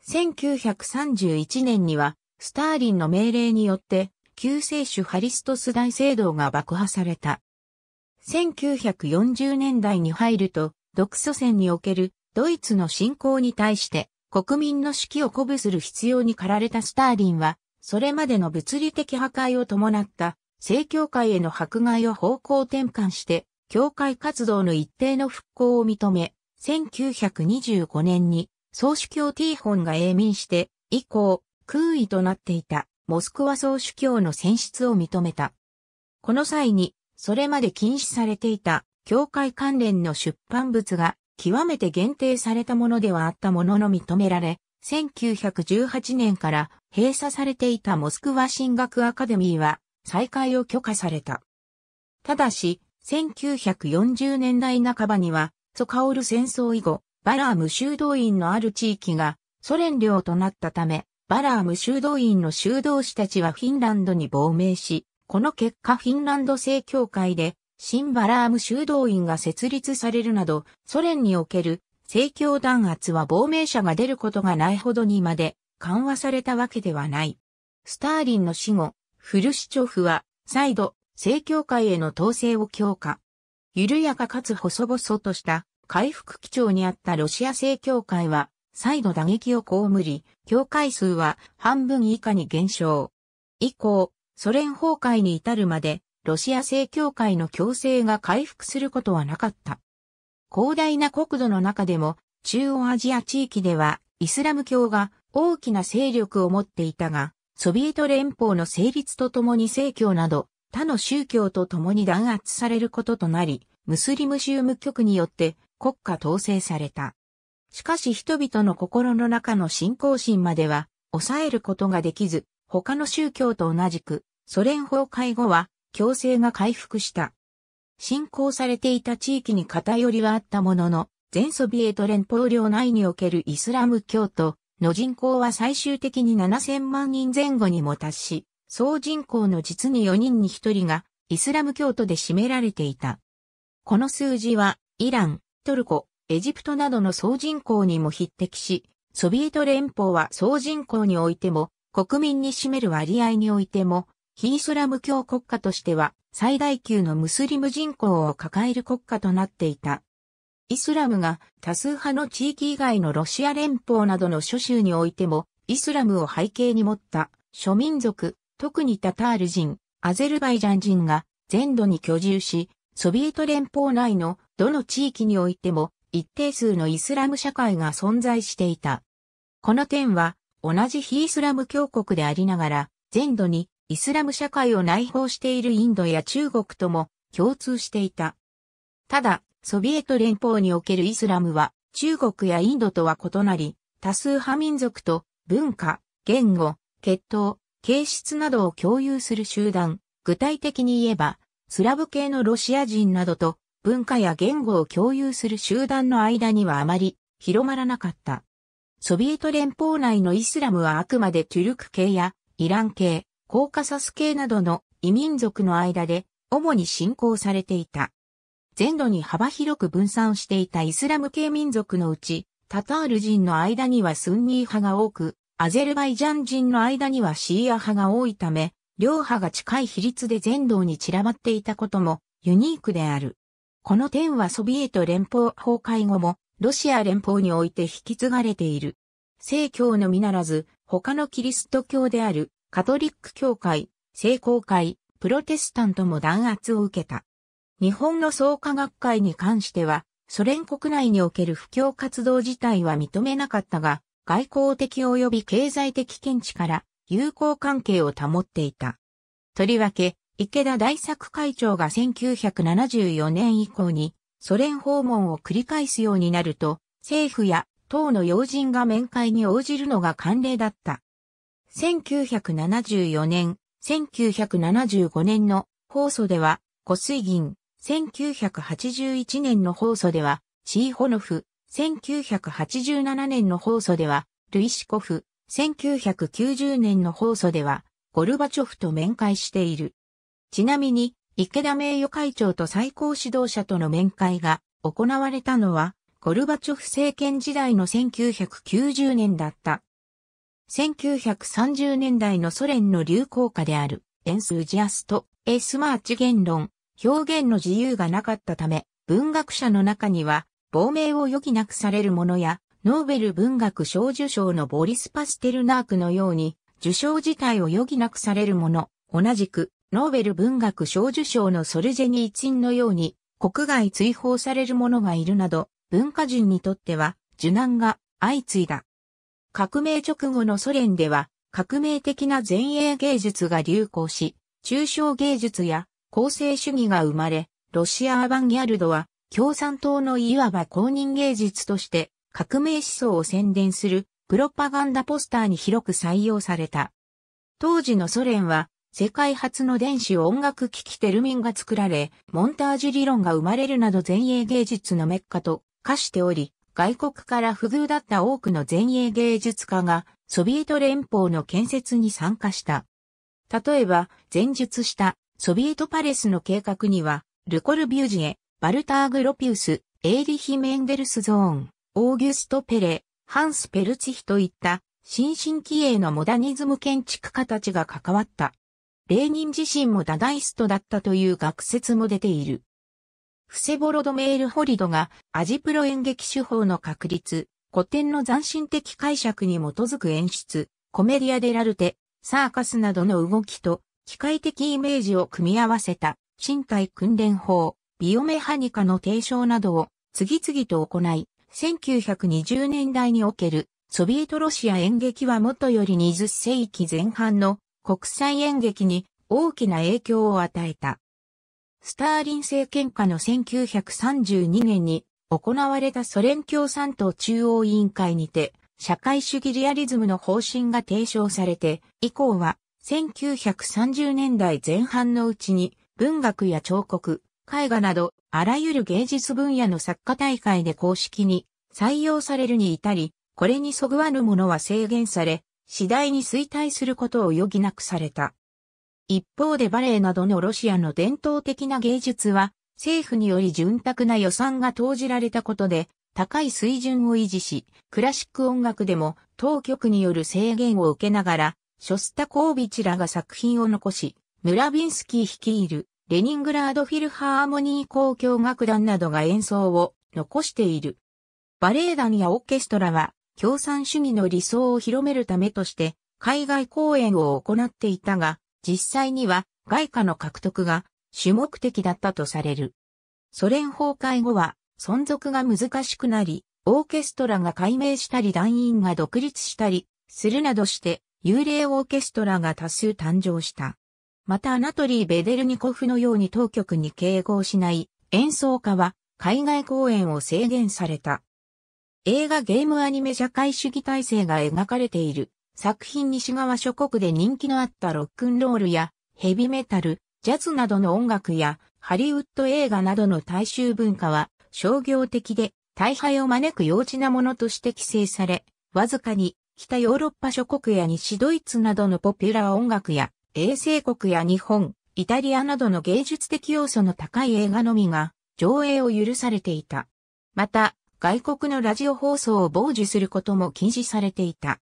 1931年にはスターリンの命令によって救世主ハリストス大聖堂が爆破された。1940年代に入ると独ソ戦におけるドイツの侵攻に対して国民の士気を鼓舞する必要に駆られたスターリンは、それまでの物理的破壊を伴った正教会への迫害を方向転換して、教会活動の一定の復興を認め、1925年に総主教ティーホンが永眠して、以降、空位となっていたモスクワ総主教の選出を認めた。この際に、それまで禁止されていた教会関連の出版物が極めて限定されたものではあったものの認められ、1918年から閉鎖されていたモスクワ神学アカデミーは再開を許可された。ただし、1940年代半ばには、ソカオル戦争以後、バラーム修道院のある地域がソ連領となったため、バラーム修道院の修道士たちはフィンランドに亡命し、この結果フィンランド正教会で新バラーム修道院が設立されるなど、ソ連における正教弾圧は亡命者が出ることがないほどにまで緩和されたわけではない。スターリンの死後、フルシチョフは再度正教会への統制を強化。緩やかかつ細々とした回復基調にあったロシア正教会は再度打撃を被り、教会数は半分以下に減少。以降、ソ連崩壊に至るまでロシア正教会の強制が回復することはなかった。広大な国土の中でも中央アジア地域ではイスラム教が大きな勢力を持っていたが、ソビエト連邦の成立とともに正教など他の宗教と共に弾圧されることとなり、ムスリム宗務局によって国家統制された。しかし人々の心の中の信仰心までは抑えることができず、他の宗教と同じくソ連崩壊後は強制が回復した。侵攻されていた地域に偏りはあったものの、全ソビエト連邦領内におけるイスラム教徒の人口は最終的に7000万人前後にも達し、総人口の実に4人に1人がイスラム教徒で占められていた。この数字はイラン、トルコ、エジプトなどの総人口にも匹敵し、ソビエト連邦は総人口においても、国民に占める割合においても、非イスラム教国家としては最大級のムスリム人口を抱える国家となっていた。イスラムが多数派の地域以外のロシア連邦などの諸州においても、イスラムを背景に持った諸民族、特にタタール人、アゼルバイジャン人が全土に居住し、ソビエト連邦内のどの地域においても一定数のイスラム社会が存在していた。この点は同じ非イスラム教国でありながら、全土にイスラム社会を内包しているインドや中国とも共通していた。ただ、ソビエト連邦におけるイスラムは中国やインドとは異なり、多数派民族と文化、言語、血統、形質などを共有する集団、具体的に言えば、スラブ系のロシア人などと文化や言語を共有する集団の間にはあまり広まらなかった。ソビエト連邦内のイスラムはあくまでトゥルク系やイラン系、コーカサス系などの異民族の間で主に信仰されていた。全土に幅広く分散していたイスラム系民族のうち、タタール人の間にはスンニー派が多く、アゼルバイジャン人の間にはシーア派が多いため、両派が近い比率で全土に散らばっていたこともユニークである。この点はソビエト連邦崩壊後もロシア連邦において引き継がれている。正教のみならず他のキリスト教であるカトリック教会、聖公会、プロテスタントも弾圧を受けた。日本の創価学会に関しては、ソ連国内における布教活動自体は認めなかったが、外交的及び経済的見地から友好関係を保っていた。とりわけ、池田大作会長が1974年以降にソ連訪問を繰り返すようになると、政府や党の要人が面会に応じるのが慣例だった。1974年、1975年の放送では、湖水銀、1981年の放送では、チーホノフ、1987年の放送では、ルイシコフ、1990年の放送では、ゴルバチョフと面会している。ちなみに、池田名誉会長と最高指導者との面会が行われたのは、ゴルバチョフ政権時代の1990年だった。1930年代のソ連の流行歌である、エンスージアスト、エスマーチ言論、表現の自由がなかったため、文学者の中には、亡命を余儀なくされるものや、ノーベル文学賞受賞のボリス・パステルナークのように、受賞自体を余儀なくされるもの、同じく、ノーベル文学賞受賞のソルジェニーツィンのように、国外追放される者がいるなど、文化人にとっては、受難が相次いだ。革命直後のソ連では、革命的な前衛芸術が流行し、抽象芸術や構成主義が生まれ、ロシアアバンギャルドは共産党のいわば公認芸術として革命思想を宣伝するプロパガンダポスターに広く採用された。当時のソ連は世界初の電子音楽機器テルミンが作られ、モンタージュ理論が生まれるなど前衛芸術のメッカと化しており、外国から不遇だった多くの前衛芸術家がソビエト連邦の建設に参加した。例えば、前述したソビエトパレスの計画には、ルコルビュージエ、バルターグ・ロピウス、エーリヒ・メンデルスゾーン、オーギュスト・ペレ、ハンス・ペルツヒといった新進気鋭のモダニズム建築家たちが関わった。レーニン自身もダダイストだったという学説も出ている。フセボロドメール・ホリドがアジプロ演劇手法の確立、古典の斬新的解釈に基づく演出、コメディア・デラルテ、サーカスなどの動きと機械的イメージを組み合わせた身体訓練法、ビオメハニカの提唱などを次々と行い、1920年代におけるソビエトロシア演劇はもとより20世紀前半の国際演劇に大きな影響を与えた。スターリン政権下の1932年に行われたソ連共産党中央委員会にて、社会主義リアリズムの方針が提唱されて、以降は1930年代前半のうちに文学や彫刻、絵画などあらゆる芸術分野の作家大会で公式に採用されるに至り、これにそぐわぬものは制限され、次第に衰退することを余儀なくされた。一方でバレエなどのロシアの伝統的な芸術は、政府により潤沢な予算が投じられたことで、高い水準を維持し、クラシック音楽でも当局による制限を受けながら、ショスタコービチらが作品を残し、ムラビンスキー率いるレニングラードフィルハーモニー交響楽団などが演奏を残している。バレエ団やオーケストラは共産主義の理想を広めるためとして海外公演を行っていたが、実際には外貨の獲得が主目的だったとされる。ソ連崩壊後は存続が難しくなり、オーケストラが解明したり団員が独立したりするなどして幽霊オーケストラが多数誕生した。またアナトリー・ベデルニコフのように当局に敬語しない演奏家は海外公演を制限された。映画ゲームアニメ社会主義体制が描かれている作品西側諸国で人気のあったロックンロールやヘビメタル、ジャズなどの音楽やハリウッド映画などの大衆文化は商業的で大敗を招く幼稚なものとして規制され、わずかに北ヨーロッパ諸国や西ドイツなどのポピュラー音楽や衛星国や日本、イタリアなどの芸術的要素の高い映画のみが上映を許されていた。また、外国のラジオ放送を傍受することも禁止されていた。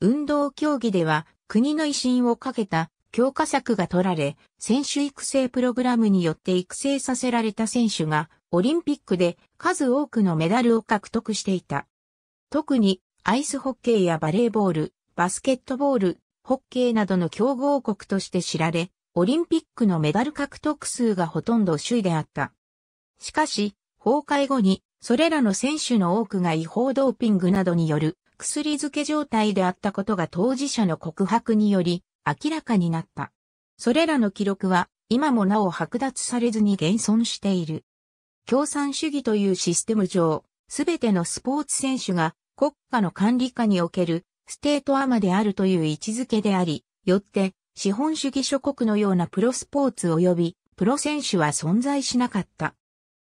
運動競技では国の威信をかけた強化策が取られ、選手育成プログラムによって育成させられた選手がオリンピックで数多くのメダルを獲得していた。特にアイスホッケーやバレーボール、バスケットボール、ホッケーなどの強豪国として知られ、オリンピックのメダル獲得数がほとんど首位であった。しかし、崩壊後にそれらの選手の多くが違法ドーピングなどによる薬漬け状態であったことが当事者の告白により明らかになった。それらの記録は今もなお剥奪されずに現存している。共産主義というシステム上、すべてのスポーツ選手が国家の管理下におけるステートアマであるという位置づけであり、よって資本主義諸国のようなプロスポーツ及びプロ選手は存在しなかった。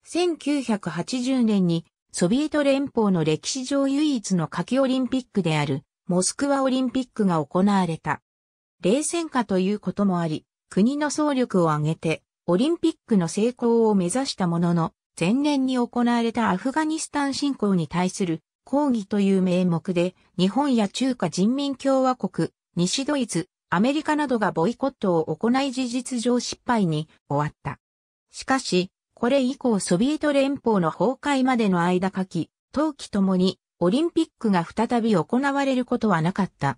1980年にソビエト連邦の歴史上唯一の夏季オリンピックであるモスクワオリンピックが行われた。冷戦下ということもあり、国の総力を挙げてオリンピックの成功を目指したものの、前年に行われたアフガニスタン侵攻に対する抗議という名目で、日本や中華人民共和国、西ドイツ、アメリカなどがボイコットを行い事実上失敗に終わった。しかし、これ以降ソビエト連邦の崩壊までの間夏季、冬季ともにオリンピックが再び行われることはなかった。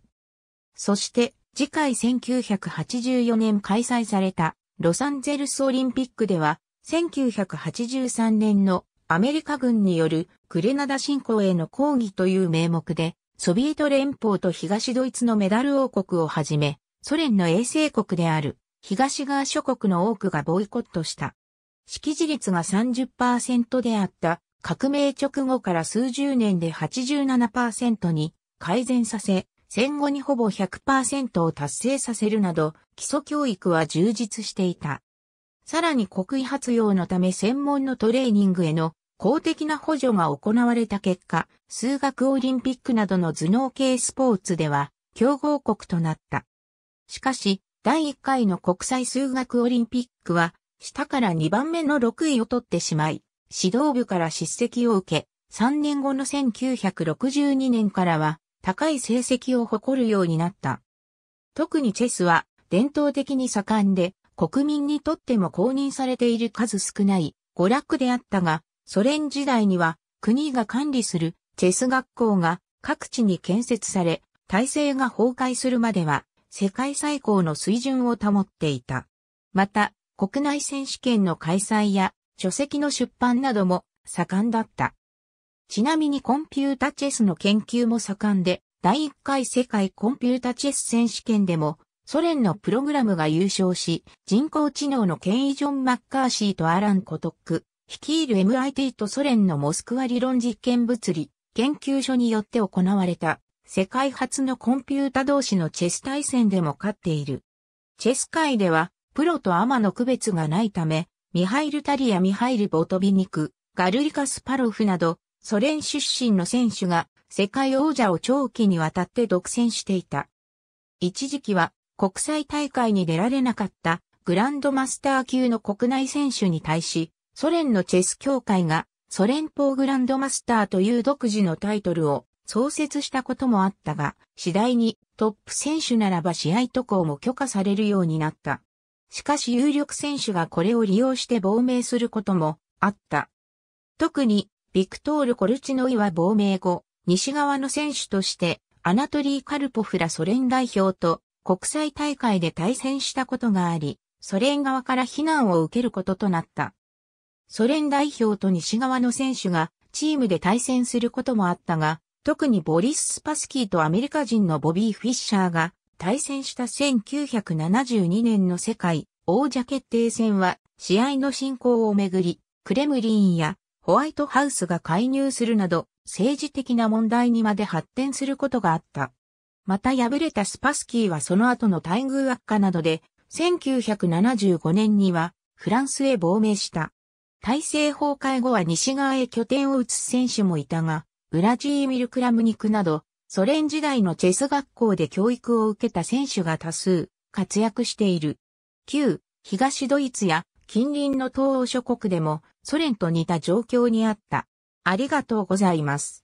そして次回1984年開催されたロサンゼルスオリンピックでは1983年のアメリカ軍によるグレナダ侵攻への抗議という名目でソビエト連邦と東ドイツのメダル王国をはじめ、ソ連の衛星国である東側諸国の多くがボイコットした。識字率が30%であった革命直後から数十年で87%に改善させ、戦後にほぼ100%を達成させるなど、基礎教育は充実していた。さらに国威発揚のため専門のトレーニングへの公的な補助が行われた結果、数学オリンピックなどの頭脳系スポーツでは強豪国となった。しかし、第1回の国際数学オリンピックは、下から2番目の6位を取ってしまい、指導部から叱責を受け、3年後の1962年からは高い成績を誇るようになった。特にチェスは伝統的に盛んで国民にとっても公認されている数少ない娯楽であったが、ソ連時代には国が管理するチェス学校が各地に建設され、体制が崩壊するまでは世界最高の水準を保っていた。また、国内選手権の開催や書籍の出版なども盛んだった。ちなみにコンピュータチェスの研究も盛んで、第1回世界コンピュータチェス選手権でもソ連のプログラムが優勝し、人工知能の権威ジョン・マッカーシーとアラン・コトック、率いる MIT とソ連のモスクワ理論実験物理研究所によって行われた世界初のコンピュータ同士のチェス対戦でも勝っている。チェス界ではプロとアマの区別がないため、ミハイル・タリやミハイル・ボトビニク、ガルリカ・スパロフなどソ連出身の選手が世界王者を長期にわたって独占していた。一時期は国際大会に出られなかったグランドマスター級の国内選手に対し、ソ連のチェス協会がソ連邦グランドマスターという独自のタイトルを創設したこともあったが、次第にトップ選手ならば試合渡航も許可されるようになった。しかし有力選手がこれを利用して亡命することもあった。特にビクトール・コルチノイは亡命後、西側の選手としてアナトリー・カルポフらソ連代表と国際大会で対戦したことがあり、ソ連側から非難を受けることとなった。ソ連代表と西側の選手がチームで対戦することもあったが、特にボリス・スパスキーとアメリカ人のボビー・フィッシャーが対戦した1972年の世界王者決定戦は試合の進行をめぐり、クレムリンやホワイトハウスが介入するなど政治的な問題にまで発展することがあった。また敗れたスパスキーはその後の待遇悪化などで1975年にはフランスへ亡命した。体制崩壊後は西側へ拠点を移す選手もいたが、ウラジーミル・クラムニクなど、ソ連時代のチェス学校で教育を受けた選手が多数活躍している。旧東ドイツや近隣の東欧諸国でもソ連と似た状況にあった。ありがとうございます。